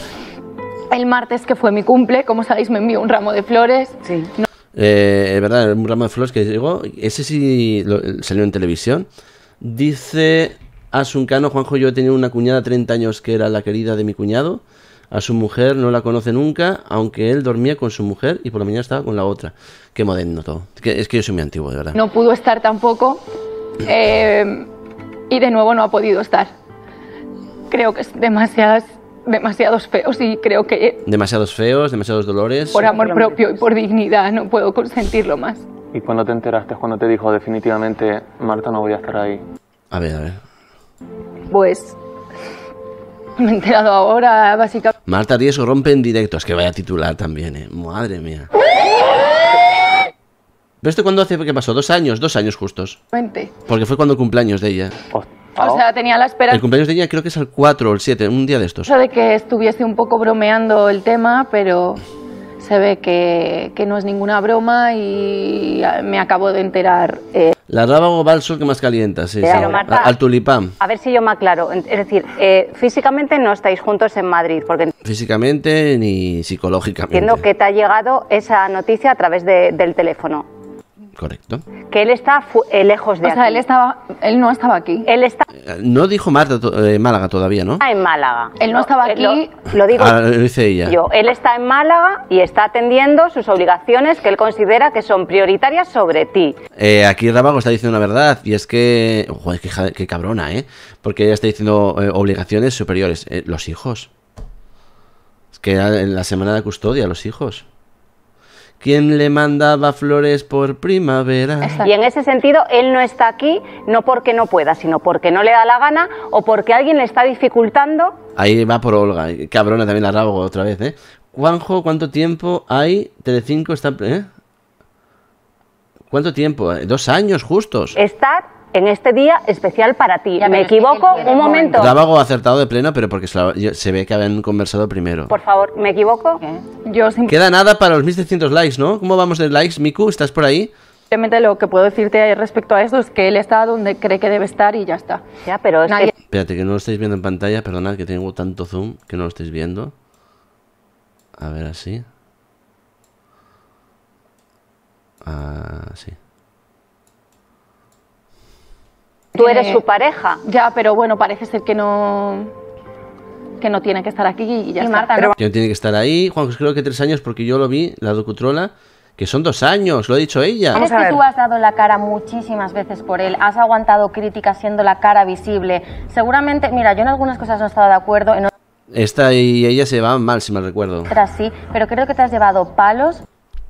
el martes, que fue mi cumple. Como sabéis, me envió un ramo de flores. Sí. Eh, es verdad, un ramo de flores que llegó. Ese sí lo- salió en televisión. Dice Asuncano, Juanjo, yo he tenido una cuñada 30 años que era la querida de mi cuñado. A su mujer no la conoce nunca, aunque él dormía con su mujer y por la mañana estaba con la otra. Qué moderno todo. Es que yo soy muy antiguo, de verdad. No pudo estar tampoco. eh, y de nuevo no ha podido estar. Creo que es demasiadas, demasiados feos y creo que Demasiados feos, demasiados dolores. por amor propio y por dignidad no puedo consentirlo más. ¿Y cuando te enteraste? Cuando te dijo definitivamente, Marta, no voy a estar ahí? A ver, a ver. Pues me he enterado ahora, básicamente. Marta Riesgo rompe en directo. Es que vaya titular también, eh. Madre mía. ¿Pero esto cuándo hace que pasó? ¿Dos años? Dos años justos. Porque fue cuando el cumpleaños de ella. O sea, tenía la El esperanza cumpleaños de ella creo que es el 4 o el 7, un día de estos. de que estuviese un poco bromeando el tema, pero se ve que, que no es ninguna broma y me acabo de enterar. eh, La rábago va al sol que más calienta, sí. Pero, sí. Marta- A- Al tulipán. A ver si yo me aclaro. Es decir, eh, físicamente no estáis juntos en Madrid, porque Físicamente ni psicológicamente. entiendo que te ha llegado esa noticia a través de- del teléfono. Correcto. Que él está fu- eh, lejos de O sea, él estaba, él no estaba aquí. Él está Eh, No dijo Marta eh, Málaga todavía, ¿no? en Málaga. Él no estaba aquí. Lo, lo digo Ah, lo dice ella. yo. Él está en Málaga y está atendiendo sus obligaciones que él considera que son prioritarias sobre ti. Eh, aquí Rábago está diciendo una verdad y es que... Joder, qué, cabrona, ¿eh? Porque ella está diciendo eh, obligaciones superiores. Eh, los hijos. Es que era en la semana de custodia, los hijos. ¿Quién le mandaba flores por primavera? Y en ese sentido, él no está aquí no porque no pueda, sino porque no le da la gana o porque alguien le está dificultando. Ahí va por Olga. Cabrona también la Rábago otra vez, ¿eh? Juanjo, ¿cuánto tiempo hay? Telecinco está... ¿Eh? ¿Cuánto tiempo? Dos años justos. Estar en este día especial para ti. Ya, ¿Me es que equivoco? Un momento. Rábago ha acertado de pleno, pero porque se, la- yo- se ve que habían conversado primero. Por favor, ¿me equivoco? Yo Queda nada para los 1700 likes, ¿no? ¿Cómo vamos de likes, Miku? ¿Estás por ahí? simplemente lo que puedo decirte respecto a esto es que él está donde cree que debe estar y ya está. Ya, pero Nadie- Espérate, que no lo estáis viendo en pantalla. Perdonad que tengo tanto zoom que no lo estáis viendo. A ver, así. Así. Tú eres su pareja. Ya, pero bueno, parece ser que no que no tiene que estar aquí y ya Y está. Marta, Pero- Que no tiene que estar ahí. Juan, pues creo que tres años porque yo lo vi, la docutrola, que son dos años, lo ha dicho ella. Es que tú has dado la cara muchísimas veces por él, has aguantado críticas siendo la cara visible. Seguramente, mira, yo en algunas cosas no he estado de acuerdo, en Esta y ella se van mal, si mal recuerdo. otras sí, pero creo que te has llevado palos.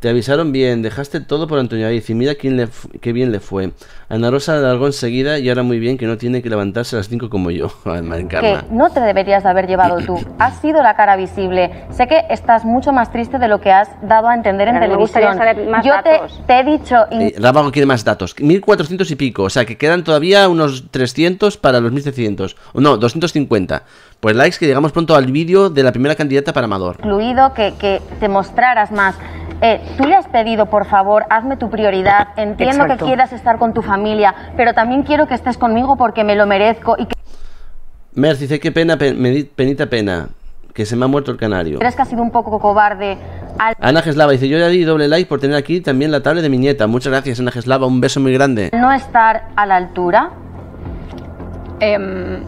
Te avisaron bien, dejaste todo por Antonio David y mira quién le qué bien le fue. Ana Rosa la largó enseguida y ahora muy bien que no tiene que levantarse a las 5 como yo. Que no te deberías de haber llevado tú. Has sido la cara visible. Sé que estás mucho más triste de lo que has dado a entender en Pero televisión. gustaría saber más Yo te, datos. te he dicho, Eh, Rábago quiere más datos. 1400 y pico. O sea que quedan todavía unos 300 para los 1700. O No, 250. Pues likes que llegamos pronto al vídeo de la primera candidata para Amador. incluido que, que te mostraras más. Eh, tú le has pedido, por favor, hazme tu prioridad. Entiendo Exacto. que quieras estar con tu familia, pero también quiero que estés conmigo porque me lo merezco y que Merz dice, qué pena, pe- me di- penita pena. Que se me ha muerto el canario. crees que has sido un poco cobarde al Ana Geslava dice, yo ya di doble like por tener aquí también la tablet de mi nieta. Muchas gracias, Ana Geslava. Un beso muy grande. no estar a la altura. Em,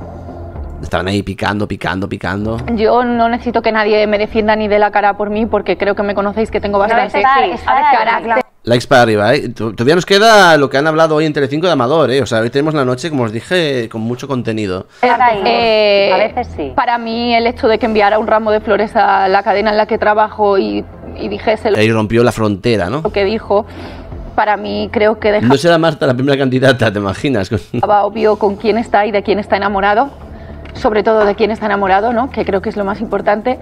Estaban ahí picando, picando, picando. yo no necesito que nadie me defienda ni dé la cara por mí porque creo que me conocéis que tengo bastante a ver, ahí, carácter. Likes para arriba, ¿eh? To- Todavía nos queda lo que han hablado hoy en Telecinco de Amador, ¿eh? O sea, hoy tenemos la noche, como os dije, con mucho contenido. Eh, A veces sí. Para mí el hecho de que enviara un ramo de flores a la cadena en la que trabajo y, y dijese lo Ahí rompió la frontera, ¿no? que dijo, para mí creo que No será Marta la primera candidata, ¿te imaginas? dejaba obvio con quién está y de quién está enamorado, sobre todo de quién está enamorado, ¿no? Que creo que es lo más importante.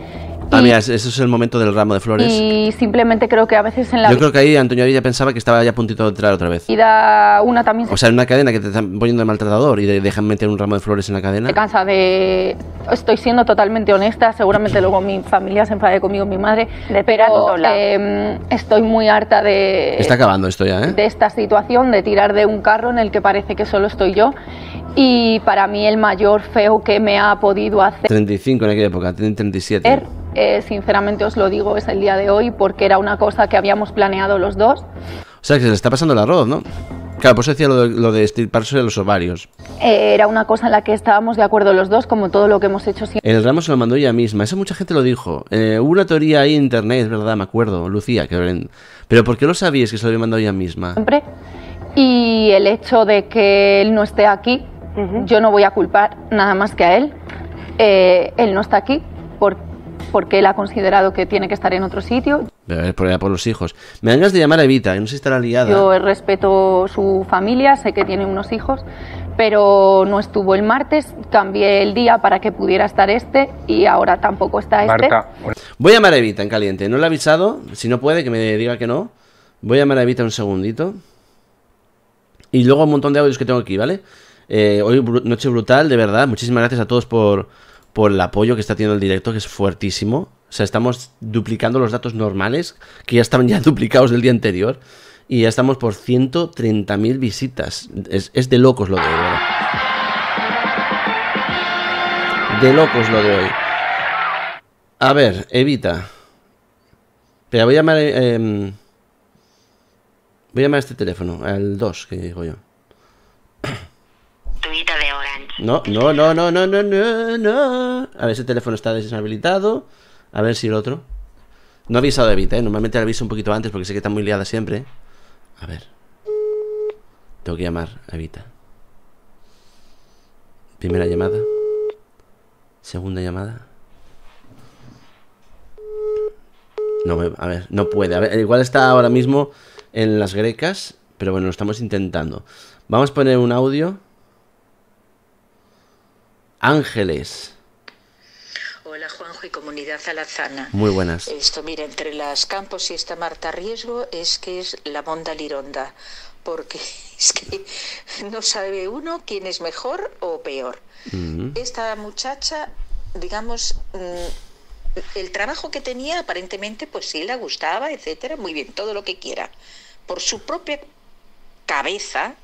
Ah, mira, ese ese es el momento del ramo de flores. Y simplemente creo que a veces en la Yo creo que ahí Antonio ya pensaba que estaba ya a puntito de entrar otra vez. vida una también se O sea, en una cadena que te están poniendo de maltratador y de dejan meter un ramo de flores en la cadena. se cansa de... Estoy siendo totalmente honesta, seguramente luego mi familia se enfade conmigo, mi madre, pero sola. eh, estoy muy harta de... Está acabando esto ya, ¿eh? de esta situación de tirar de un carro en el que parece que solo estoy yo y para mí el mayor feo que me ha podido hacer 35 en aquella época, tienen 37. Eh, sinceramente os lo digo es el día de hoy porque era una cosa que habíamos planeado los dos O sea, que se le está pasando el arroz, ¿no? Claro, por eso decía lo de, lo de estirparse de los ovarios. Eh, era una cosa en la que estábamos de acuerdo los dos como todo lo que hemos hecho siempre El ramo se lo mandó ella misma. Eso mucha gente lo dijo. Eh, hubo una teoría ahí en internet, es verdad, me acuerdo. Lucía, que... Pero ¿por qué lo sabíais que se lo había mandado ella misma? y el hecho de que él no esté aquí yo no voy a culpar nada más que a él Eh, él no está aquí por- porque él ha considerado que tiene que estar en otro sitio ver, por, por los hijos. Me dan ganas de llamar a Evita, que no sé si estará liada. Yo respeto su familia, sé que tiene unos hijos, pero no estuvo el martes, cambié el día para que pudiera estar este y ahora tampoco está este. Voy a llamar a Evita en caliente. No le he avisado. Si no puede, que me diga que no. Voy a llamar a Evita un segundito. Y luego un montón de audios que tengo aquí, ¿vale? Eh, hoy noche brutal, de verdad. Muchísimas gracias a todos por, por el apoyo que está teniendo el directo, que es fuertísimo. O sea, estamos duplicando los datos normales, que ya estaban ya duplicados del día anterior. Y ya estamos por 130.000 visitas. Es, es de locos lo de hoy, verdad. De locos lo de hoy. A ver, Evita. Pero voy a llamar. eh, voy a llamar a este teléfono, al 2, que digo yo. No, no, no, no, no, no, no, no. A ver, ese teléfono está deshabilitado. A ver si el otro. No he avisado a Evita, ¿eh? Normalmente la aviso un poquito antes porque sé que está muy liada siempre. A ver. Tengo que llamar a Evita. Primera llamada. Segunda llamada. No, a ver, no puede. A ver, igual está ahora mismo en las grecas, pero bueno, lo estamos intentando. Vamos a poner un audio. Ángeles. Hola Juanjo y comunidad alazana. Muy buenas. Esto, mira, entre las Campos y esta Marta Riesgo es que es la Monda Lironda, porque es que no sabe uno quién es mejor o peor. Esta muchacha, digamos, mm, el trabajo que tenía aparentemente, pues sí le gustaba, etcétera, muy bien, todo lo que quiera. Por su propia cabeza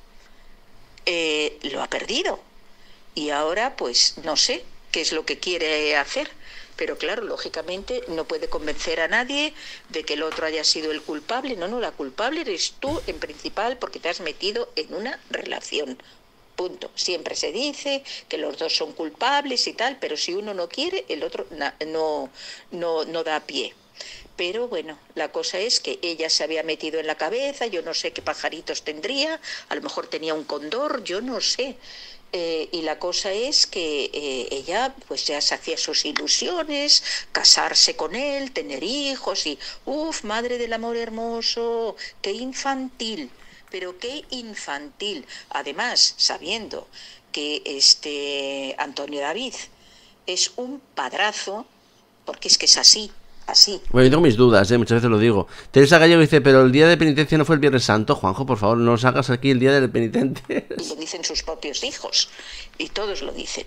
eh, lo ha perdido. Y ahora, pues no sé qué es lo que quiere hacer. Pero claro, lógicamente no puede convencer a nadie de que el otro haya sido el culpable. No, no, la culpable eres tú en principal porque te has metido en una relación. Punto. Siempre se dice que los dos son culpables y tal, pero si uno no quiere, el otro no, no, no da pie. Pero bueno, la cosa es que ella se había metido en la cabeza, yo no sé qué pajaritos tendría, a lo mejor tenía un condor, yo no sé. Eh, y la cosa es que eh, ella pues ya se hacía sus ilusiones, casarse con él, tener hijos y, uff, madre del amor hermoso, qué infantil, pero qué infantil. Además, sabiendo que este Antonio David es un padrazo, porque es que es así, así. Bueno, yo tengo mis dudas, ¿eh? muchas veces lo digo. Teresa Gallego dice, pero el día de penitencia no fue el Viernes Santo. Juanjo, por favor, no nos hagas aquí el día del penitente. y lo dicen sus propios hijos, y todos lo dicen.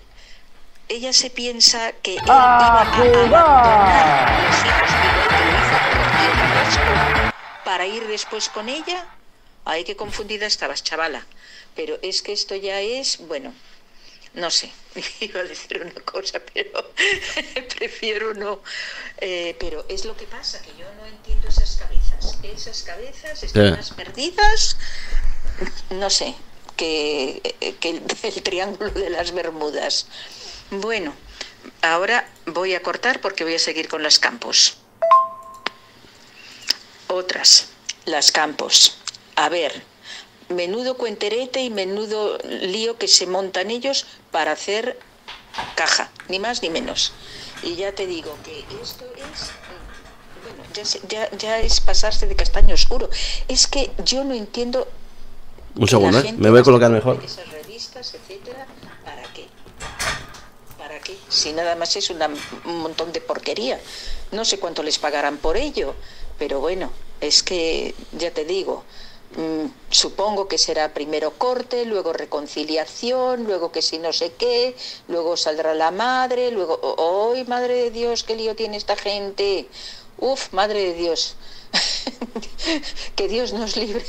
Ella se piensa que él iba a abandonar a los hijos que hizo para ir después con ella. Ay, qué confundida estabas, chavala. Pero es que esto ya es, bueno, no sé, iba a decir una cosa, pero prefiero no. Eh, pero es lo que pasa, que yo no entiendo esas cabezas. Esas cabezas están más perdidas, no sé, que, que el, el triángulo de las Bermudas. Bueno, ahora voy a cortar porque voy a seguir con las campos. Otras, las campos. A ver, menudo cuenterete y menudo lío que se montan ellos para hacer caja, ni más ni menos. Y ya te digo que esto es, bueno, ya, se- ya, ya es pasarse de castaño oscuro. Es que yo no entiendo Un segundo, ¿eh? Me voy a colocar mejor. Esas revistas, etcétera, ¿para qué? ¿Para qué? Si nada más es una- un montón de porquería. No sé cuánto les pagarán por ello, pero bueno, es que ya te digo, supongo que será primero corte, luego reconciliación, luego que si no sé qué, luego saldrá la madre, luego, ¡ay, madre de Dios, qué lío tiene esta gente! Uf, madre de Dios, que Dios nos libre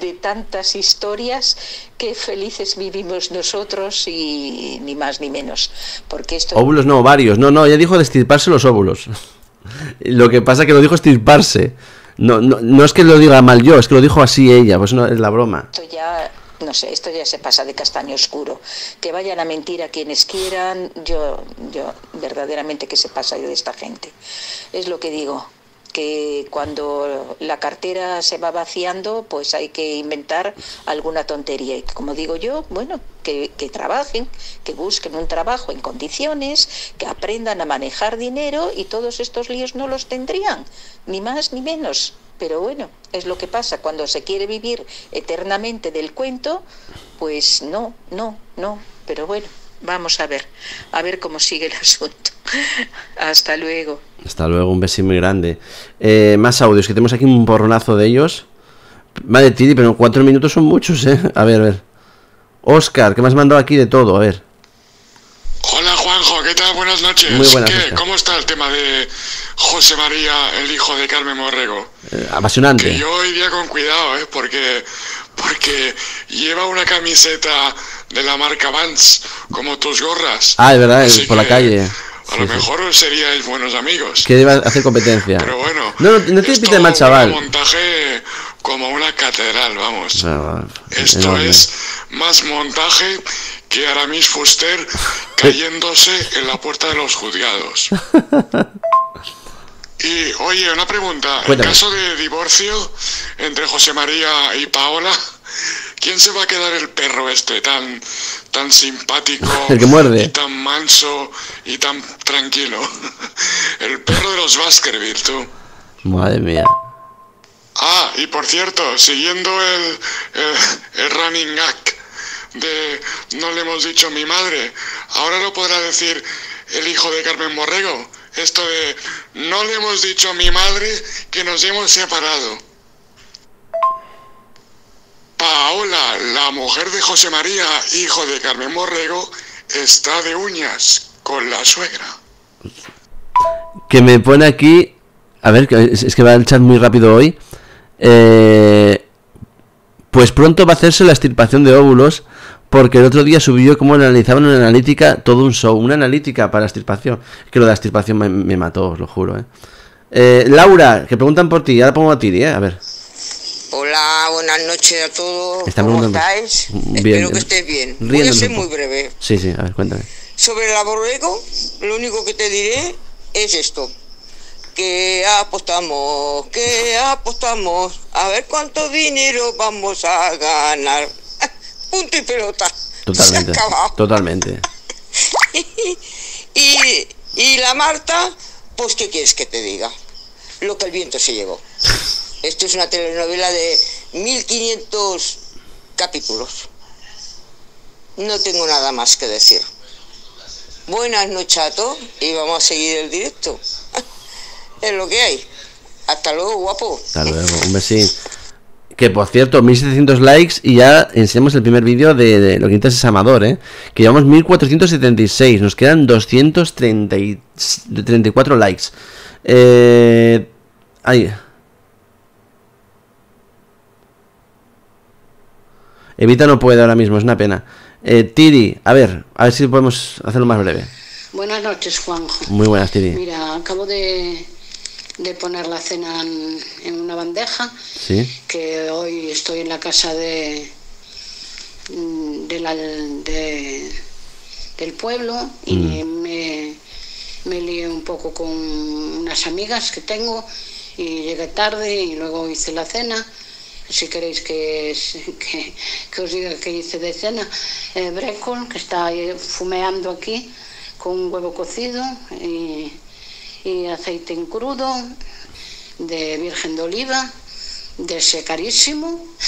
de, tantas historias que felices vivimos nosotros y ni más ni menos. Porque esto Óvulos no, ovarios. No, no, ella dijo de estirparse los óvulos. Lo que pasa que lo dijo estirparse. No, no, no es que lo diga mal yo, es que lo dijo así ella, pues no es la broma. esto ya, no sé, esto ya se pasa de castaño oscuro. Que vayan a mentir a quienes quieran, yo, yo verdaderamente que se pasa de esta gente. Es lo que digo, que cuando la cartera se va vaciando, pues hay que inventar alguna tontería. Y como digo yo, bueno, que, que trabajen, que busquen un trabajo en condiciones, que aprendan a manejar dinero y todos estos líos no los tendrían, ni más ni menos. Pero bueno, es lo que pasa. Cuando se quiere vivir eternamente del cuento, pues no, no, no. Pero bueno, vamos a ver, a ver cómo sigue el asunto. Hasta luego. Hasta luego, un besín muy grande. Eh, más audios, que tenemos aquí un porronazo de ellos. Madre Tiri, pero en cuatro minutos son muchos, ¿eh? A ver, a ver. Oscar, que me has mandado aquí de todo, a ver. Hola Juanjo, ¿qué tal? Buenas noches. Muy buenas, ¿Qué? ¿Cómo está el tema de José María, el hijo de Carmen Morrego? Eh, apasionante. Que yo iría con cuidado, ¿eh? Porque, porque lleva una camiseta de la marca Vans, como tus gorras. Ah, es verdad, Así por la calle. A Sí, lo sí. mejor seríais buenos amigos. Que deba hacer competencia. Pero bueno, No, no, no tiene pinta mal chaval. montaje como una catedral, vamos. Ah, Esto enorme. es más montaje que Aramis Fuster cayéndose en la puerta de los juzgados. Y oye, una pregunta. Cuéntame. En caso de divorcio entre José María y Paola, ¿quién se va a quedar el perro este tan tan simpático El que muerde. y tan manso y tan tranquilo? El perro de los Baskerville, tú. Madre mía. Ah, y por cierto, siguiendo el, el, el running gag de no le hemos dicho a mi madre, ahora lo podrá decir el hijo de Carmen Borrego. Esto de no le hemos dicho a mi madre que nos hemos separado. Paola, la mujer de José María, hijo de Carmen Borrego, está de uñas con la suegra. Que me pone aquí. A ver, es, que va el chat muy rápido hoy. Eh, pues pronto va a hacerse la extirpación de óvulos. Porque el otro día subió cómo analizaban una analítica, todo un show, una analítica para extirpación. Que lo de la extirpación me, mató, os lo juro, ¿eh? Eh, Laura, que preguntan por ti, ahora pongo a Tiri, ¿eh? A ver. Hola, buenas noches a todos. ¿Cómo estáis? Bien. Espero que estés bien. Voy a ser muy breve. Sí, sí, a ver, cuéntame. Sobre la borrego, lo único que te diré es esto. Que apostamos, que apostamos, a ver cuánto dinero vamos a ganar. Punto y pelota. Totalmente. Se ha. Totalmente. y, y la Marta, pues ¿qué quieres que te diga? Lo que el viento se llevó. Esto es una telenovela de 1500 capítulos. No tengo nada más que decir. Buenas noches a todos y vamos a seguir el directo. es lo que hay. Hasta luego, guapo. Hasta luego, un besín. Que por cierto, 1700 likes y ya enseñamos el primer vídeo de, Lo que intentas es amador, ¿eh? Que llevamos 1476, nos quedan 234 likes. Eh. Ahí. Evita no puede ahora mismo, es una pena. Eh, Tiri, a ver, a ver si podemos hacerlo más breve. Buenas noches, Juanjo. Muy buenas, Tiri. Mira, acabo de, de poner la cena en, en una bandeja, Sí. que hoy estoy en la casa de, mm, de la- de- del pueblo y Mm. me, me lié un poco con unas amigas que tengo y llegué tarde y luego hice la cena. Si queréis que, que, que os diga que hice de cena, eh, brécol, que está fumeando aquí, con un huevo cocido y, aceite en crudo, de virgen de oliva, de ese carísimo.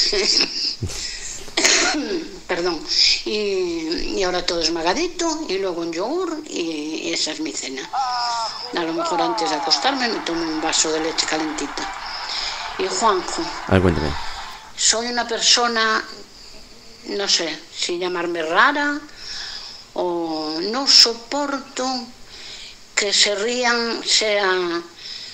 Perdón. Y, ahora todo esmagadito y luego un yogur y esa es mi cena. A lo mejor antes de acostarme me tomo un vaso de leche calentita. Y Juanjo, A ver, cuéntame. Soy una persona, no sé si llamarme rara o no soporto que se rían, sea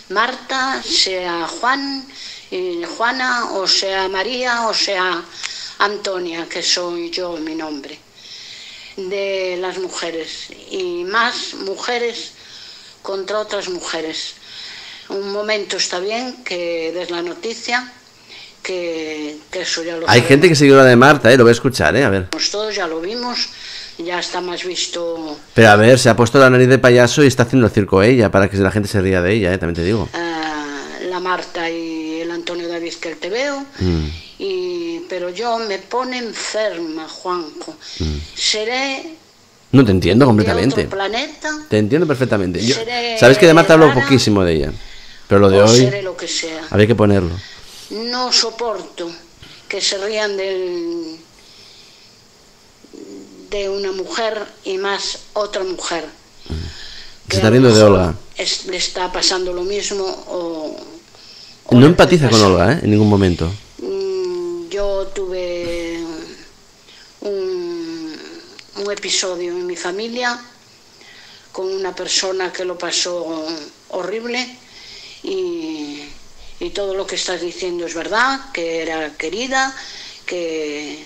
Marta, sea Juan, y Juana, o sea María, o sea Antonia, que soy yo, mi nombre, de las mujeres, y más mujeres contra otras mujeres. Un momento está bien que des la noticia, que, que eso ya lo Hay sabemos gente que sigue la de Marta, ¿eh? Lo voy a escuchar, ¿eh? A ver. todos, ya lo vimos, ya está más visto Pero a ver, se ha puesto la nariz de payaso y está haciendo el circo ella para que la gente se ría de ella, ¿eh? También te digo. ah, la Marta y el Antonio David que te veo, Mm, y, pero yo me pone enferma, Juanjo. mm. Seré No te entiendo de completamente. otro planeta Te entiendo perfectamente. Yo- Sabes que de Marta hablo poquísimo de ella. Pero lo de hoy seré lo que sea. habría que ponerlo. No soporto que se rían del, de una mujer y más otra mujer. Se está riendo de Olga. Es- le está pasando lo mismo o No empatiza con Olga, ¿eh? En ningún momento. Mm, yo tuve un, un episodio en mi familia con una persona que lo pasó horrible y, y todo lo que estás diciendo es verdad, que era querida, que,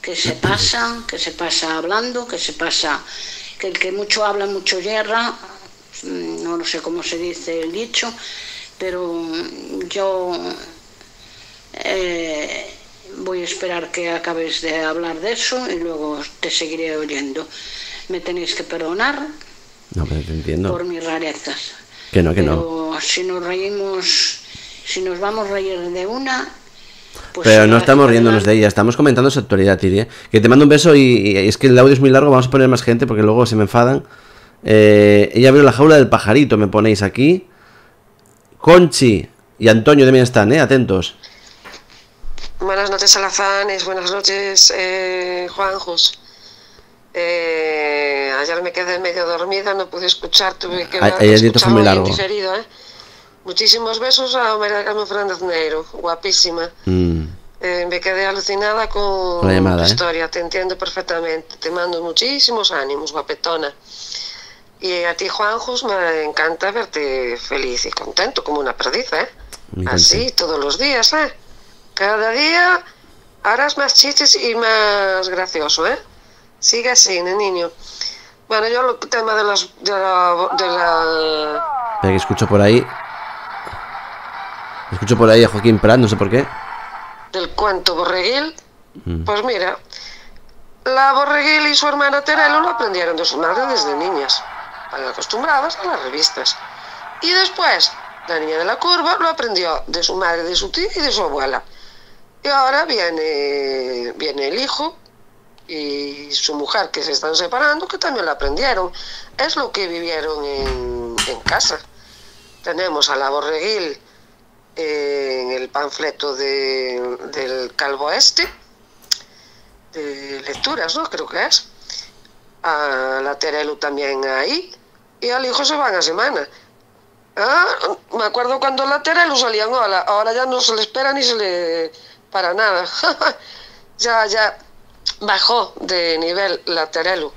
que se pasa, que se pasa hablando, que se pasa, que el que mucho habla, mucho yerra, mm, no lo sé cómo se dice el dicho, pero yo eh, voy a esperar que acabes de hablar de eso y luego te seguiré oyendo. Me tenéis que perdonar No, pero te entiendo. por mis rarezas. Que no, que no. Pero si nos reímos, si nos vamos a reír de una, pues Pero no estamos riéndonos la- de ella, estamos comentando su actualidad, Tiri. ¿eh? Que te mando un beso y, y es que el audio es muy largo, vamos a poner más gente porque luego se me enfadan. Eh, ella abrió la jaula del pajarito, me ponéis aquí. Conchi y Antonio también están, ¿eh? Atentos. Buenas noches, Alazanes. Buenas noches, eh, Juanjos. Eh, ayer me quedé medio dormida, no pude escuchar, tuve que Ay- ayer escucharlo muy largo. diferido, ¿eh? Muchísimos besos a María del Carmen Fernández Neiro, guapísima. Mm, Eh, me quedé alucinada con, la llamada, tu ¿eh? historia, te entiendo perfectamente. Te mando muchísimos ánimos, guapetona. Y a ti, Juanjos, me encanta verte feliz y contento, como una perdiz, ¿eh? Así, todos los días, ¿eh? Cada día harás más chistes y más gracioso, ¿eh? Sigue así, niño. Bueno, yo el tema de las... De la, de la- que escucho por ahí. Escucho por ahí a Joaquín Prat, no sé por qué. del cuento borreguil, Mm. pues mira, la borreguil y su hermana Terelo lo aprendieron de su madre desde niñas, acostumbradas a las revistas. Y después, la niña de la curva lo aprendió de su madre, de su tía y de su abuela. Y ahora viene, viene el hijo y su mujer que se están separando, que también lo aprendieron. Es lo que vivieron en, en casa. Tenemos a la borreguil en el panfleto de- del Calvo Este, de lecturas, ¿no? Creo que es. A la Terelu también ahí. Y al hijo se van a semana. Ah, me acuerdo cuando la Terelu salía en ola, ahora ya no se le espera ni se le para nada. ya, ya bajó de nivel la Terelu.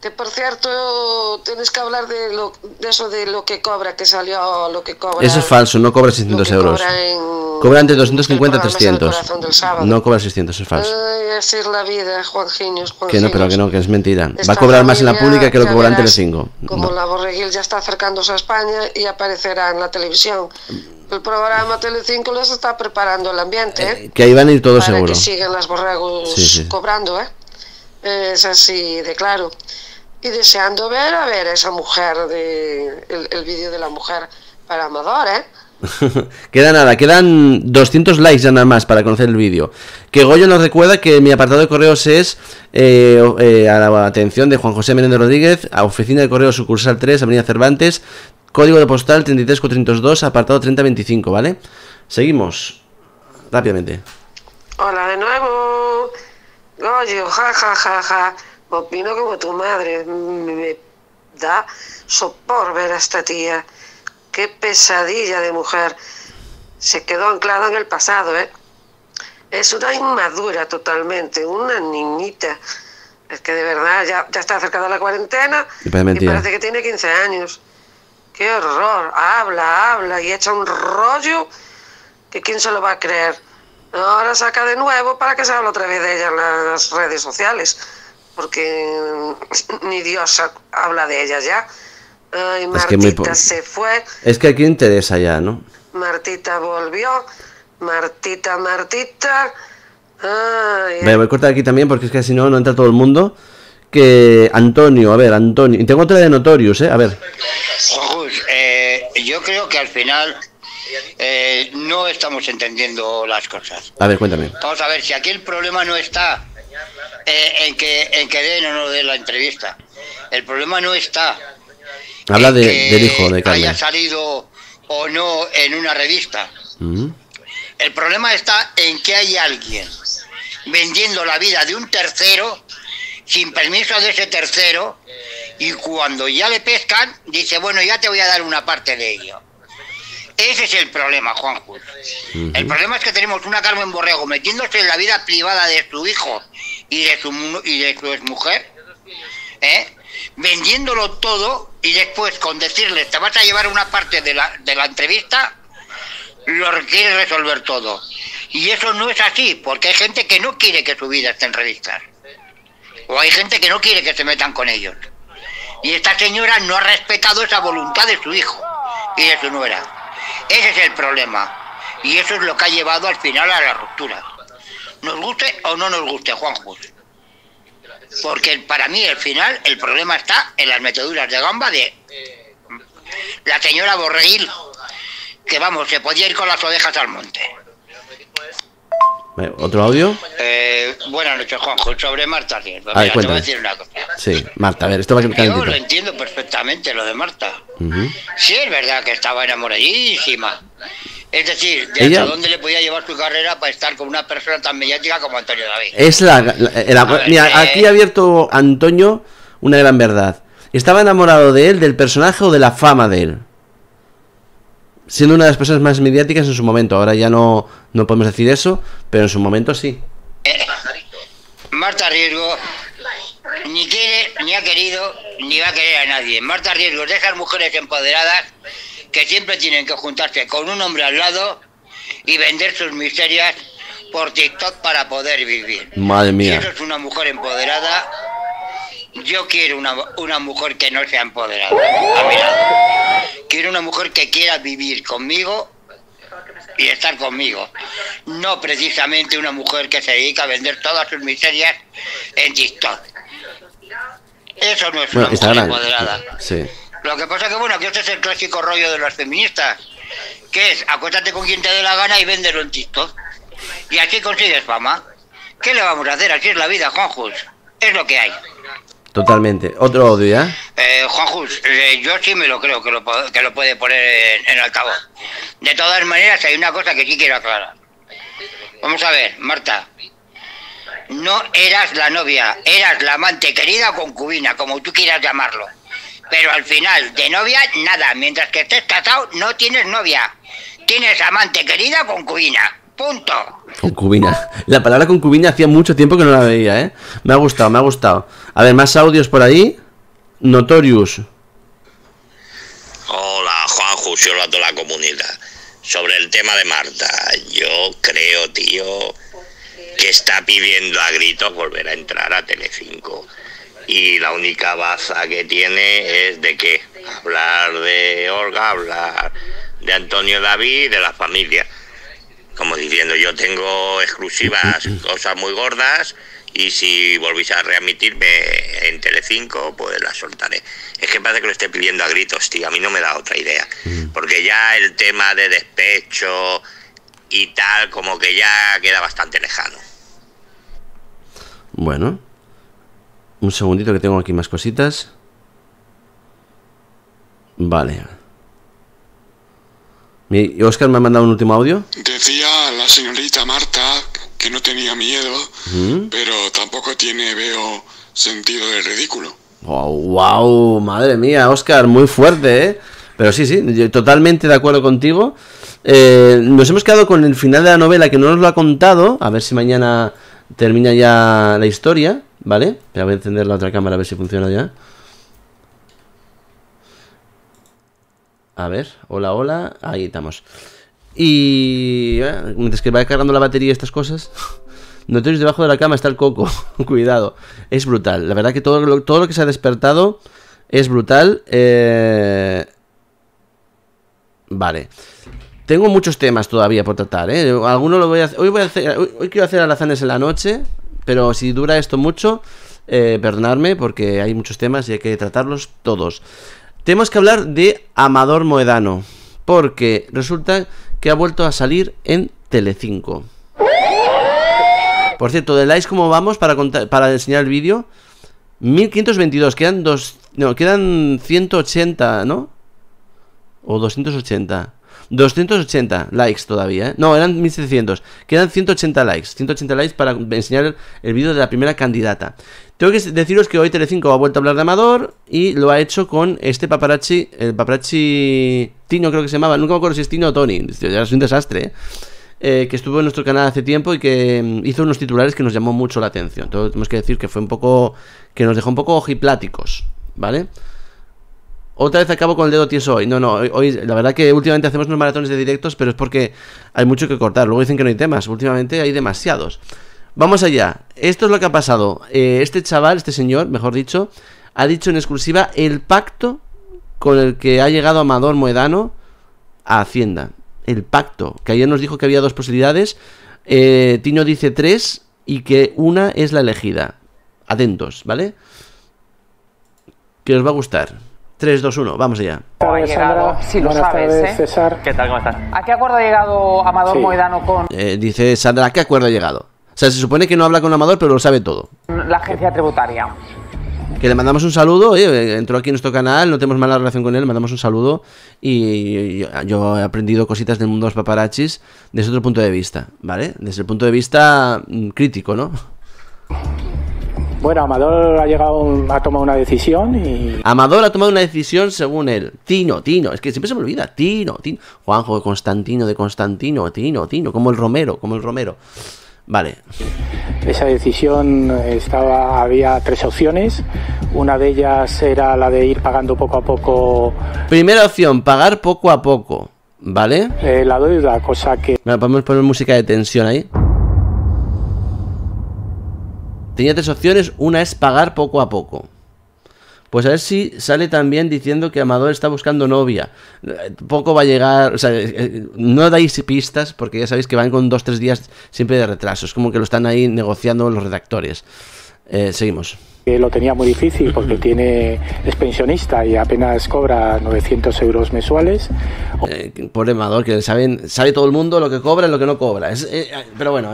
Que por cierto, tienes que hablar de, lo, de eso de lo que cobra, que salió lo que cobra. Eso es falso, no cobra 600 que euros. cobra en- Cobra entre 250 y el programa es el 300. corazón del sábado. No cobra 600, eso es falso. Ay, así es la vida, Juanjiños, Que no, pero que no, que es mentira. Va Esta a cobrar más en la pública que lo que cobra en Telecinco. Como No. la Borreguil ya está acercándose a España y aparecerá en la televisión. El programa Telecinco les está preparando el ambiente, ¿eh? Que ahí van a ir todos para seguro. que sigan las borregos Sí, sí. cobrando, ¿eh? Es así de claro. Y deseando ver a ver esa mujer, de, el, el vídeo de la mujer para Amador, ¿eh? queda nada, quedan 200 likes ya nada más para conocer el vídeo. Que Goyo nos recuerda que mi apartado de correos es eh, eh, a la atención de Juan José Menéndez Rodríguez, a oficina de correos sucursal 3, Avenida Cervantes, código de postal 33402, apartado 3025, ¿vale? Seguimos rápidamente. Hola de nuevo. Goyo, ja, ja, ja, ja. Opino como tu madre. Me, da sopor ver a esta tía. Qué pesadilla de mujer. Se quedó anclada en el pasado, ¿eh? Es una inmadura totalmente, una niñita. Es que de verdad ya, ya está acercada la cuarentena Y parece que tiene 15 años. Qué horror. Habla, habla y echa un rollo que quién se lo va a creer. Ahora saca de nuevo para que se hable otra vez de ella en las redes sociales. Porque ni Dios ha- habla de ella ya. Ay, Es que Martita se fue, Es que aquí interesa ya, ¿no? Martita volvió, Martita, Martita. Ay, voy a cortar aquí también porque es que si no, no entra todo el mundo. Que Antonio, a ver, Antonio. Y tengo otra de Notorious, ¿eh? A ver. Juanjus, eh, yo creo que al final eh, no estamos entendiendo las cosas. A ver, cuéntame. Vamos a ver, si aquí el problema no está eh, en, que, en que den o no den la entrevista. El problema no está Habla de, que del hijo de haya Carmen. salido o no en una revista. Mm. El problema está en que hay alguien vendiendo la vida de un tercero sin permiso de ese tercero y cuando ya le pescan dice, bueno, ya te voy a dar una parte de ello. Ese es el problema, Juanjo. El problema es que tenemos una Carmen Borrego metiéndose en la vida privada de su hijo y de su, y de su exmujer, ¿eh? vendiéndolo todo y después con decirles te vas a llevar una parte de la, de la entrevista, lo quiere resolver todo. Y eso no es así, porque hay gente que no quiere que su vida esté en revistas. O hay gente que no quiere que se metan con ellos. Y esta señora no ha respetado esa voluntad de su hijo y de su nuera. Ese es el problema. Y eso es lo que ha llevado al final a la ruptura. Nos guste o no nos guste, Juanjo. Porque para mí, al final, el problema está en las meteduras de gamba de la señora Borreguil, que vamos, se podía ir con las ovejas al monte. ¿Otro audio? Eh, buenas noches, Juanjo. Sobre Marta Riesgo. Mira, te voy a decir una cosa. Sí, Marta, a ver, esto va a Yo lo entiendo perfectamente, lo de Marta. Sí, es verdad que estaba enamoradísima. Es decir, de Ella- hasta dónde le podía llevar su carrera para estar con una persona tan mediática como Antonio David. Es la, ver, mira, eh, aquí ha abierto Antonio una gran verdad. Estaba enamorado de él, del personaje o de la fama de él. Siendo una de las personas más mediáticas en su momento. Ahora ya no, no podemos decir eso, pero en su momento sí. Marta Riesgo ni quiere, ni ha querido, ni va a querer a nadie. Marta Riesgo es de esas mujeres empoderadas que siempre tienen que juntarse con un hombre al lado y vender sus miserias por TikTok para poder vivir. Madre Si mía. eso es una mujer empoderada, yo quiero una, una mujer que no sea empoderada. A mi lado. Quiero una mujer que quiera vivir conmigo y estar conmigo. No precisamente una mujer que se dedica a vender todas sus miserias en TikTok. Eso no es Bueno, una mujer. Sí. Lo que pasa que bueno, que este es el clásico rollo de las feministas, que es acuéstate con quien te dé la gana y véndelo en TikTok. Y así consigues fama. ¿Qué le vamos a hacer? Así es la vida, Juanjus. Es lo que hay. Totalmente. Otro audio ya. Eh, Juanjus, eh, yo sí me lo creo que lo, que lo puede poner en, en altavoz. De todas maneras, hay una cosa que sí quiero aclarar. Vamos a ver, Marta. No eras la novia, eras la amante querida o concubina, como tú quieras llamarlo. Pero al final, de novia, nada. Mientras que estés casado, no tienes novia. Tienes amante querida o concubina. Punto. Concubina. La palabra concubina hacía mucho tiempo que no la veía, ¿eh? Me ha gustado, me ha gustado. A ver, más audios por ahí. Notorious. Hola, Juanjo, yo a toda la comunidad. Sobre el tema de Marta, yo creo, tío, que está pidiendo a gritos volver a entrar a Telecinco. Y la única baza que tiene es de que hablar de Olga, hablar de Antonio David, de la familia. Como diciendo, yo tengo exclusivas, cosas muy gordas, y si volvéis a readmitirme en Telecinco, pues las soltaré. Es que parece que lo esté pidiendo a gritos, tío. A mí no me da otra idea. Porque ya el tema de despecho y tal, como que ya queda bastante lejano. Bueno. Un segundito que tengo aquí más cositas. Vale. Oscar me ha mandado un último audio. Decía la señorita Marta que no tenía miedo, Mm. pero tampoco tiene, veo, sentido del ridículo. Wow, wow, madre mía, Oscar, muy fuerte, ¿eh? Pero sí, sí, yo totalmente de acuerdo contigo. Eh, nos hemos quedado con el final de la novela que no nos lo ha contado. A ver si mañana termina ya la historia, ¿vale? Pero voy a encender la otra cámara a ver si funciona ya. A ver, hola, hola, ahí estamos. Y eh, mientras que va cargando la batería y estas cosas, Notorious debajo de la cama está el coco. Cuidado, es brutal. La verdad que todo lo, todo lo que se ha despertado es brutal. Eh, Vale. Tengo muchos temas todavía por tratar, ¿eh? Alguno lo voy a. Hoy, voy a hacer, hoy quiero hacer alazanes en la noche, pero si dura esto mucho, eh, perdonadme porque hay muchos temas y hay que tratarlos todos. Tenemos que hablar de Amador Moedano, porque resulta que ha vuelto a salir en Telecinco. Por cierto, de likes cómo vamos para para enseñar el vídeo. 1522, quedan dos, no, quedan 180, ¿no? O 280. 280 likes todavía, ¿eh? No, eran 1700. Quedan 180 likes. 180 likes para enseñar el, vídeo de la primera candidata. Tengo que deciros que hoy Telecinco ha vuelto a hablar de Amador y lo ha hecho con este paparazzi, el paparazzi Tino creo que se llamaba, nunca me acuerdo si es Tino o Tony, ya es un desastre, ¿eh? Eh, que estuvo en nuestro canal hace tiempo y que mm, hizo unos titulares que nos llamó mucho la atención. Entonces tenemos que decir que fue un poco, que nos dejó un poco ojipláticos, ¿vale? Otra vez acabo con el dedo tieso hoy. No, no, hoy, la verdad que últimamente hacemos unos maratones de directos, pero es porque hay mucho que cortar. Luego dicen que no hay temas. Últimamente hay demasiados. Vamos allá. Esto es lo que ha pasado. Eh, este chaval, este señor, mejor dicho, ha dicho en exclusiva el pacto con el que ha llegado Amador Moedano a Hacienda. El pacto, que ayer nos dijo que había dos posibilidades. Eh, Tino dice tres y que una es la elegida. Atentos, ¿vale? Que os va a gustar. 3, 2, 1, vamos allá. ha llegado, si lo sabes, ¿eh? ¿Qué tal? ¿Cómo estás? ¿A qué acuerdo ha llegado Amador Sí. Moedano con Eh, dice Sandra, ¿a qué acuerdo ha llegado? O sea, se supone que no habla con Amador, pero lo sabe todo. la agencia tributaria? Que le mandamos un saludo, oye, entró aquí en nuestro canal, no tenemos mala relación con él, mandamos un saludo y yo he aprendido cositas del mundo de los paparachis desde otro punto de vista, ¿vale? Desde el punto de vista mm, crítico, ¿no? Bueno, Amador ha llegado, ha tomado una decisión y... Amador ha tomado una decisión según él. Tino, Tino, es que siempre se me olvida. Tino, Tino. Juanjo de Constantino, de Constantino, Tino, Tino, como el Romero, como el Romero. Vale. Esa decisión estaba, había tres opciones. Una de ellas era la de ir pagando poco a poco. Primera opción, pagar poco a poco. ¿Vale? Eh, la deuda, cosa que. podemos poner música de tensión ahí. Tenía tres opciones, una es pagar poco a poco. Pues a ver si sale también diciendo que Amador está buscando novia. Poco va a llegar, o sea, eh, eh, no dais pistas porque ya sabéis que van con dos, tres días siempre de retraso. Es como que lo están ahí negociando los redactores. Eh, seguimos. Lo tenía muy difícil porque tiene es pensionista y apenas cobra 900 euros mensuales. pobre Amador, que saben, sabe todo el mundo lo que cobra y lo que no cobra. pero bueno,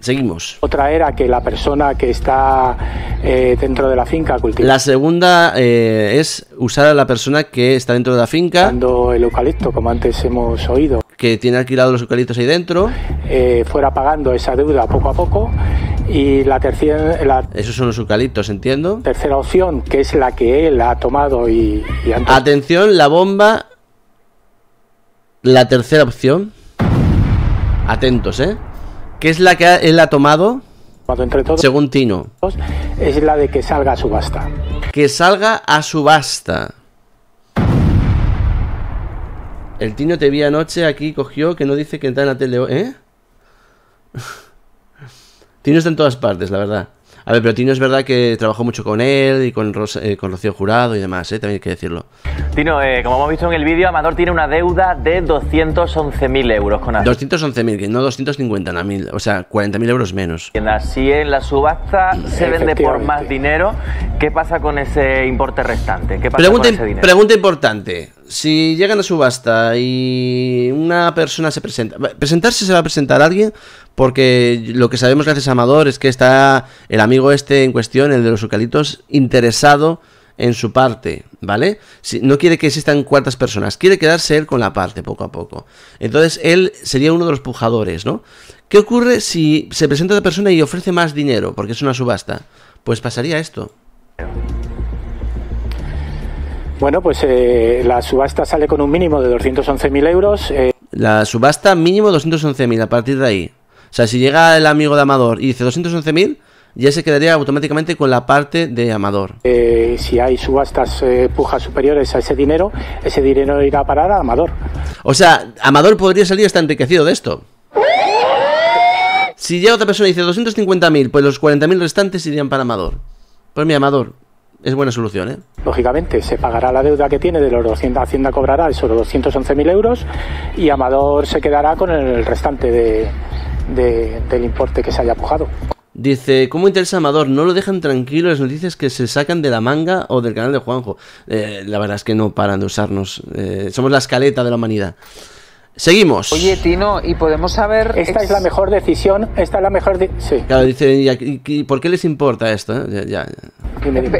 Seguimos. Otra era que la persona que está eh, dentro de la finca cultiva. La segunda eh, es usar a la persona que está dentro de la finca. Dando el eucalipto, como antes hemos oído. Que tiene alquilado los eucaliptos ahí dentro. Eh, fuera pagando esa deuda poco a poco. Y la tercera. La Esos son los eucaliptos, entiendo. Tercera opción, que es la que él ha tomado y, y antes... Atención, la bomba. La tercera opción. Atentos, ¿eh? ¿Qué es la que él ha tomado? Entre todos, según Tino. Es la de que salga a subasta. Que salga a subasta. El Tino te vi anoche aquí, cogió, que no dice que está en la tele. ¿Eh? Tino está en todas partes, la verdad. A ver, pero Tino es verdad que trabajó mucho con él y con, eh, con Rocío Jurado y demás, ¿eh? también hay que decirlo. Tino, eh, como hemos visto en el vídeo, Amador tiene una deuda de 211.000 euros con 211.000, no 250.000, o sea, 40.000 euros menos. Así en la subasta se vende por más dinero. ¿Qué pasa con ese importe restante? ¿Qué pasa pregunta, con ese dinero? Pregunta importante. Si llegan a subasta y una persona se presenta, presentarse se va a presentar alguien porque lo que sabemos gracias a Amador es que está el amigo este en cuestión, el de los eucaliptos, interesado en su parte, ¿vale? Si, no quiere que existan cuartas personas, quiere quedarse él con la parte poco a poco. Entonces él sería uno de los pujadores, ¿no? ¿Qué ocurre si se presenta otra persona y ofrece más dinero, porque es una subasta? Pues pasaría esto. Bueno, pues eh, la subasta sale con un mínimo de 211.000 euros. Eh. La subasta mínimo 211.000 a partir de ahí. O sea, si llega el amigo de Amador y dice 211.000, ya se quedaría automáticamente con la parte de Amador. Eh, si hay subastas eh, pujas superiores a ese dinero, ese dinero irá a parar a Amador. O sea, Amador podría salir hasta enriquecido de esto. Si llega otra persona y dice 250.000, pues los 40.000 restantes irían para Amador. Pues mi Amador, es buena solución, ¿eh? Lógicamente, se pagará la deuda que tiene de los 200, Hacienda cobrará esos 211.000 euros y Amador se quedará con el restante de, del importe que se haya pujado. Dice, ¿cómo interesa Amador? No lo dejan tranquilo las noticias que se sacan de la manga o del canal de Juanjo. Eh, la verdad es que no paran de usarnos. Eh, somos la escaleta de la humanidad. Seguimos. Oye, Tino, ¿y podemos saber...? Esta es la mejor decisión, esta es la mejor... sí. Claro, dice, ¿y, por qué les importa esto? Eh? Ya,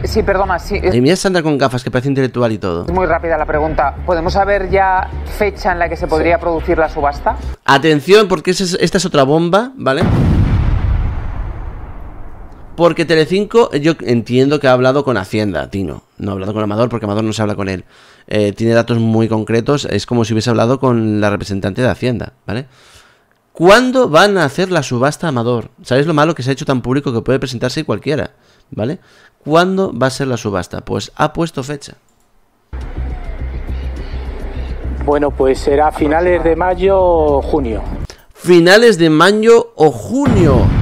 Sí, perdona, sí. Y mira Sandra con gafas, que parece intelectual y todo. Es muy rápida la pregunta. ¿Podemos saber ya fecha en la que se podría producir la subasta? Atención, porque esta es otra bomba, ¿vale? Porque Telecinco, yo entiendo que ha hablado con Hacienda, Tino. No ha hablado con Amador, porque Amador no se habla con él. Eh, tiene datos muy concretos. Es como si hubiese hablado con la representante de Hacienda, ¿vale? ¿Cuándo van a hacer la subasta Amador? ¿Sabéis lo malo que se ha hecho tan público que puede presentarse cualquiera? ¿Vale? ¿Cuándo va a ser la subasta? Pues ha puesto fecha. Bueno, pues será finales de mayo o junio. Finales de mayo o junio.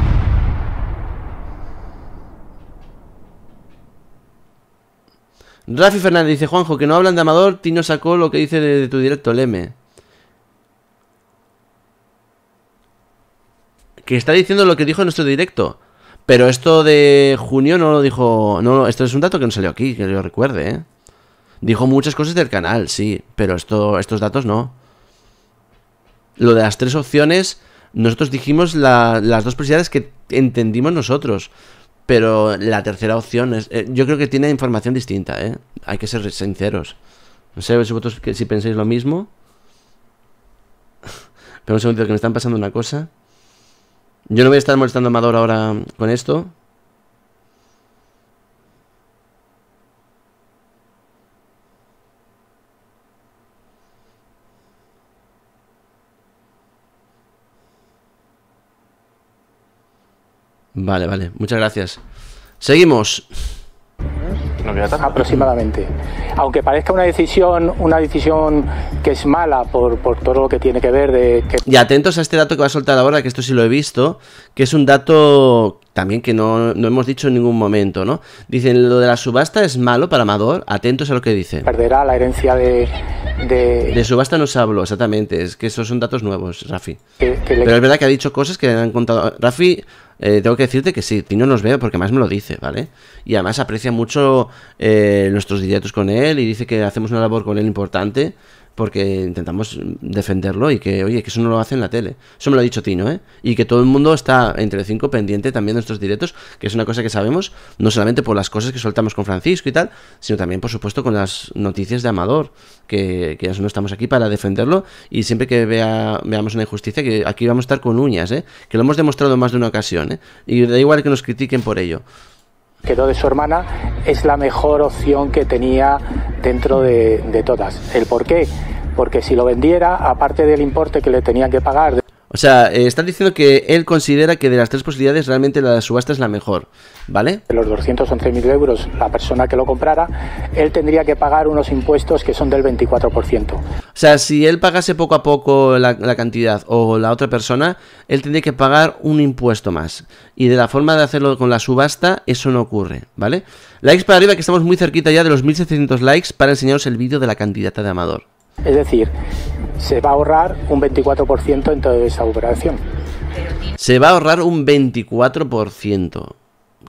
Rafi Fernández dice, Juanjo, que no hablan de Amador, Tino sacó lo que dice de, tu directo, Leme. Que está diciendo lo que dijo en nuestro directo. Pero esto de junio no lo dijo... No, esto es un dato que no salió aquí, que yo recuerde, ¿eh? Dijo muchas cosas del canal, sí, pero esto, estos datos no. Lo de las tres opciones, nosotros dijimos las dos posibilidades que entendimos nosotros. Pero la tercera opción es. eh, yo creo que tiene información distinta, ¿eh? Hay que ser sinceros. No sé si vosotros que, si pensáis lo mismo. Pero un segundito que me están pasando una cosa. Yo no voy a estar molestando a Amador ahora con esto. Vale, vale, muchas gracias. Seguimos. aproximadamente. Aunque parezca una decisión, una decisión que es mala por, por todo lo que tiene que ver de que Y atentos a este dato que va a soltar ahora, que esto sí lo he visto, que es un dato también que no, no hemos dicho en ningún momento, ¿no? Dicen, lo de la subasta es malo para Amador, atentos a lo que dice. perderá la herencia de, de, De subasta no se habló, exactamente, es que esos son datos nuevos, Rafi. que- que le- Pero es verdad que ha dicho cosas que han contado. Rafi, eh, tengo que decirte que sí, Tino nos ve porque más me lo dice, ¿vale? Y además aprecia mucho eh, nuestros directos con él y dice que hacemos una labor con él importante porque intentamos defenderlo y que, oye, que eso no lo hace en la tele. Eso me lo ha dicho Tino, ¿eh? Y que todo el mundo está entre cinco pendiente también de nuestros directos, que es una cosa que sabemos, no solamente por las cosas que soltamos con Francisco y tal, sino también, por supuesto, con las noticias de Amador, que, que ya no estamos aquí para defenderlo y siempre que vea, veamos una injusticia, que aquí vamos a estar con uñas, ¿eh? Que lo hemos demostrado más de una ocasión, ¿eh? Y da igual que nos critiquen por ello. Quedó de su hermana es la mejor opción que tenía dentro de, de todas. ¿El por qué? Porque si lo vendiera, aparte del importe que le tenían que pagar, O sea, eh, están diciendo que él considera que de las tres posibilidades realmente la subasta es la mejor, ¿vale? de los 211.000 euros, la persona que lo comprara, él tendría que pagar unos impuestos que son del 24%. O sea, si él pagase poco a poco la, la cantidad o la otra persona, él tendría que pagar un impuesto más. Y de la forma de hacerlo con la subasta, eso no ocurre, ¿vale? Likes para arriba, que estamos muy cerquita ya de los 1700 likes para enseñaros el vídeo de la candidata de Amador. Es decir, se va a ahorrar un 24% en toda esa operación. Se va a ahorrar un 24%,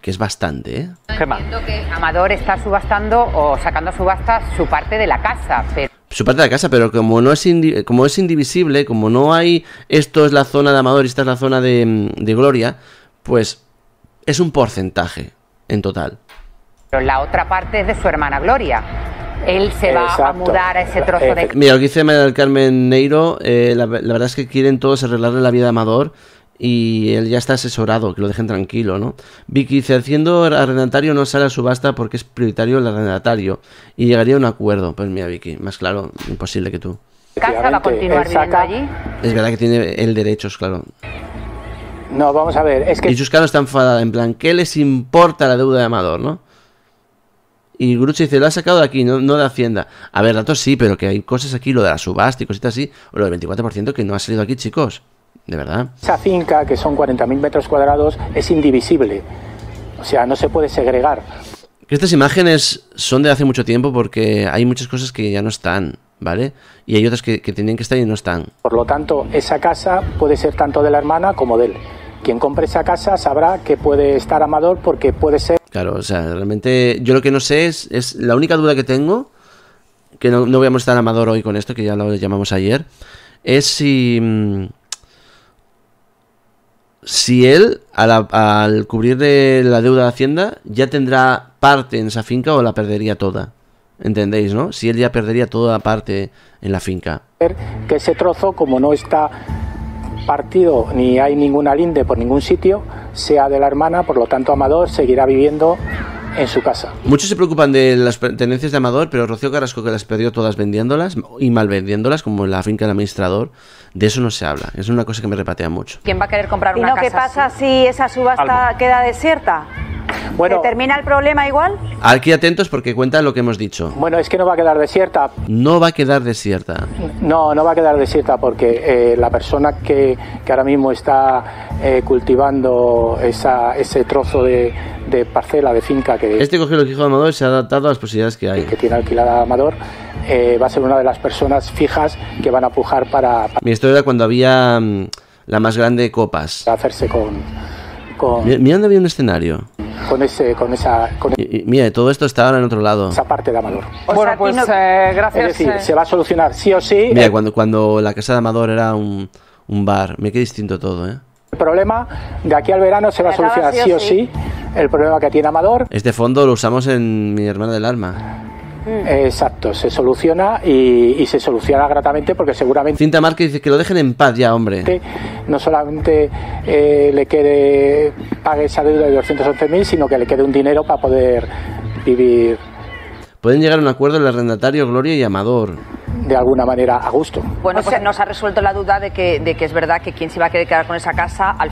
que es bastante, ¿eh? Entiendo que Amador está subastando o sacando a subasta su parte de la casa, pero Su parte de la casa, pero como no es como es indivisible, como no hay esto es la zona de Amador y esta es la zona de, de Gloria, pues es un porcentaje en total. pero la otra parte es de su hermana Gloria. Él se va a mudar a ese trozo de Mira, lo que dice María del Carmen Neiro, eh, la, la verdad es que quieren todos arreglarle la vida a Amador y él ya está asesorado, que lo dejen tranquilo, ¿no? Vicky dice, haciendo arrendatario no sale a subasta porque es prioritario el arrendatario y llegaría a un acuerdo. Pues mira, Vicky, más claro, imposible que tú. casa, va a continuar viviendo allí. Es verdad que tiene el derechos, claro. No, vamos a ver, es que Y Chuscano está enfadada, en plan, ¿qué les importa la deuda de Amador, no? Y Grucho dice, lo ha sacado de aquí, no, no de Hacienda. A ver, datos sí, pero que hay cosas aquí, lo de la subasta y cositas así, o lo del 24% que no ha salido aquí, chicos. De verdad. esa finca, que son 40.000 metros cuadrados, es indivisible. O sea, no se puede segregar. Que estas imágenes son de hace mucho tiempo porque hay muchas cosas que ya no están, ¿vale? Y hay otras que, que tenían que estar y no están. Por lo tanto, esa casa puede ser tanto de la hermana como de él. Quien compre esa casa sabrá que puede estar Amador porque puede ser Claro, o sea, realmente yo lo que no sé es, es la única duda que tengo, que no, no voy a mostrar Amador hoy con esto, que ya lo llamamos ayer, es si... mm, Si él, al, al cubrirle la deuda de Hacienda, ya tendrá parte en esa finca o la perdería toda. ¿Entendéis, no? Si él ya perdería toda la parte en la finca. que ese trozo, como no está partido ni hay ninguna linde por ningún sitio, sea de la hermana, por lo tanto Amador seguirá viviendo en su casa. Muchos se preocupan de las pertenencias de Amador, pero Rocío Carrasco, que las perdió todas vendiéndolas y mal vendiéndolas, como en la finca del administrador, de eso no se habla. Es una cosa que me repatea mucho. ¿Quién va a querer comprar ¿Y una no casa qué pasa si esa subasta queda desierta? Bueno, ¿Se termina el problema igual? Aquí atentos porque cuenta lo que hemos dicho. Bueno, es que no va a quedar desierta. No va a quedar desierta. No, no va a quedar desierta porque eh, la persona que, que ahora mismo está eh, cultivando esa, ese trozo de, de parcela, de finca que, Este cogió lo que dijo Amador y se ha adaptado a las posibilidades que hay. que tiene alquilada Amador, eh, va a ser una de las personas fijas que van a pujar para, Mi historia era cuando había mm, la más grande de copas. para hacerse con, con, Mira, dónde había un escenario. con, ese, con, esa, con Y, y mira, todo esto está ahora en otro lado. esa parte de Amador. Bueno, pues eh, gracias. Es decir, eh. se va a solucionar sí o sí. Mira, cuando, cuando la casa de Amador era un, un bar. Mira qué distinto todo, ¿eh? El problema de aquí al verano se va a solucionar sí o sí el problema que tiene Amador. Este fondo lo usamos en Mi hermana del alma. Exacto, se soluciona y, y se soluciona gratamente porque seguramente Cinta Márquez dice que lo dejen en paz ya, hombre. no solamente eh, le quede pague esa deuda de 211.000, sino que le quede un dinero para poder vivir Pueden llegar a un acuerdo el arrendatario Gloria y Amador. De alguna manera a gusto. Bueno, pues nos ha resuelto la duda de que, de que es verdad que quien se iba a querer quedar con esa casa al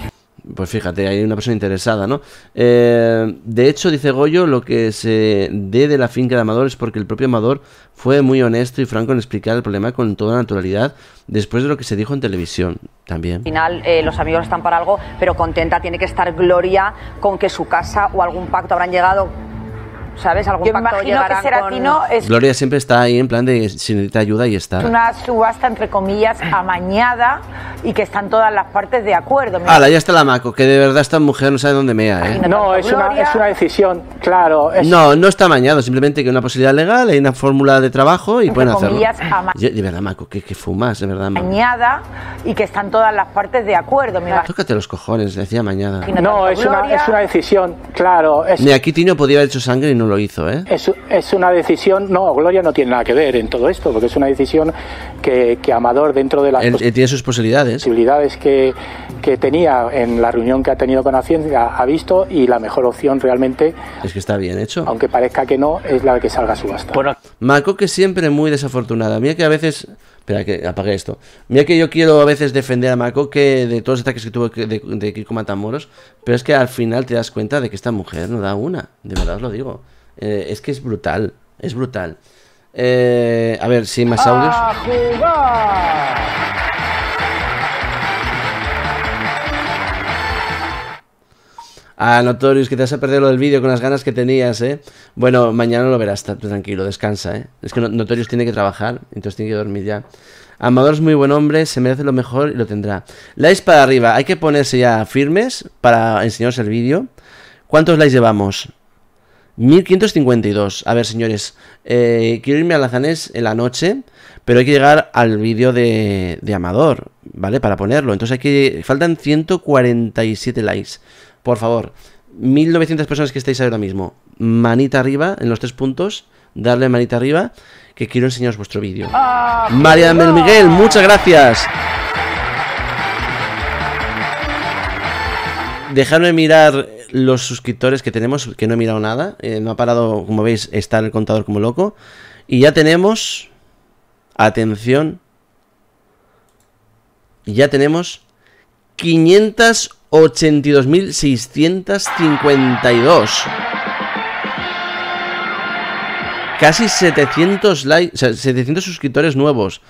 Pues fíjate, hay una persona interesada, ¿no? Eh, de hecho, dice Goyo, lo que se dé de la finca de Amador es porque el propio Amador fue muy honesto y franco en explicar el problema con toda naturalidad después de lo que se dijo en televisión también. final eh, los amigos están para algo, pero contenta tiene que estar Gloria con que su casa o algún pacto habrán llegado, ¿sabes? Algún Yo pacto imagino que Seratino con... es Gloria siempre está ahí en plan de si necesita ayuda y está. una subasta, entre comillas, amañada y que están todas las partes de acuerdo. Me Hala, ya está la Maco, que de verdad esta mujer no sabe dónde mea, ¿eh? No, es una, es una decisión, claro. Es, No, no está amañado, simplemente que hay una posibilidad legal, hay una fórmula de trabajo y Entre pueden hacerlo. comillas, ama- Yo- De verdad, Maco, que, que fumas, de verdad, Maco. amañada y que están todas las partes de acuerdo. Imagino. Tócate los cojones, decía mañana. no, es una, es una decisión, claro. Es, Mira, aquí Tino podía haber hecho sangre y no lo hizo, ¿eh? es, es una decisión, no, Gloria no tiene nada que ver en todo esto, porque es una decisión que, que Amador, dentro de las Él, él tiene sus posibilidades. posibilidades que, que tenía en la reunión que ha tenido con Hacienda, ha visto y la mejor opción realmente, Es que está bien hecho. aunque parezca que no, es la de que salga a subasta. Maco que siempre muy desafortunada. Mira que a veces... Espera, que apague esto. Mira que yo quiero a veces defender a Maco que de todos los ataques que tuvo de, de Kiko Matamoros, pero es que al final te das cuenta de que esta mujer no da una. De verdad os lo digo. Eh, es que es brutal. Es brutal. Eh, a ver, si hay más audios. Ah, Notorious, que te vas a perder lo del vídeo con las ganas que tenías, ¿eh? Bueno, mañana lo verás, tranquilo, descansa, ¿eh? Es que No- Notorious tiene que trabajar, entonces tiene que dormir ya. Amador es muy buen hombre, se merece lo mejor y lo tendrá. Likes para arriba, hay que ponerse ya firmes para enseñaros el vídeo. ¿Cuántos likes llevamos? 1552. A ver, señores, eh, quiero irme a Lazanés en la noche, pero hay que llegar al vídeo de, de Amador, ¿vale? Para ponerlo. Entonces hay que. Faltan 147 likes. Por favor, 1900 personas que estáis ahora mismo. Manita arriba en los tres puntos. Darle manita arriba, que quiero enseñaros vuestro vídeo. María del Miguel, muchas gracias. Dejadme mirar los suscriptores que tenemos, que no he mirado nada. eh, no ha parado, como veis, está el contador como loco. Y ya tenemos. Atención. Ya tenemos 582.652. Casi 700 likes, o sea, 700 suscriptores nuevos.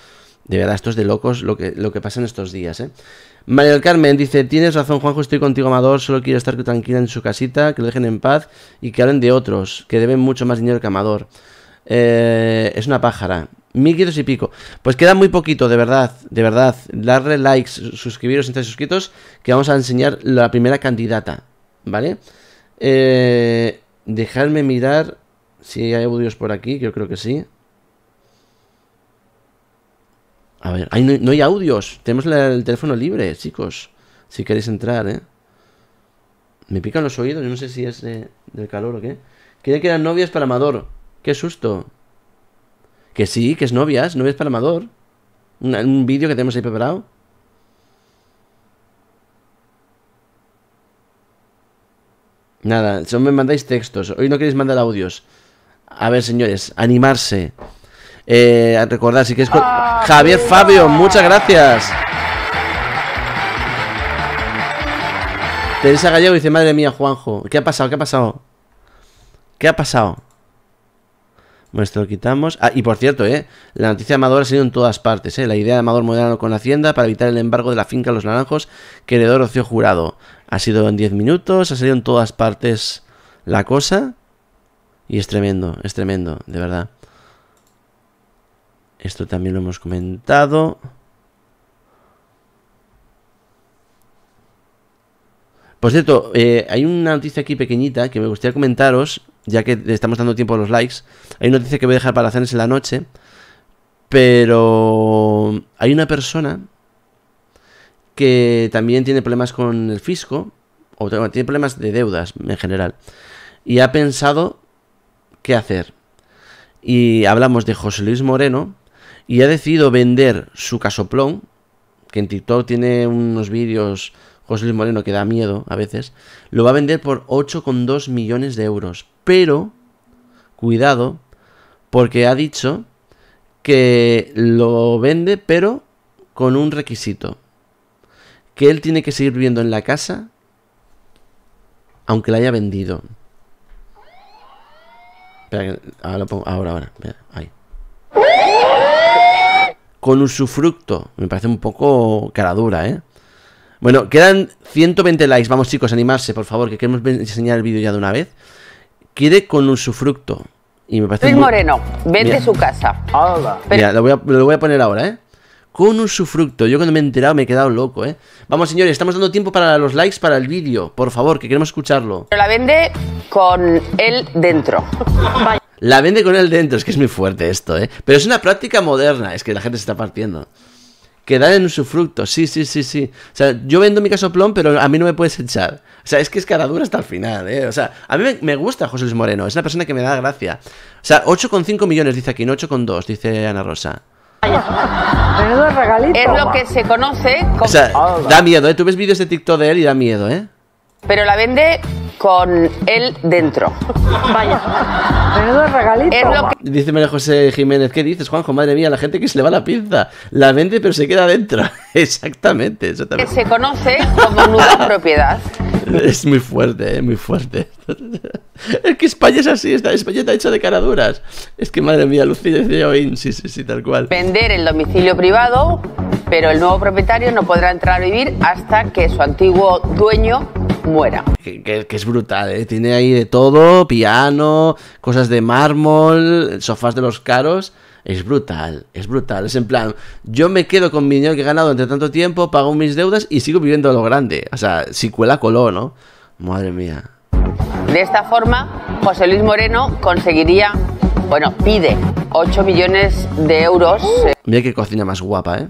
De verdad, esto es de locos lo que, lo que pasa en estos días, ¿eh? María del Carmen dice, tienes razón Juanjo, estoy contigo Amador, solo quiero estar tranquila en su casita, que lo dejen en paz y que hablen de otros, que deben mucho más dinero que Amador. Eh, es una pájara. 1500 y pico. Pues queda muy poquito, de verdad, de verdad. Darle likes, suscribiros, entre suscritos, que vamos a enseñar la primera candidata, ¿vale? Eh, dejadme mirar si hay audios por aquí, yo creo que sí. A ver, no, hay audios. Tenemos el teléfono libre, chicos. Si queréis entrar, ¿eh? Me pican los oídos, yo no sé si es de- del calor o qué. Quiere que eran novias para Amador. Qué susto. Que sí, que es novias, novias para Amador. Una- un vídeo que tenemos ahí preparado. Nada, solo me mandáis textos. Hoy no queréis mandar audios. A ver, señores, animarse. Eh, recordad, si queréis... co- Javier Fabio, muchas gracias. Teresa Gallego dice, madre mía, Juanjo. ¿Qué ha pasado? ¿Qué ha pasado? ¿Qué ha pasado? Bueno, esto lo quitamos. Ah, y por cierto, ¿eh? La noticia de Amador ha salido en todas partes, ¿eh? La idea de Amador moderno con Hacienda para evitar el embargo de la finca Los Naranjos que heredó Rocío Jurado. Ha sido en 10 minutos, ha salido en todas partes la cosa. Y es tremendo, es tremendo, de verdad. Esto también lo hemos comentado. Por cierto, eh, hay una noticia aquí pequeñita que me gustaría comentaros, ya que le estamos dando tiempo a los likes. Hay una noticia que voy a dejar para en la noche, pero hay una persona que también tiene problemas con el fisco, O tiene problemas de deudas en general. Y ha pensado qué hacer. Y hablamos de José Luis Moreno. Y ha decidido vender su casoplón. Que en TikTok tiene unos vídeos José Luis Moreno que da miedo a veces. Lo va a vender por 8,2 millones de euros. Pero, cuidado, porque ha dicho que lo vende, pero con un requisito. Que él tiene que seguir viviendo en la casa, aunque la haya vendido. Espera, ahora, lo pongo- ahora, ahora, ahí. Con usufructo. Me parece un poco cara dura, ¿eh? Bueno, quedan 120 likes. Vamos, chicos, animarse, por favor, que queremos ver- enseñar el vídeo ya de una vez. Quiere con usufructo. Y me parece Luis muy- Moreno, vende Mira. su casa. Mira, lo voy, a, lo voy a poner ahora, ¿eh? Con usufructo. Yo cuando me he enterado me he quedado loco, ¿eh? Vamos, señores, estamos dando tiempo para los likes para el vídeo. Por favor, que queremos escucharlo. Pero la vende con él dentro. La vende con él dentro. Es que es muy fuerte esto, ¿eh? Pero es una práctica moderna. Es que la gente se está partiendo. Quedar en usufructo. Sí, sí, sí, sí. O sea, yo vendo mi casoplón, pero a mí no me puedes echar. O sea, es que es cara dura hasta el final, ¿eh? O sea, a mí me, gusta José Luis Moreno. Es una persona que me da gracia. O sea, 8,5 millones dice aquí, no 8,2, dice Ana Rosa. Es lo que se conoce como... O sea, da miedo, ¿eh? Tú ves vídeos de TikTok de él y da miedo, ¿eh? Pero la vende con él dentro. Vaya. Menudo regalito. Es lo que Dice María José Jiménez, ¿qué dices, Juanjo? Madre mía, la gente que se le va la pinza. La vende pero se queda dentro. exactamente, exactamente. se conoce como nuda propiedad. Es muy fuerte, ¿eh? muy fuerte. es que España es así, esta- España está hecha de caraduras. Es que madre mía, Lucía decía hoy, sí, sí, sí, tal cual. Vender el domicilio privado, pero el nuevo propietario no podrá entrar a vivir hasta que su antiguo dueño muera. Que, que- que es brutal, ¿eh? Tiene ahí de todo, piano, cosas de mármol, sofás de los caros. Es brutal, es brutal. Es en plan, yo me quedo con mi dinero que he ganado entre tanto tiempo, pago mis deudas y sigo viviendo lo grande. O sea, si cuela, coló, ¿no? Madre mía. De esta forma, José Luis Moreno conseguiría, bueno, pide 8 millones de euros. eh, Mira qué cocina más guapa, ¿eh?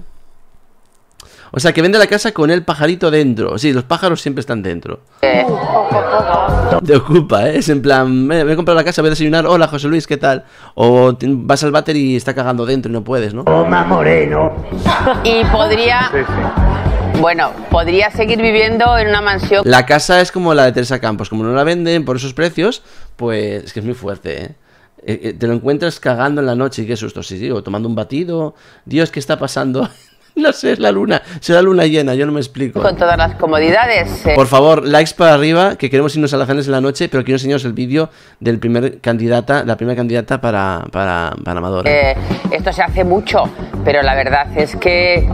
O sea, que vende la casa con el pajarito dentro. Sí, los pájaros siempre están dentro. Te ocupa, ¿eh? Es en plan, me, me he comprado la casa, voy a desayunar. Hola, José Luis, ¿qué tal? O vas al váter y está cagando dentro y no puedes, ¿no? Toma Moreno. Y podría, bueno, podría seguir viviendo en una mansión. La casa es como la de Teresa Campos. Como no la venden por esos precios, pues es que es muy fuerte, ¿eh? Eh, eh, Te lo encuentras cagando en la noche y qué susto, sí, sí, o tomando un batido. Dios, ¿qué está pasando? no sé, es la luna, la luna llena, yo no me explico. Con todas las comodidades. eh, Por favor, likes para arriba, que queremos irnos a las en la noche, pero quiero enseñaros el vídeo del primer candidata, la primera candidata para, para, para Amador. eh, esto se hace mucho, pero la verdad es que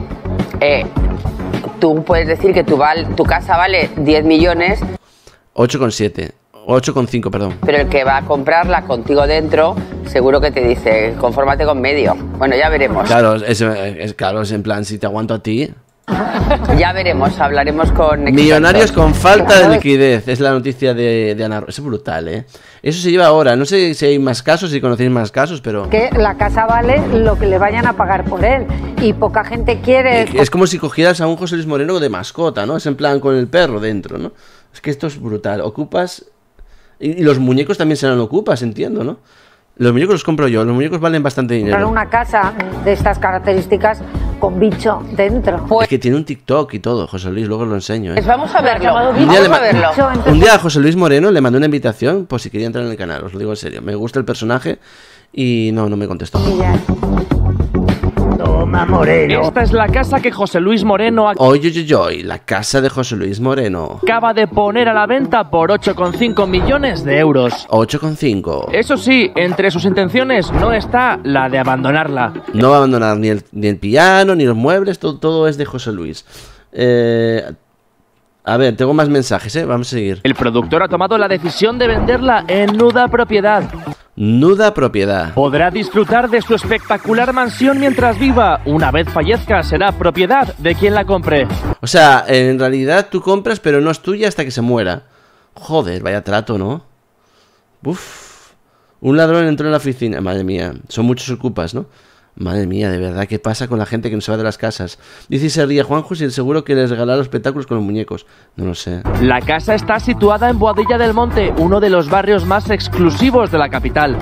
eh, tú puedes decir que tu, val- tu casa vale 10 millones, 8,7. 8,5, perdón. pero el que va a comprarla contigo dentro seguro que te dice, confórmate con medio. Bueno, ya veremos. Claro, es, es- claro, es en plan, si te aguanto a ti. Ya veremos, hablaremos con... expertos. Millonarios con falta de liquidez, es la noticia de, de Ana Ro- Es brutal, ¿eh? Eso se lleva ahora. No sé si hay más casos, si conocéis más casos, pero. Que la casa vale lo que le vayan a pagar por él. Y poca gente quiere. Es como si cogieras a un José Luis Moreno de mascota, ¿no? Es en plan con el perro dentro, ¿no? Es que esto es brutal. Ocupas. Y, y los muñecos también serán ocupas, entiendo, ¿no? Los muñecos los compro yo, los muñecos valen bastante comprar dinero. una casa de estas características con bicho dentro. Es que tiene un TikTok y todo, José Luis, luego lo enseño, ¿eh? Pues vamos a verlo, Un día, vamos a verlo. un día a José Luis Moreno le mandé una invitación por si quería entrar en el canal, os lo digo en serio. Me gusta el personaje y no, no me contestó. Moreno. Esta es la casa que José Luis Moreno Oye, oye, oye, la casa de José Luis Moreno. acaba de poner a la venta por 8,5 millones de euros. 8,5. Eso sí, entre sus intenciones no está la de abandonarla. No va a abandonar ni el, ni el piano, ni los muebles, todo, todo es de José Luis. Eh, a ver, tengo más mensajes, ¿eh? Vamos a seguir. El productor ha tomado la decisión de venderla en nuda propiedad. Nuda propiedad. Podrá disfrutar de su espectacular mansión mientras viva. Una vez fallezca, será propiedad de quien la compre. O sea, en realidad tú compras, pero no es tuya hasta que se muera. Joder, vaya trato, ¿no? Uf. Un ladrón entró en la oficina. Madre mía, son muchos ocupas, ¿no? Madre mía, de verdad, ¿qué pasa con la gente que no se va de las casas? Dice y se ríe Juanjo si seguro que les regalará los espectáculos con los muñecos. No lo sé. La casa está situada en Boadilla del Monte, uno de los barrios más exclusivos de la capital.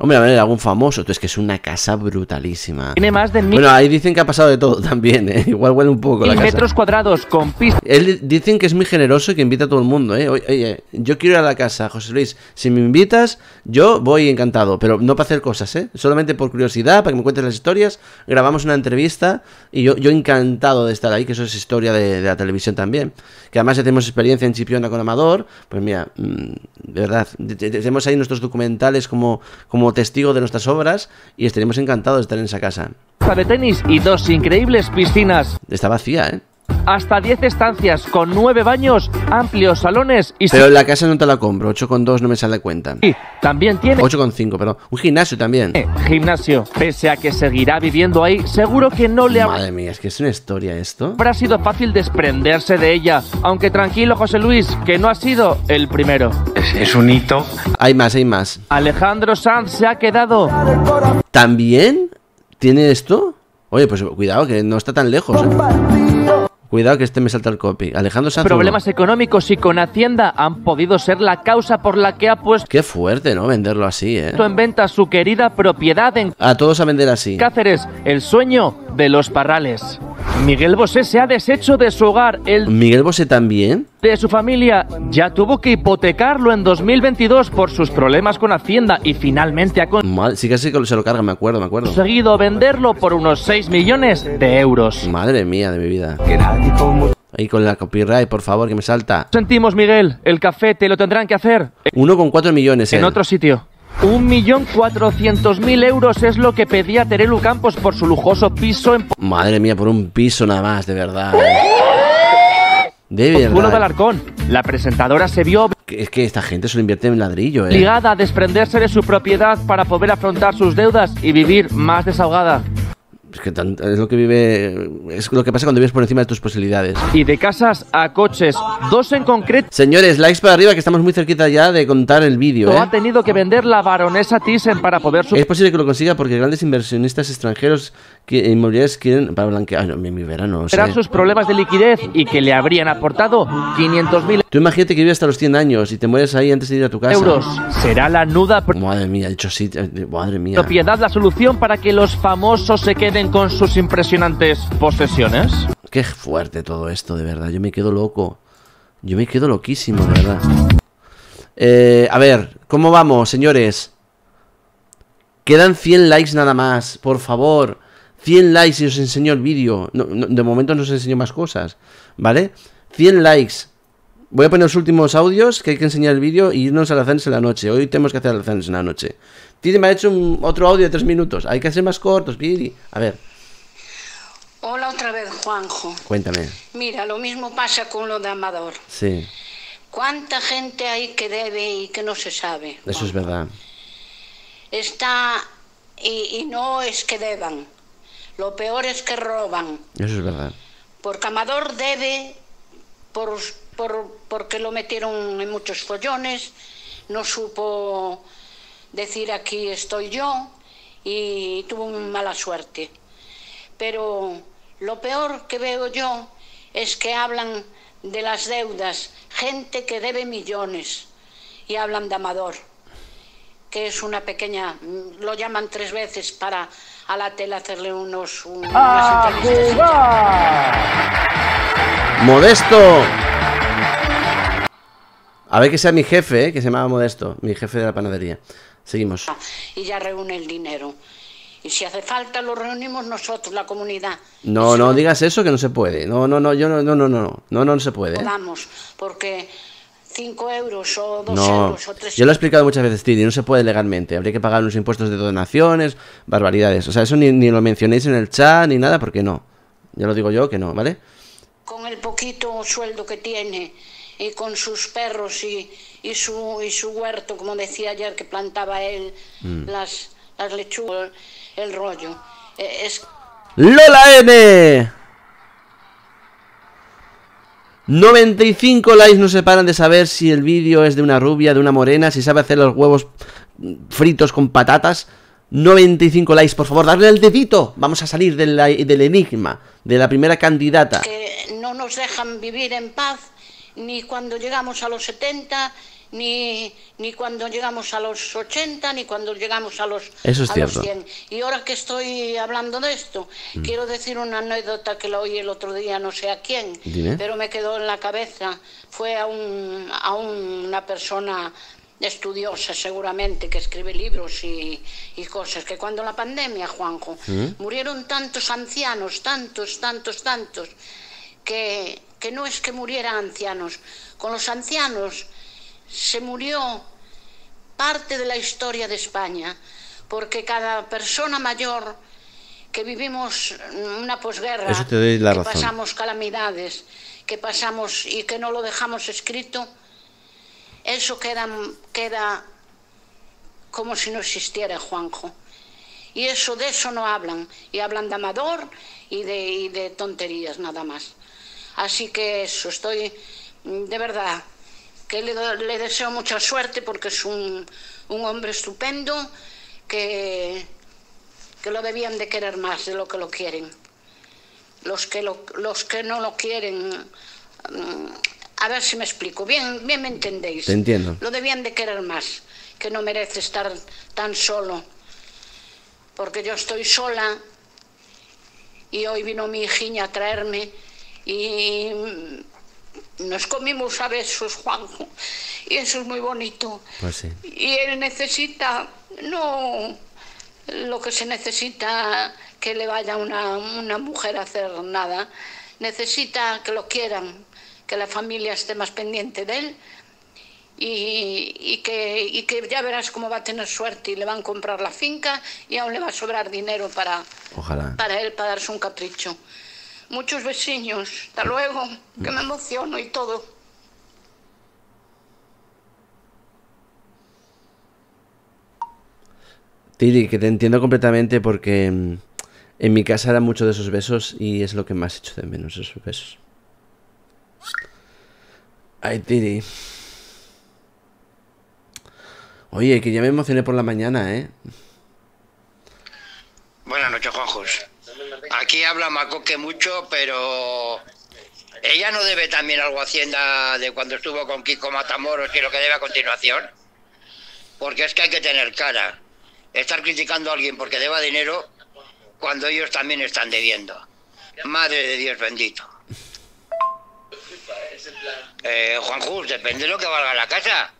Hombre, a ver, algún famoso. Tú, es que es una casa brutalísima. Tiene más de mil Bueno, ahí dicen que ha pasado de todo también, ¿eh? Igual huele un poco la casa. metros cuadrados con pistas. Él dicen que es muy generoso y que invita a todo el mundo, ¿eh? Oye, oye, yo quiero ir a la casa, José Luis. Si me invitas, yo voy encantado. Pero no para hacer cosas, ¿eh? Solamente por curiosidad, para que me cuentes las historias. Grabamos una entrevista y yo, yo encantado de estar ahí, que eso es historia de, de la televisión también. Que además ya tenemos experiencia en Chipiona con Amador. Pues mira, mm, de verdad, te- te- tenemos ahí nuestros documentales como, como testigo de nuestras obras y estaríamos encantados de estar en esa casa. de tenis y dos increíbles piscinas. Está vacía, ¿eh? Hasta 10 estancias con 9 baños, amplios salones y Pero la casa no te la compro, 8,2 no me sale cuenta. Sí, también tiene 8,5, perdón. Un gimnasio también. gimnasio. Pese a que seguirá viviendo ahí, seguro que no le Madre mía, es que es una historia esto. habrá sido fácil desprenderse de ella. Aunque tranquilo, José Luis, que no ha sido el primero. Es un hito. Hay más, hay más. Alejandro Sanz se ha quedado. ¿También tiene esto? Oye, pues cuidado, que no está tan lejos. ¿eh? Cuidado que este me salta el copy. Alejandro Sanz. Problemas económicos y con Hacienda han podido ser la causa por la que ha puesto Qué fuerte, ¿no? Venderlo así, ¿eh? en venta su querida propiedad en A todos a vender así. Cáceres, el sueño de los parrales. Miguel Bosé se ha deshecho de su hogar, el Miguel Bosé también. de su familia. Ya tuvo que hipotecarlo en 2022 por sus problemas con Hacienda y finalmente ha Madre, sí que sí que se lo carga, me acuerdo, me acuerdo. conseguido venderlo por unos 6 millones de euros. Madre mía de mi vida. Ahí con la copyright, por favor, que me salta. Sentimos, Miguel, el café te lo tendrán que hacer Uno con cuatro millones, en él. otro sitio. Un millón cuatrocientos mil euros es lo que pedía Terelu Campos por su lujoso piso en Madre mía, por un piso nada más, de verdad. ¿eh? De Pozuelo de verdad. Alarcón. La presentadora se vio Es que esta gente solo invierte en ladrillo, ¿eh? obligada a desprenderse de su propiedad para poder afrontar sus deudas y vivir más desahogada. Es que es lo que vive. Es lo que pasa cuando vives por encima de tus posibilidades. Y de casas a coches, dos en concreto Señores, likes para arriba, que estamos muy cerquita ya de contar el vídeo, ha ¿eh? tenido que vender la baronesa Thyssen para poder Es posible que lo consiga porque grandes inversionistas extranjeros que, inmobiliarios quieren. Para blanquear. Ay, no, mi, mi verano, no sé. superar sus problemas de liquidez y que le habrían aportado 500 mil Tú imagínate que vives hasta los 100 años y te mueres ahí antes de ir a tu casa. euros. Será la nuda Madre mía, dicho sí. eh, Madre mía. propiedad la solución para que los famosos se queden con sus impresionantes posesiones. Qué fuerte todo esto, de verdad. Yo me quedo loco. Yo me quedo loquísimo, de verdad. Eh, a ver, ¿cómo vamos, señores? Quedan 100 likes nada más, por favor. 100 likes y os enseño el vídeo. No, de momento no os enseño más cosas, ¿vale? 100 likes. Voy a poner los últimos audios que hay que enseñar el vídeo y irnos a la en la noche. Hoy tenemos que hacer alzanes en la noche. Titi me ha hecho un- otro audio de 3 minutos. Hay que hacer más cortos, Piri. A ver, Hola otra vez, Juanjo. cuéntame. Mira, lo mismo pasa con lo de Amador. Sí, ¿Cuánta gente hay que debe y que no se sabe? eso es verdad. Está, y, y no es que deban, lo peor es que roban, Eso es verdad. porque Amador debe por, por- porque lo metieron en muchos follones, no supo decir aquí estoy yo y tuvo mala suerte. Pero lo peor que veo yo es que hablan de las deudas, gente que debe millones y hablan de Amador, que es una pequeña, lo llaman tres veces para a la tele hacerle unos un-. ¡Modesto! A ver que sea mi jefe, ¿eh? que se llamaba Modesto, mi jefe de la panadería. Seguimos. y ya reúne el dinero. Y si hace falta lo reunimos nosotros, la comunidad. No, no digas eso que no se puede. No, no, no, yo no, no, no, no, no, no, no se puede. ¿eh? Podamos, porque cinco euros o dos No, euros o tres yo lo he explicado muchas veces, Titi, no se puede legalmente. Habría que pagar unos impuestos de donaciones, barbaridades. O sea, eso ni, ni lo mencionéis en el chat ni nada, porque no. Ya lo digo yo que no, ¿vale? con el poquito sueldo que tiene y con sus perros y, y su, y su huerto, como decía ayer que plantaba él, Mm. las, las lechugas, el rollo. Eh, Es ¡Lola N! 95 likes nos separan de saber si el vídeo es de una rubia, de una morena, si sabe hacer los huevos fritos con patatas. 95 likes, por favor, darle el dedito. Vamos a salir del, del enigma, de la primera candidata. que no nos dejan vivir en paz ni cuando llegamos a los 70, ni, ni cuando llegamos a los 80, ni cuando llegamos a los, Eso es a los cierto. 100. Y ahora que estoy hablando de esto, Mm. quiero decir una anécdota que la oí el otro día, no sé a quién, Dime. pero me quedó en la cabeza. Fue a, un, a una persona estudiosa seguramente que escribe libros y, y cosas, que cuando la pandemia, Juanjo, ¿Mm? murieron tantos ancianos, tantos, tantos, tantos, que, que no es que murieran ancianos, con los ancianos se murió parte de la historia de España, porque cada persona mayor que vivimos una posguerra, Eso te doy la que razón. pasamos calamidades, que pasamos y que no lo dejamos escrito, eso queda, queda como si no existiera, Juanjo. Y eso de eso no hablan, y hablan de amador y de, y de tonterías nada más. Así que eso, estoy de verdad que le, deseo mucha suerte porque es un, un hombre estupendo que, que lo debían de querer más de lo que lo quieren. Los que, lo- los que no lo quieren, mm, a ver si me explico, bien, bien me entendéis. Te entiendo. Lo debían de querer más, que no merece estar tan solo. Porque yo estoy sola y hoy vino mi hijiña a traerme y nos comimos a besos, Juanjo, y eso es muy bonito. Pues sí. Y él necesita, no lo que se necesita que le vaya una, una mujer a hacer nada, necesita que lo quieran, que la familia esté más pendiente de él y, y que, y que ya verás cómo va a tener suerte y le van a comprar la finca y aún le va a sobrar dinero para, Ojalá. para él, para darse un capricho. Muchos vecinos, hasta luego, que me emociono y todo. Tiri, que te entiendo completamente porque mm, en mi casa era mucho de esos besos y es lo que más echo de menos, esos besos. Ay, Tiri. Oye, que ya me emocioné por la mañana, ¿eh? Buenas noches, Juanjos. Aquí habla Macoque mucho, pero ella no debe también algo a Hacienda de cuando estuvo con Kiko Matamoros y lo que debe a continuación. Porque es que hay que tener cara. Estar criticando a alguien porque deba dinero cuando ellos también están debiendo. Madre de Dios bendito. Eh, Juan Jus, depende de lo que valga la casa.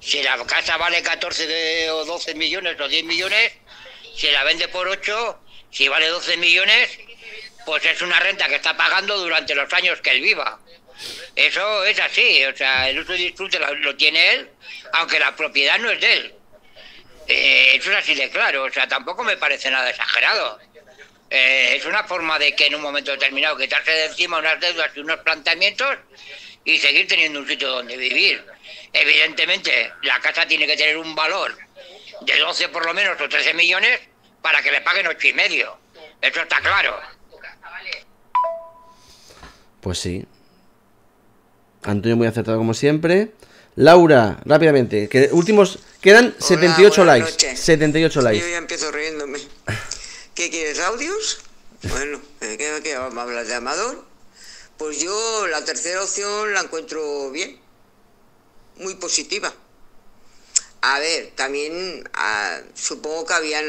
Si la casa vale 14 de- o 12 millones o 10 millones, si la vende por 8, si vale 12 millones, pues es una renta que está pagando durante los años que él viva. Eso es así, o sea, el uso y disfrute lo, tiene él, aunque la propiedad no es de él. Eh, eso es así de claro, o sea, tampoco me parece nada exagerado. Eh, es una forma de que en un momento determinado quitarse de encima unas deudas y unos planteamientos y seguir teniendo un sitio donde vivir. Evidentemente, la casa tiene que tener un valor de 12 por lo menos o 13 millones para que le paguen ocho y medio. Eso está claro. Pues sí. Antonio muy acertado como siempre. Laura, rápidamente, que últimos quedan 78 buenas likes. noches. 78 Yo likes. ya empiezo riéndome. ¿Qué quieres, audios? Bueno, ¿qué, qué vamos a hablar de Amador? Pues yo la tercera opción la encuentro bien, muy positiva. A ver, también ah, supongo que habían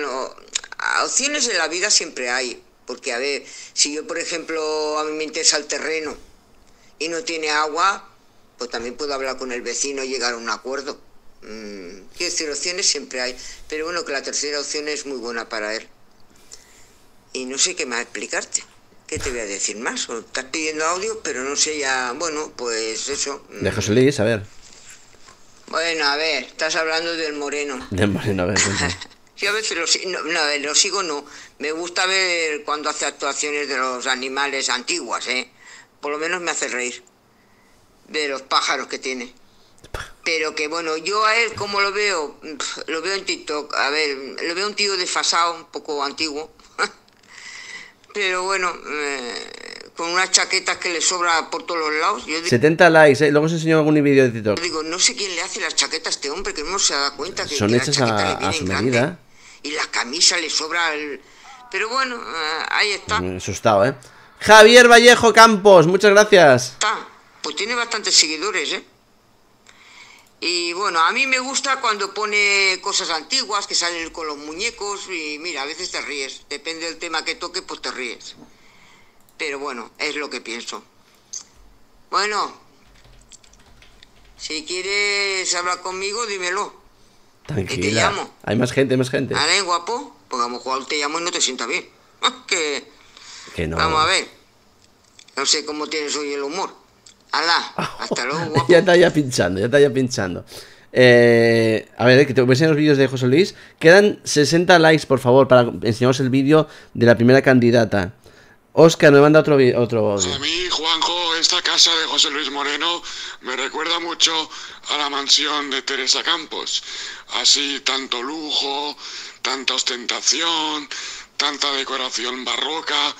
opciones en la vida siempre hay, porque a ver, si yo por ejemplo a mí me interesa el terreno y no tiene agua, pues también puedo hablar con el vecino y llegar a un acuerdo. Mm, quiero decir, opciones siempre hay, pero bueno, que la tercera opción es muy buena para él. Y no sé qué más explicarte. ¿Qué te voy a decir más? O estás pidiendo audio, pero no sé ya. Bueno, pues eso. Mm, De José Luis, a ver. Bueno, a ver, estás hablando del moreno. De Moreno, a ver. Yo a veces lo, si- no, no, a ver, lo sigo, no. Me gusta ver cuando hace actuaciones de los animales antiguas, ¿eh? Por lo menos me hace reír. De los pájaros que tiene. Pero que bueno, yo a él, como lo veo, lo veo en TikTok. A ver, lo veo un tío desfasado, un poco antiguo. Pero bueno, eh, con unas chaquetas que le sobra por todos los lados. Yo digo, 70 likes, ¿eh? Luego os enseño algún vídeo de TikTok. digo, no sé quién le hace las chaquetas a este hombre, que no se da cuenta que, Son que hechas a, a su medida. Y la camisa le sobra el... Pero bueno, eh, ahí está. He asustado, ¿eh? Javier Vallejo Campos, muchas gracias. Está. Pues tiene bastantes seguidores, ¿eh? Y bueno, a mí me gusta cuando pone cosas antiguas que salen con los muñecos y mira, a veces te ríes. Depende del tema que toque, pues te ríes. Pero bueno, es lo que pienso. Bueno, si quieres hablar conmigo, dímelo. Tranquila. llamo. Hay más gente, hay más gente. ¿Vale, guapo? Porque a lo mejor te llamo y no te sienta bien. que Que no. Vamos a ver. No sé cómo tienes hoy el humor. Alá, hasta luego, guapo. ya está ya pinchando, ya está ya pinchando. Eh, a ver, que te voy a enseñar los vídeos de José Luis. Quedan 60 likes, por favor, para enseñaros el vídeo de la primera candidata. Oscar, me manda otro otro. A mí, Juanjo, esta casa de José Luis Moreno me recuerda mucho a la mansión de Teresa Campos. Así, tanto lujo, tanta ostentación, tanta decoración barroca,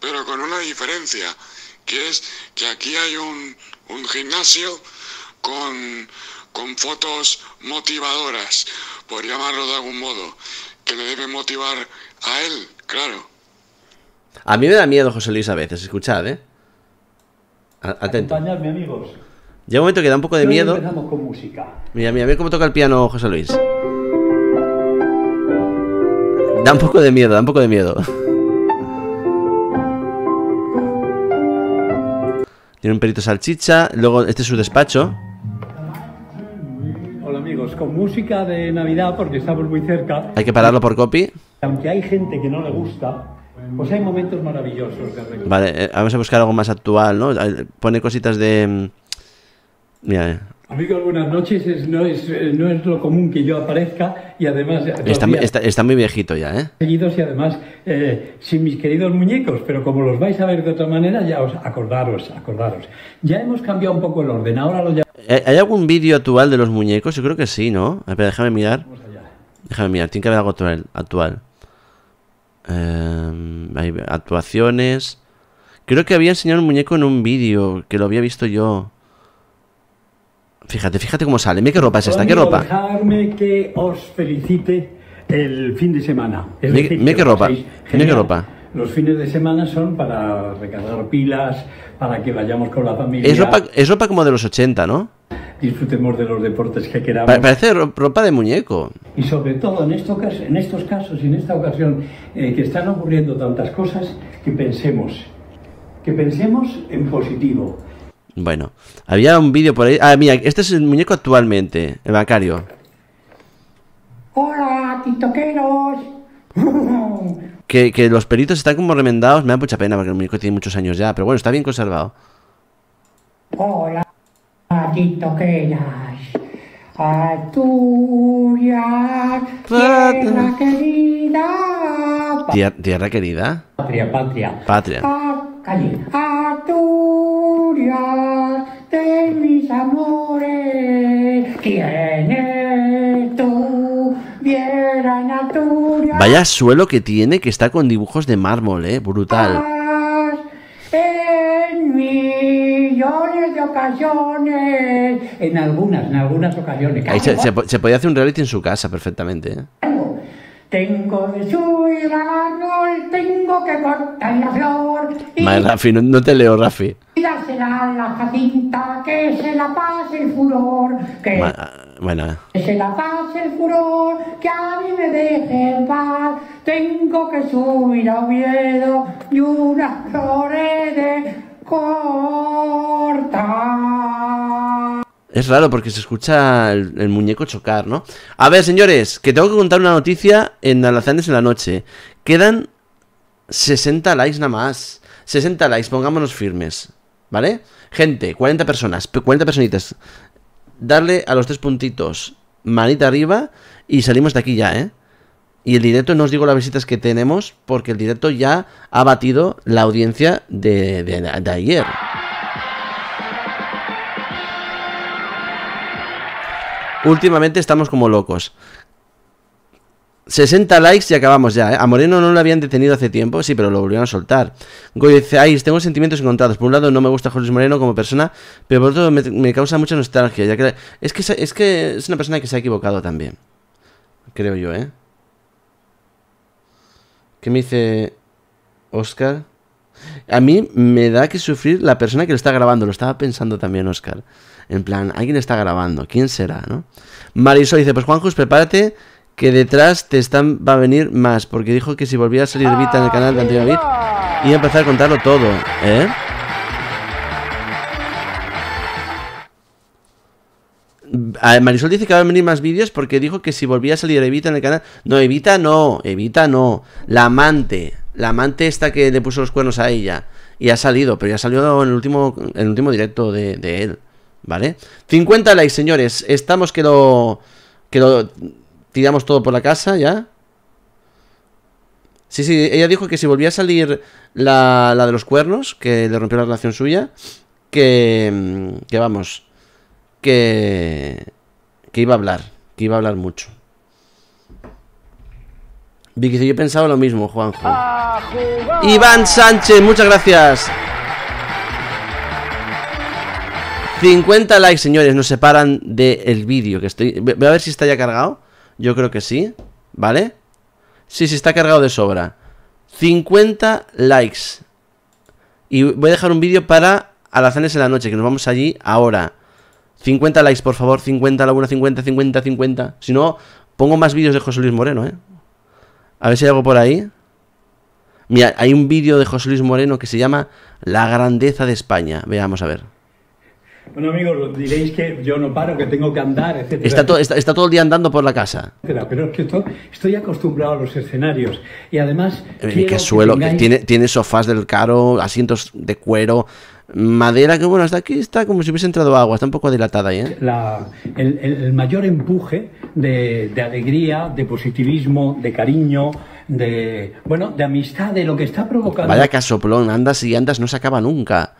pero con una diferencia, que es que aquí hay un, un gimnasio con, con fotos motivadoras, por llamarlo de algún modo, que le deben motivar a él, claro. A mí me da miedo José Luis a veces, escuchad, ¿eh? Atento. Acompañadme, amigos. Llega un momento que da un poco de Hoy miedo. Empezamos con música. Mira, mira, mira cómo toca el piano José Luis. Da un poco de miedo, da un poco de miedo. Tiene un perito salchicha, luego este es su despacho. Hola, amigos. Con música de Navidad, porque estamos muy cerca. Hay que pararlo por copy. Aunque hay gente que no le gusta, pues hay momentos maravillosos de recordar. Vale, eh, vamos a buscar algo más actual, ¿no? Pone cositas de... mm, Mira, eh, Amigos, buenas noches. Es- no, es, eh, no es lo común que yo aparezca y además... está, está, está muy viejito ya, ¿eh? seguidos y además eh, sin mis queridos muñecos, pero como los vais a ver de otra manera, ya os acordaros, acordaros. Ya hemos cambiado un poco el orden, ahora lo llamamos ¿Hay algún vídeo actual de los muñecos? Yo creo que sí, ¿no? Espera, déjame mirar. Déjame mirar, tiene que haber algo actual. actual. Eh, hay actuaciones. Creo que había enseñado un muñeco en un vídeo, que lo había visto yo. Fíjate, fíjate cómo sale. Mira qué ropa es esta, qué ropa. Que os felicite el fin de semana. Es Mira decir, mira que qué ropa. Mira qué ropa. Los fines de semana son para recargar pilas, para que vayamos con la familia, Es ropa, es ropa como de los 80, ¿no? Disfrutemos de los deportes que queramos. Pa- parece ro- ropa de muñeco. Y sobre todo en, esto, cas- en estos casos y en esta ocasión eh, que están ocurriendo tantas cosas, que pensemos, que pensemos en positivo. Bueno, había un vídeo por ahí. Ah, mira, este es el muñeco actualmente, el bancario. Hola, tiktokeros. Que, que los peritos están como remendados. Me da mucha pena porque el muñeco tiene muchos años ya. Pero bueno, está bien conservado. Hola, tiktokeras. Asturias, tierra querida. Tier- tierra querida. Patria, patria. Patria. Calle. Asturias de mis amores. ¿Quién estuviera en Asturias? Vaya suelo que tiene que está con dibujos de mármol, eh. Brutal. En millones de ocasiones. En algunas, en algunas ocasiones. Ahí se, se se podía hacer un reality en su casa perfectamente, eh. Tengo de subir al árbol, tengo que cortar la flor y Madre, Rafi, no, no te leo, Rafi. dársela a la jacinta, que se la pase el furor, que Ma- Bueno, se la pase el furor, que a mí me deje en paz. Tengo que subir a Oviedo y unas flores de cortar. es raro porque se escucha el, muñeco chocar, ¿no? A ver, señores, que tengo que contar una noticia en Alazanes en la noche. Quedan 60 likes nada más. 60 likes, pongámonos firmes. ¿Vale? Gente, 40 personas, pe- 40 personitas. Darle a los tres puntitos, manita arriba y salimos de aquí ya, ¿eh? Y el directo, no os digo las visitas que tenemos, porque el directo ya ha batido la audiencia de, de- ayer. Últimamente estamos como locos. 60 likes y acabamos ya, ¿eh? A Moreno no lo habían detenido hace tiempo, sí, pero lo volvieron a soltar. Goyo dice, tengo sentimientos encontrados. Por un lado no me gusta José Moreno como persona, pero por otro me, me causa mucha nostalgia, es que es que es una persona que se ha equivocado también. Creo yo, ¿eh? ¿Qué me dice Oscar? A mí me da que sufrir la persona que lo está grabando. Lo estaba pensando también, Oscar. En plan, alguien está grabando. ¿Quién será, no? Marisol dice, pues Juanjus, prepárate que detrás te están va a venir más. Porque dijo que si volvía a salir Vita en el canal de Antonio David, iba a empezar a contarlo todo. ¿Eh? Marisol dice que va a venir más vídeos porque dijo que si volvía a salir Evita en el canal. No, Evita no, Evita no. La amante. La amante esta que le puso los cuernos a ella. Y ha salido, pero ya salió en el último, en el último directo de, de él. ¿Vale? 50 likes, señores. Estamos que lo. Que lo tiramos todo por la casa ya. Sí, sí, ella dijo que si volvía a salir la, la de los cuernos, que le rompió la relación suya, que, que vamos, que, iba a hablar, que iba a hablar mucho. Vicky yo he pensado lo mismo, Juanjo. Iván Sánchez, muchas gracias. 50 likes, señores, nos separan del vídeo que estoy... Voy a ver si está ya cargado. Yo creo que sí, ¿vale? Sí, sí, está cargado de sobra. 50 likes. Y voy a dejar un vídeo para Alazanes en la noche, que nos vamos allí ahora. 50 likes, por favor, 50 a la 1, 50, 50, 50. Si no, pongo más vídeos de José Luis Moreno, ¿eh? A ver si hay algo por ahí. Mira, hay un vídeo de José Luis Moreno que se llama La grandeza de España. Veamos a ver. Bueno amigos, diréis que yo no paro, que tengo que andar, etcétera. Está, to- está, está todo el día andando por la casa. Pero es que esto- estoy acostumbrado a los escenarios y además Eh, que suelo, que tengáis- tiene, tiene sofás del caro, asientos de cuero, madera que bueno, hasta aquí está como si hubiese entrado agua, está un poco dilatada ahí, ¿eh? la- el, el- mayor empuje de, de alegría, de positivismo, de cariño, de bueno, de amistad, de lo que está provocando Vaya casoplón, andas y andas, no se acaba nunca.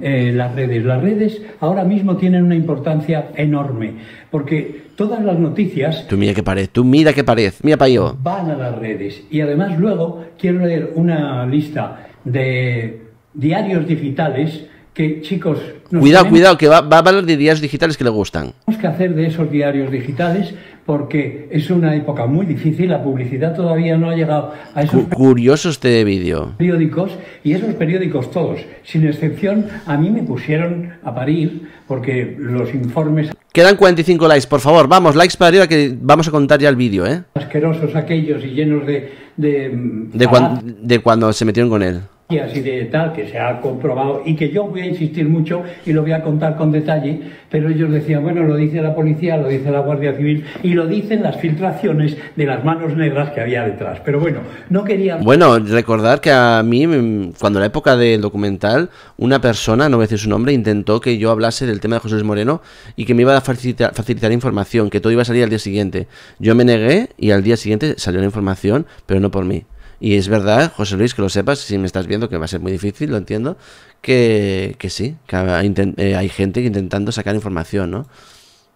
eh, las redes. Las redes ahora mismo tienen una importancia enorme porque todas las noticias Tú mira qué pared, tú mira qué pared, mira para yo. van a las redes. Y además luego quiero leer una lista de diarios digitales que, chicos, nos Cuidado, tenemos cuidado, que va, va a hablar de diarios digitales que le gustan. que hacer de esos diarios digitales porque es una época muy difícil, la publicidad todavía no ha llegado a esos Cu- curioso este vídeo. periódicos y esos periódicos todos, sin excepción, a mí me pusieron a parir porque los informes Quedan 45 likes, por favor, vamos, likes para arriba que vamos a contar ya el vídeo, ¿eh? asquerosos aquellos y llenos de, de, De, cuan- de cuando se metieron con él. Y de tal que se ha comprobado y que yo voy a insistir mucho y lo voy a contar con detalle, pero ellos decían, bueno, lo dice la policía, lo dice la Guardia Civil y lo dicen las filtraciones de las manos negras que había detrás. Pero bueno, no quería... Bueno, recordar que a mí, mm, cuando la época del documental, una persona, no voy a decir su nombre, intentó que yo hablase del tema de José Luis Moreno y que me iba a facilitar, facilitar información, que todo iba a salir al día siguiente. Yo me negué y al día siguiente salió la información, pero no por mí. Y es verdad, José Luis, que lo sepas, si me estás viendo, que va a ser muy difícil, lo entiendo, que, que sí, que hay, eh, hay gente intentando sacar información, ¿no?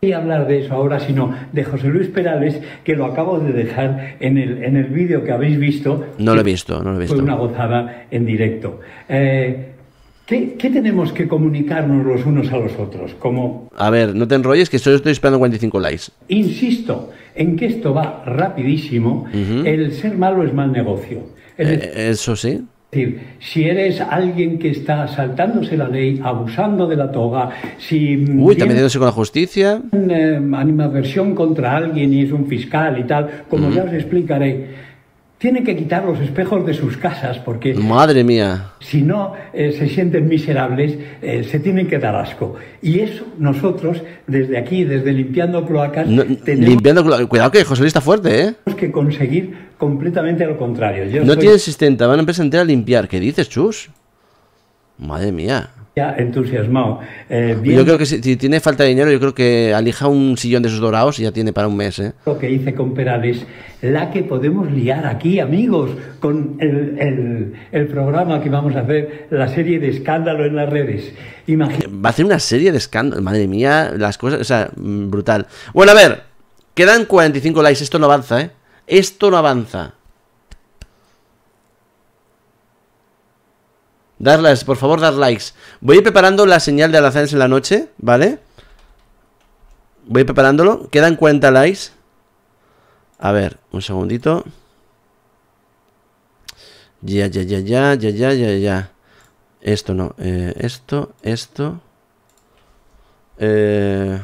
quería hablar de eso ahora, sino de José Luis Perales, que lo acabo de dejar en el, en el vídeo que habéis visto. No lo he visto, no lo he Fue visto. una gozada en directo. Eh, ¿qué, qué tenemos que comunicarnos los unos a los otros? Como, A ver, no te enrolles, que solo estoy esperando 45 likes. insisto, en que esto va rapidísimo, el ser malo es mal negocio. Es Eh, eso sí. decir, si eres alguien que está saltándose la ley, abusando de la toga, si Uy, está metiéndose con la justicia. eh, animadversión contra alguien y es un fiscal y tal, como ya os explicaré, tiene que quitar los espejos de sus casas porque Madre mía. si no eh, se sienten miserables, eh, se tienen que dar asco. Y eso nosotros, desde aquí, desde Limpiando Cloacas, No- tenemos limpiando. clo- Cuidado que José Luis está fuerte, ¿eh? que conseguir completamente lo contrario. Yo No estoy tiene asistente, van a empezar a limpiar. ¿Qué dices, Chus? Madre mía. Entusiasmado. Eh, Yo creo que si, tiene falta de dinero, yo creo que alija un sillón de esos dorados y ya tiene para un mes, ¿eh? lo que hice con Perales, la que podemos liar aquí, amigos, con el, el- el programa que vamos a hacer, la serie de escándalo en las redes. Imagínate. Va a hacer una serie de escándalos. Madre mía, las cosas, o sea, mm, brutal. Bueno, a ver, quedan 45 likes. Esto no avanza, ¿eh? Esto no avanza. Darles, por favor, dar likes. Voy a ir preparando la señal de alazanes en la noche, ¿vale? Voy a ir preparándolo. Quedan 40 likes. A ver, un segundito. Ya, ya, ya, ya, ya, ya, ya, ya. Esto no. eh, esto, esto. Eh...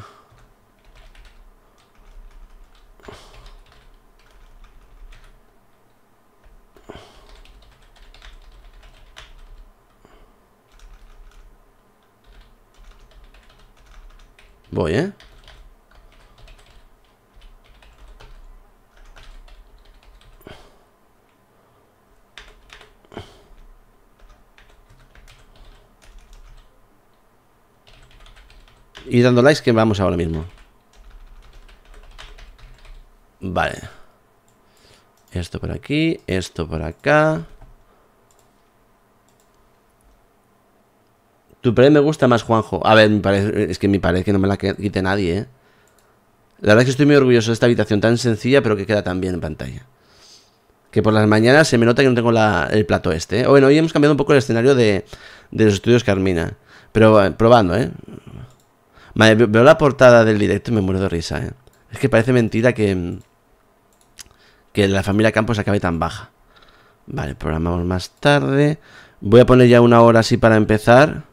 Voy, ¿eh? Y dando likes que vamos ahora mismo. Vale. Esto por aquí, esto por acá. Tu pared me gusta más, Juanjo. A ver, es que mi pared que no me la quite nadie, ¿eh? La verdad es que estoy muy orgulloso de esta habitación tan sencilla, pero que queda tan bien en pantalla. Que por las mañanas se me nota que no tengo la- el plato este. ¿eh? Bueno, hoy hemos cambiado un poco el escenario de, de los estudios Carmina. Pero eh, probando, ¿eh? Veo la portada del directo y me muero de risa, ¿eh? Es que parece mentira que, que la familia Campos acabe tan baja. Vale, programamos más tarde. Voy a poner ya una hora así para empezar.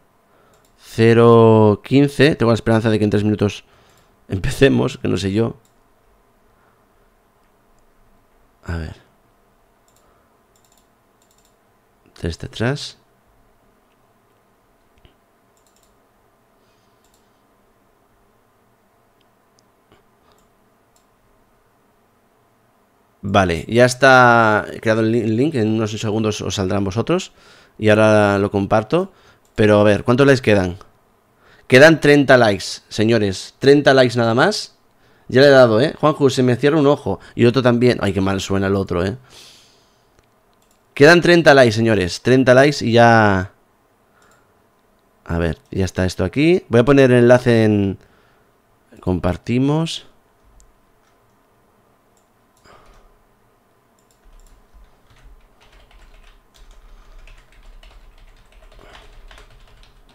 0.15. Tengo la esperanza de que en 3 minutos empecemos, que no sé yo. A ver. Tres de atrás. Vale, ya está creado el link, en unos segundos os saldrán vosotros y ahora lo comparto. Pero a ver, ¿cuántos likes quedan? Quedan 30 likes, señores, 30 likes nada más. Ya le he dado, ¿eh? Juanjo, se me cierra un ojo y otro también. Ay, qué mal suena el otro, ¿eh? Quedan 30 likes, señores, 30 likes y ya... A ver, ya está esto aquí. Voy a poner el enlace en... Compartimos.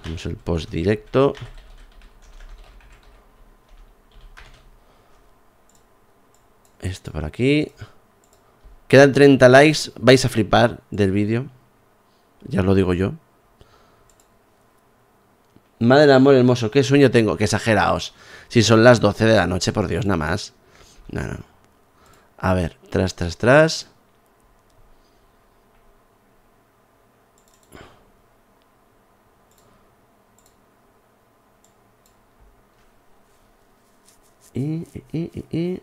Vamos el post directo. Esto por aquí. Quedan 30 likes. Vais a flipar del vídeo. Ya lo digo yo. Madre del amor hermoso, qué sueño tengo. Que exageraos. Si son las 12 de la noche, por Dios, nada más. No, no. A ver, tras, tras, tras. Y, y, y, y, y.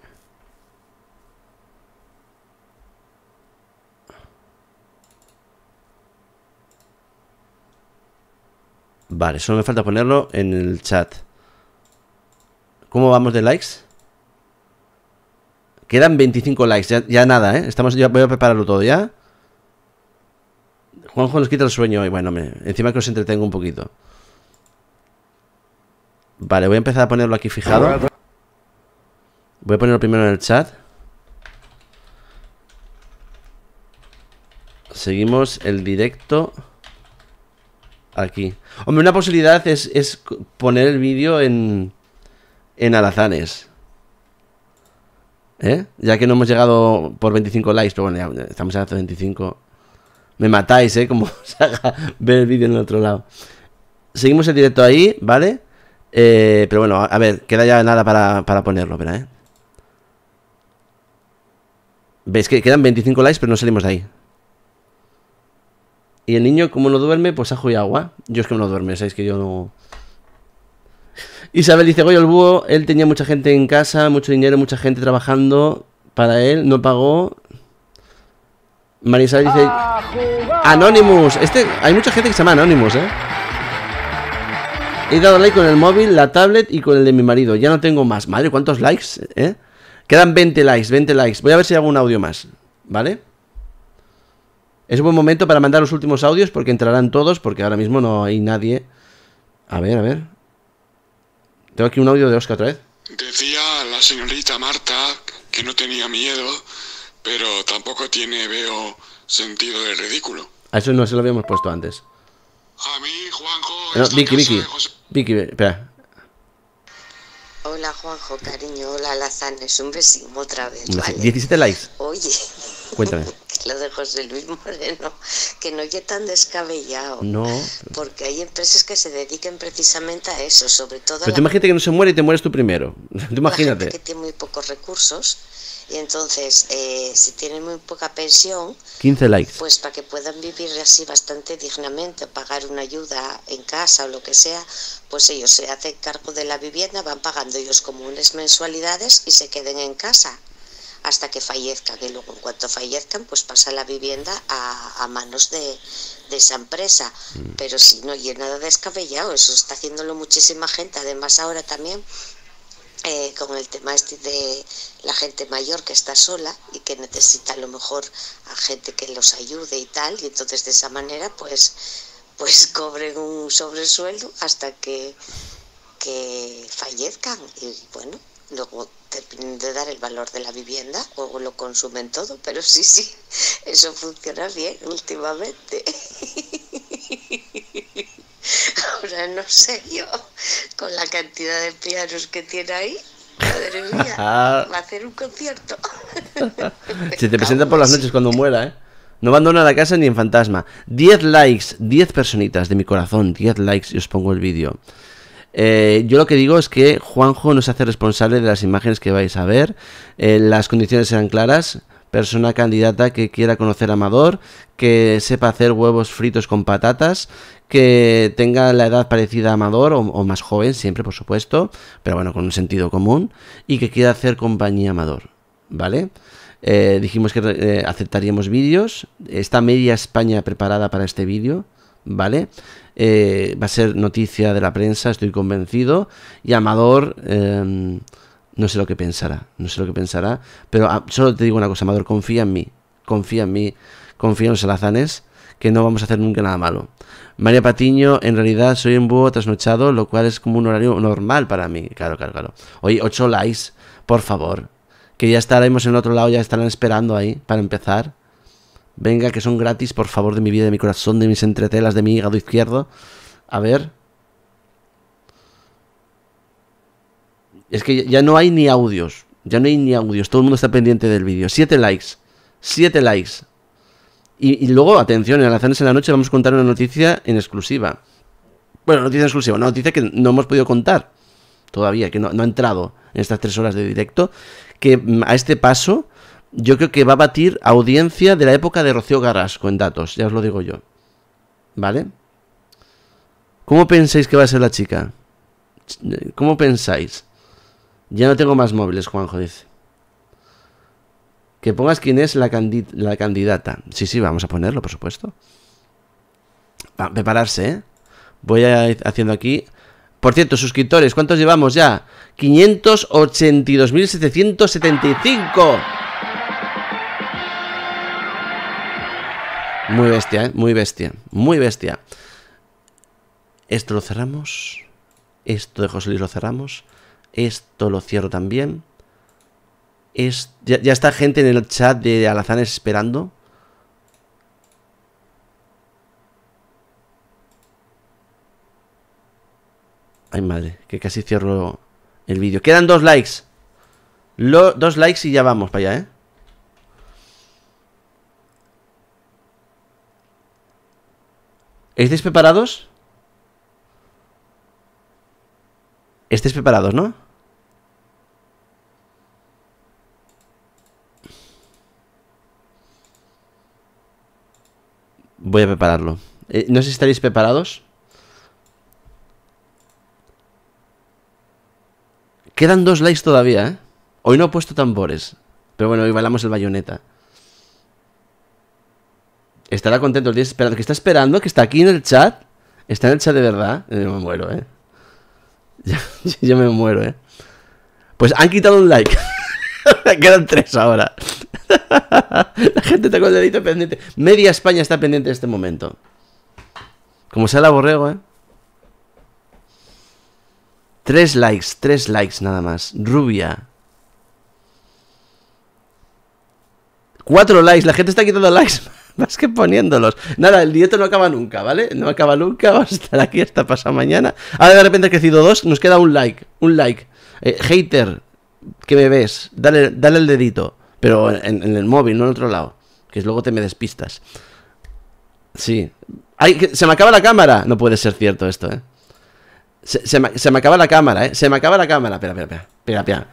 Vale, solo me falta ponerlo en el chat. ¿Cómo vamos de likes? Quedan 25 likes, ya, nada, ¿eh? Estamos, ya voy a prepararlo todo, ¿ya? Juanjo nos quita el sueño hoy. Bueno, me, encima que os entretengo un poquito. Vale, voy a empezar a ponerlo aquí fijado. Voy a ponerlo primero en el chat. Seguimos el directo aquí. Hombre, una posibilidad es, es poner el vídeo en, en alazanes. ¿Eh? Ya que no hemos llegado por 25 likes, pero bueno, ya estamos a 25. Me matáis, ¿eh? Como se haga ver el vídeo en el otro lado. Seguimos el directo ahí, ¿vale? Eh, pero bueno, a, ver, queda ya nada para, para ponerlo, espera, ¿eh? ¿Veis que quedan 25 likes, pero no salimos de ahí? Y el niño, como no duerme, pues ajo y agua. Yo es que no duerme, sabéis que yo no. Isabel dice: Goyo el búho, él tenía mucha gente en casa, mucho dinero, mucha gente trabajando para él, no pagó. Marisol dice: Anonymous. Este, hay mucha gente que se llama Anonymous, ¿eh? He dado like con el móvil, la tablet y con el de mi marido. Ya no tengo más. Madre, ¿cuántos likes? ¿Eh? Quedan 20 likes, 20 likes. Voy a ver si hago un audio más, ¿vale? Es un buen momento para mandar los últimos audios porque entrarán todos, porque ahora mismo no hay nadie. A ver, a ver. Tengo aquí un audio de Oscar otra vez. Decía la señorita Marta que no tenía miedo, pero tampoco tiene, veo, sentido de ridículo. A eso no se lo habíamos puesto antes. A mí, Juanjo, No, Vicky, Vicky. Vicky, espera. Hola Juanjo, cariño, hola Lazanes, un besito otra vez, ¿vale? 17 likes. Oye, Cuéntame. lo de José Luis Moreno, que no es tan descabellado. No. Porque hay empresas que se dediquen precisamente a eso, sobre todo Pero la tú imagínate que no se muere y te mueres tú primero. Tú imagínate. que tiene muy pocos recursos y entonces eh, si tienen muy poca pensión 15 likes. pues para que puedan vivir así bastante dignamente pagar una ayuda en casa o lo que sea pues ellos se hacen cargo de la vivienda van pagando ellos como unas mensualidades y se queden en casa hasta que fallezcan. Y luego en cuanto fallezcan pues pasa la vivienda a, a manos de, de esa empresa. Pero si no y nada descabellado eso está haciéndolo muchísima gente. Además ahora también eh, con el tema este de la gente mayor que está sola y que necesita a lo mejor a gente que los ayude y tal y entonces de esa manera pues pues cobren un sobresueldo hasta que que fallezcan y bueno luego terminen de dar el valor de la vivienda o lo consumen todo pero sí sí eso funciona bien últimamente ahora no sé yo con la cantidad de pianos que tiene ahí madre mía va a hacer un concierto Se te presenta por las noches cuando muera, ¿eh? No abandona la casa ni en fantasma. 10 likes, 10 personitas de mi corazón, 10 likes y os pongo el vídeo. Eh, yo lo que digo es que Juanjo no se hace responsable de las imágenes que vais a ver. Eh, las condiciones serán claras. Persona candidata que quiera conocer a Amador, que sepa hacer huevos fritos con patatas, que tenga la edad parecida a Amador o, más joven, siempre por supuesto, pero bueno, con un sentido común, y que quiera hacer compañía a Amador, ¿vale? Eh, dijimos que eh, aceptaríamos vídeos. Está media España preparada para este vídeo, ¿vale? Eh, va a ser noticia de la prensa, estoy convencido. Y Amador, eh, no sé lo que pensará, no sé lo que pensará. Pero ah, solo te digo una cosa, Amador, confía en mí, confía en mí, confía en los alazanes, que no vamos a hacer nunca nada malo. María Patiño, en realidad soy un búho trasnochado, lo cual es como un horario normal para mí. Claro, claro, claro. Oye, 8 likes, por favor que ya estaremos en otro lado, ya estarán esperando ahí para empezar. Venga, que son gratis, por favor, de mi vida, de mi corazón, de mis entretelas, de mi hígado izquierdo. A ver. Es que ya no hay ni audios. Ya no hay ni audios. Todo el mundo está pendiente del vídeo. Siete likes. Siete likes. Y, luego, atención, en Alazanes en la Noche vamos a contar una noticia en exclusiva. Bueno, noticia en exclusiva, una noticia que no hemos podido contar todavía, que no, no ha entrado en estas tres horas de directo, que mm, a este paso yo creo que va a batir audiencia de la época de Rocío Garrasco en datos, ya os lo digo yo. ¿Vale? ¿Cómo pensáis que va a ser la chica? ¿Cómo pensáis? Ya no tengo más móviles, Juanjo dice. Que pongas quién es la, la candidata. Sí, sí, vamos a ponerlo, por supuesto. Va, prepararse, ¿eh? Voy haciendo aquí. Por cierto, suscriptores, ¿cuántos llevamos ya? 582.775. Muy bestia, ¿eh? Muy bestia. Muy bestia. Esto lo cerramos. Esto de José Luis lo cerramos. Esto lo cierro también. Es, ya, ya está gente en el chat de Alazanes esperando. Ay, madre, que casi cierro el vídeo. Quedan dos likes. Lo- dos likes y ya vamos para allá, ¿eh? ¿Estáis preparados? ¿Estáis preparados, no? Voy a prepararlo. Eh, no sé si estaréis preparados. Quedan dos likes todavía, ¿eh? Hoy no he puesto tambores. Pero bueno, hoy bailamos el bayoneta. Estará contento el día esperando. Que está esperando, que está aquí en el chat. Está en el chat de verdad. Eh, Yo me muero, ¿eh? Yo, me muero, ¿eh? Pues han quitado un like. Quedan tres ahora. La gente está con el dedito pendiente. Media España está pendiente en este momento. Como sea la borrego, ¿eh? Tres likes, tres likes nada más. Rubia. Cuatro likes, la gente está quitando likes más que poniéndolos. Nada, el directo no acaba nunca, ¿vale? No acaba nunca, vamos a estar aquí hasta pasado mañana. Ahora de repente ha crecido dos, nos queda un like, un like. Eh, hater, que me ves, dale, dale el dedito, pero en, en el móvil, no en otro lado. Que luego te me despistas. Sí. Ay, se me acaba la cámara. No puede ser cierto esto, ¿eh? Se, me, acaba la cámara, ¿eh? Se me acaba la cámara. Espera, espera, espera. Espera, espera.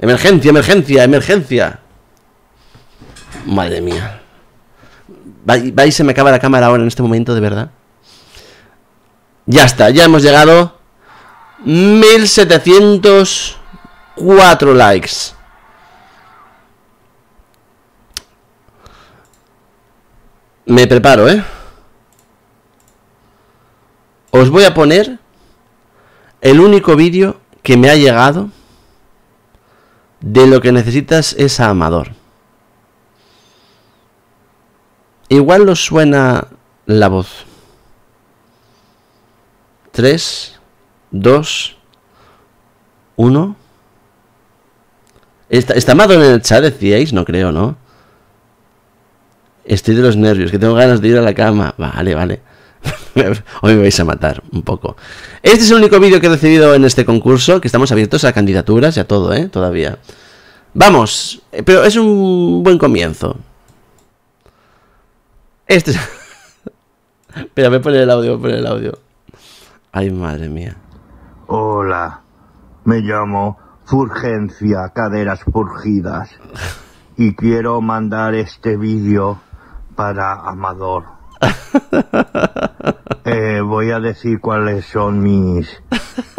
Emergencia, emergencia, emergencia. Madre mía. Va, va y se me acaba la cámara ahora en este momento, de verdad. Ya está, ya hemos llegado. 1704 likes. Me preparo, ¿eh? Os voy a poner el único vídeo que me ha llegado de lo que necesitas es a Amador. Igual os suena la voz. 3, 2, 1. ¿Está, ¿Está Amador en el chat, decíais? No creo, ¿no? Estoy de los nervios, que tengo ganas de ir a la cama. Vale, vale. Hoy me vais a matar un poco. Este es el único vídeo que he recibido en este concurso, que estamos abiertos a candidaturas y a todo, ¿eh? Todavía. Vamos, eh, pero es un buen comienzo. Este es... Espera, voy a poner el audio, voy a poner el audio. Ay, madre mía. Hola, me llamo Furgencia Caderas Purgidas y quiero mandar este vídeo para Amador. Eh, voy a decir cuáles son mis,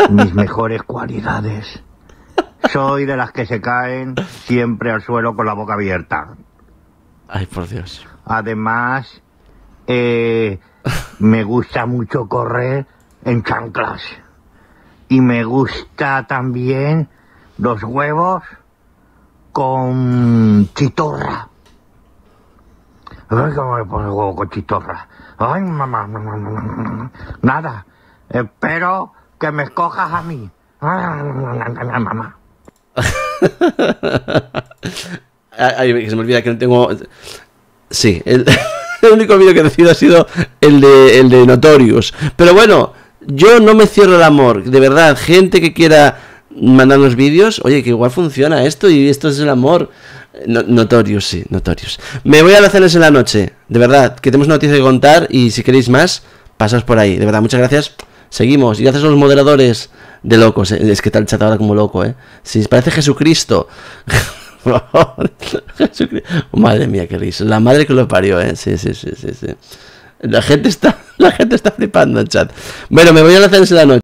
mis mejores cualidades. Soy de las que se caen siempre al suelo con la boca abierta. Ay, por Dios. Además, eh, me gusta mucho correr en chanclas. Y me gusta también los huevos con chitorra. Ay, cómo me pone el huevo con chitorra. Ay, mamá. Nada. Espero que me escojas a mí. Ay, mamá. Ay, se me olvida que no tengo. Sí, el, el único vídeo que he recibido ha sido el de, el de Notorious. Pero bueno, yo no me cierro el amor. De verdad, gente que quiera mandarnos vídeos, oye, que igual funciona esto y esto es el amor. No- notorious, sí, Notorious. Me voy a las en la noche. De verdad, que tenemos noticias que contar y si queréis más, pasaos por ahí. De verdad, muchas gracias. Seguimos. Y gracias a los moderadores de locos. eh. Es que el chat ahora como loco, ¿eh? Si parece Jesucristo. Jesucri- Madre mía, qué risa. La madre que lo parió, ¿eh? Sí, sí, sí, sí, sí. La gente está, la gente está flipando en chat. Bueno, me voy a las en la noche.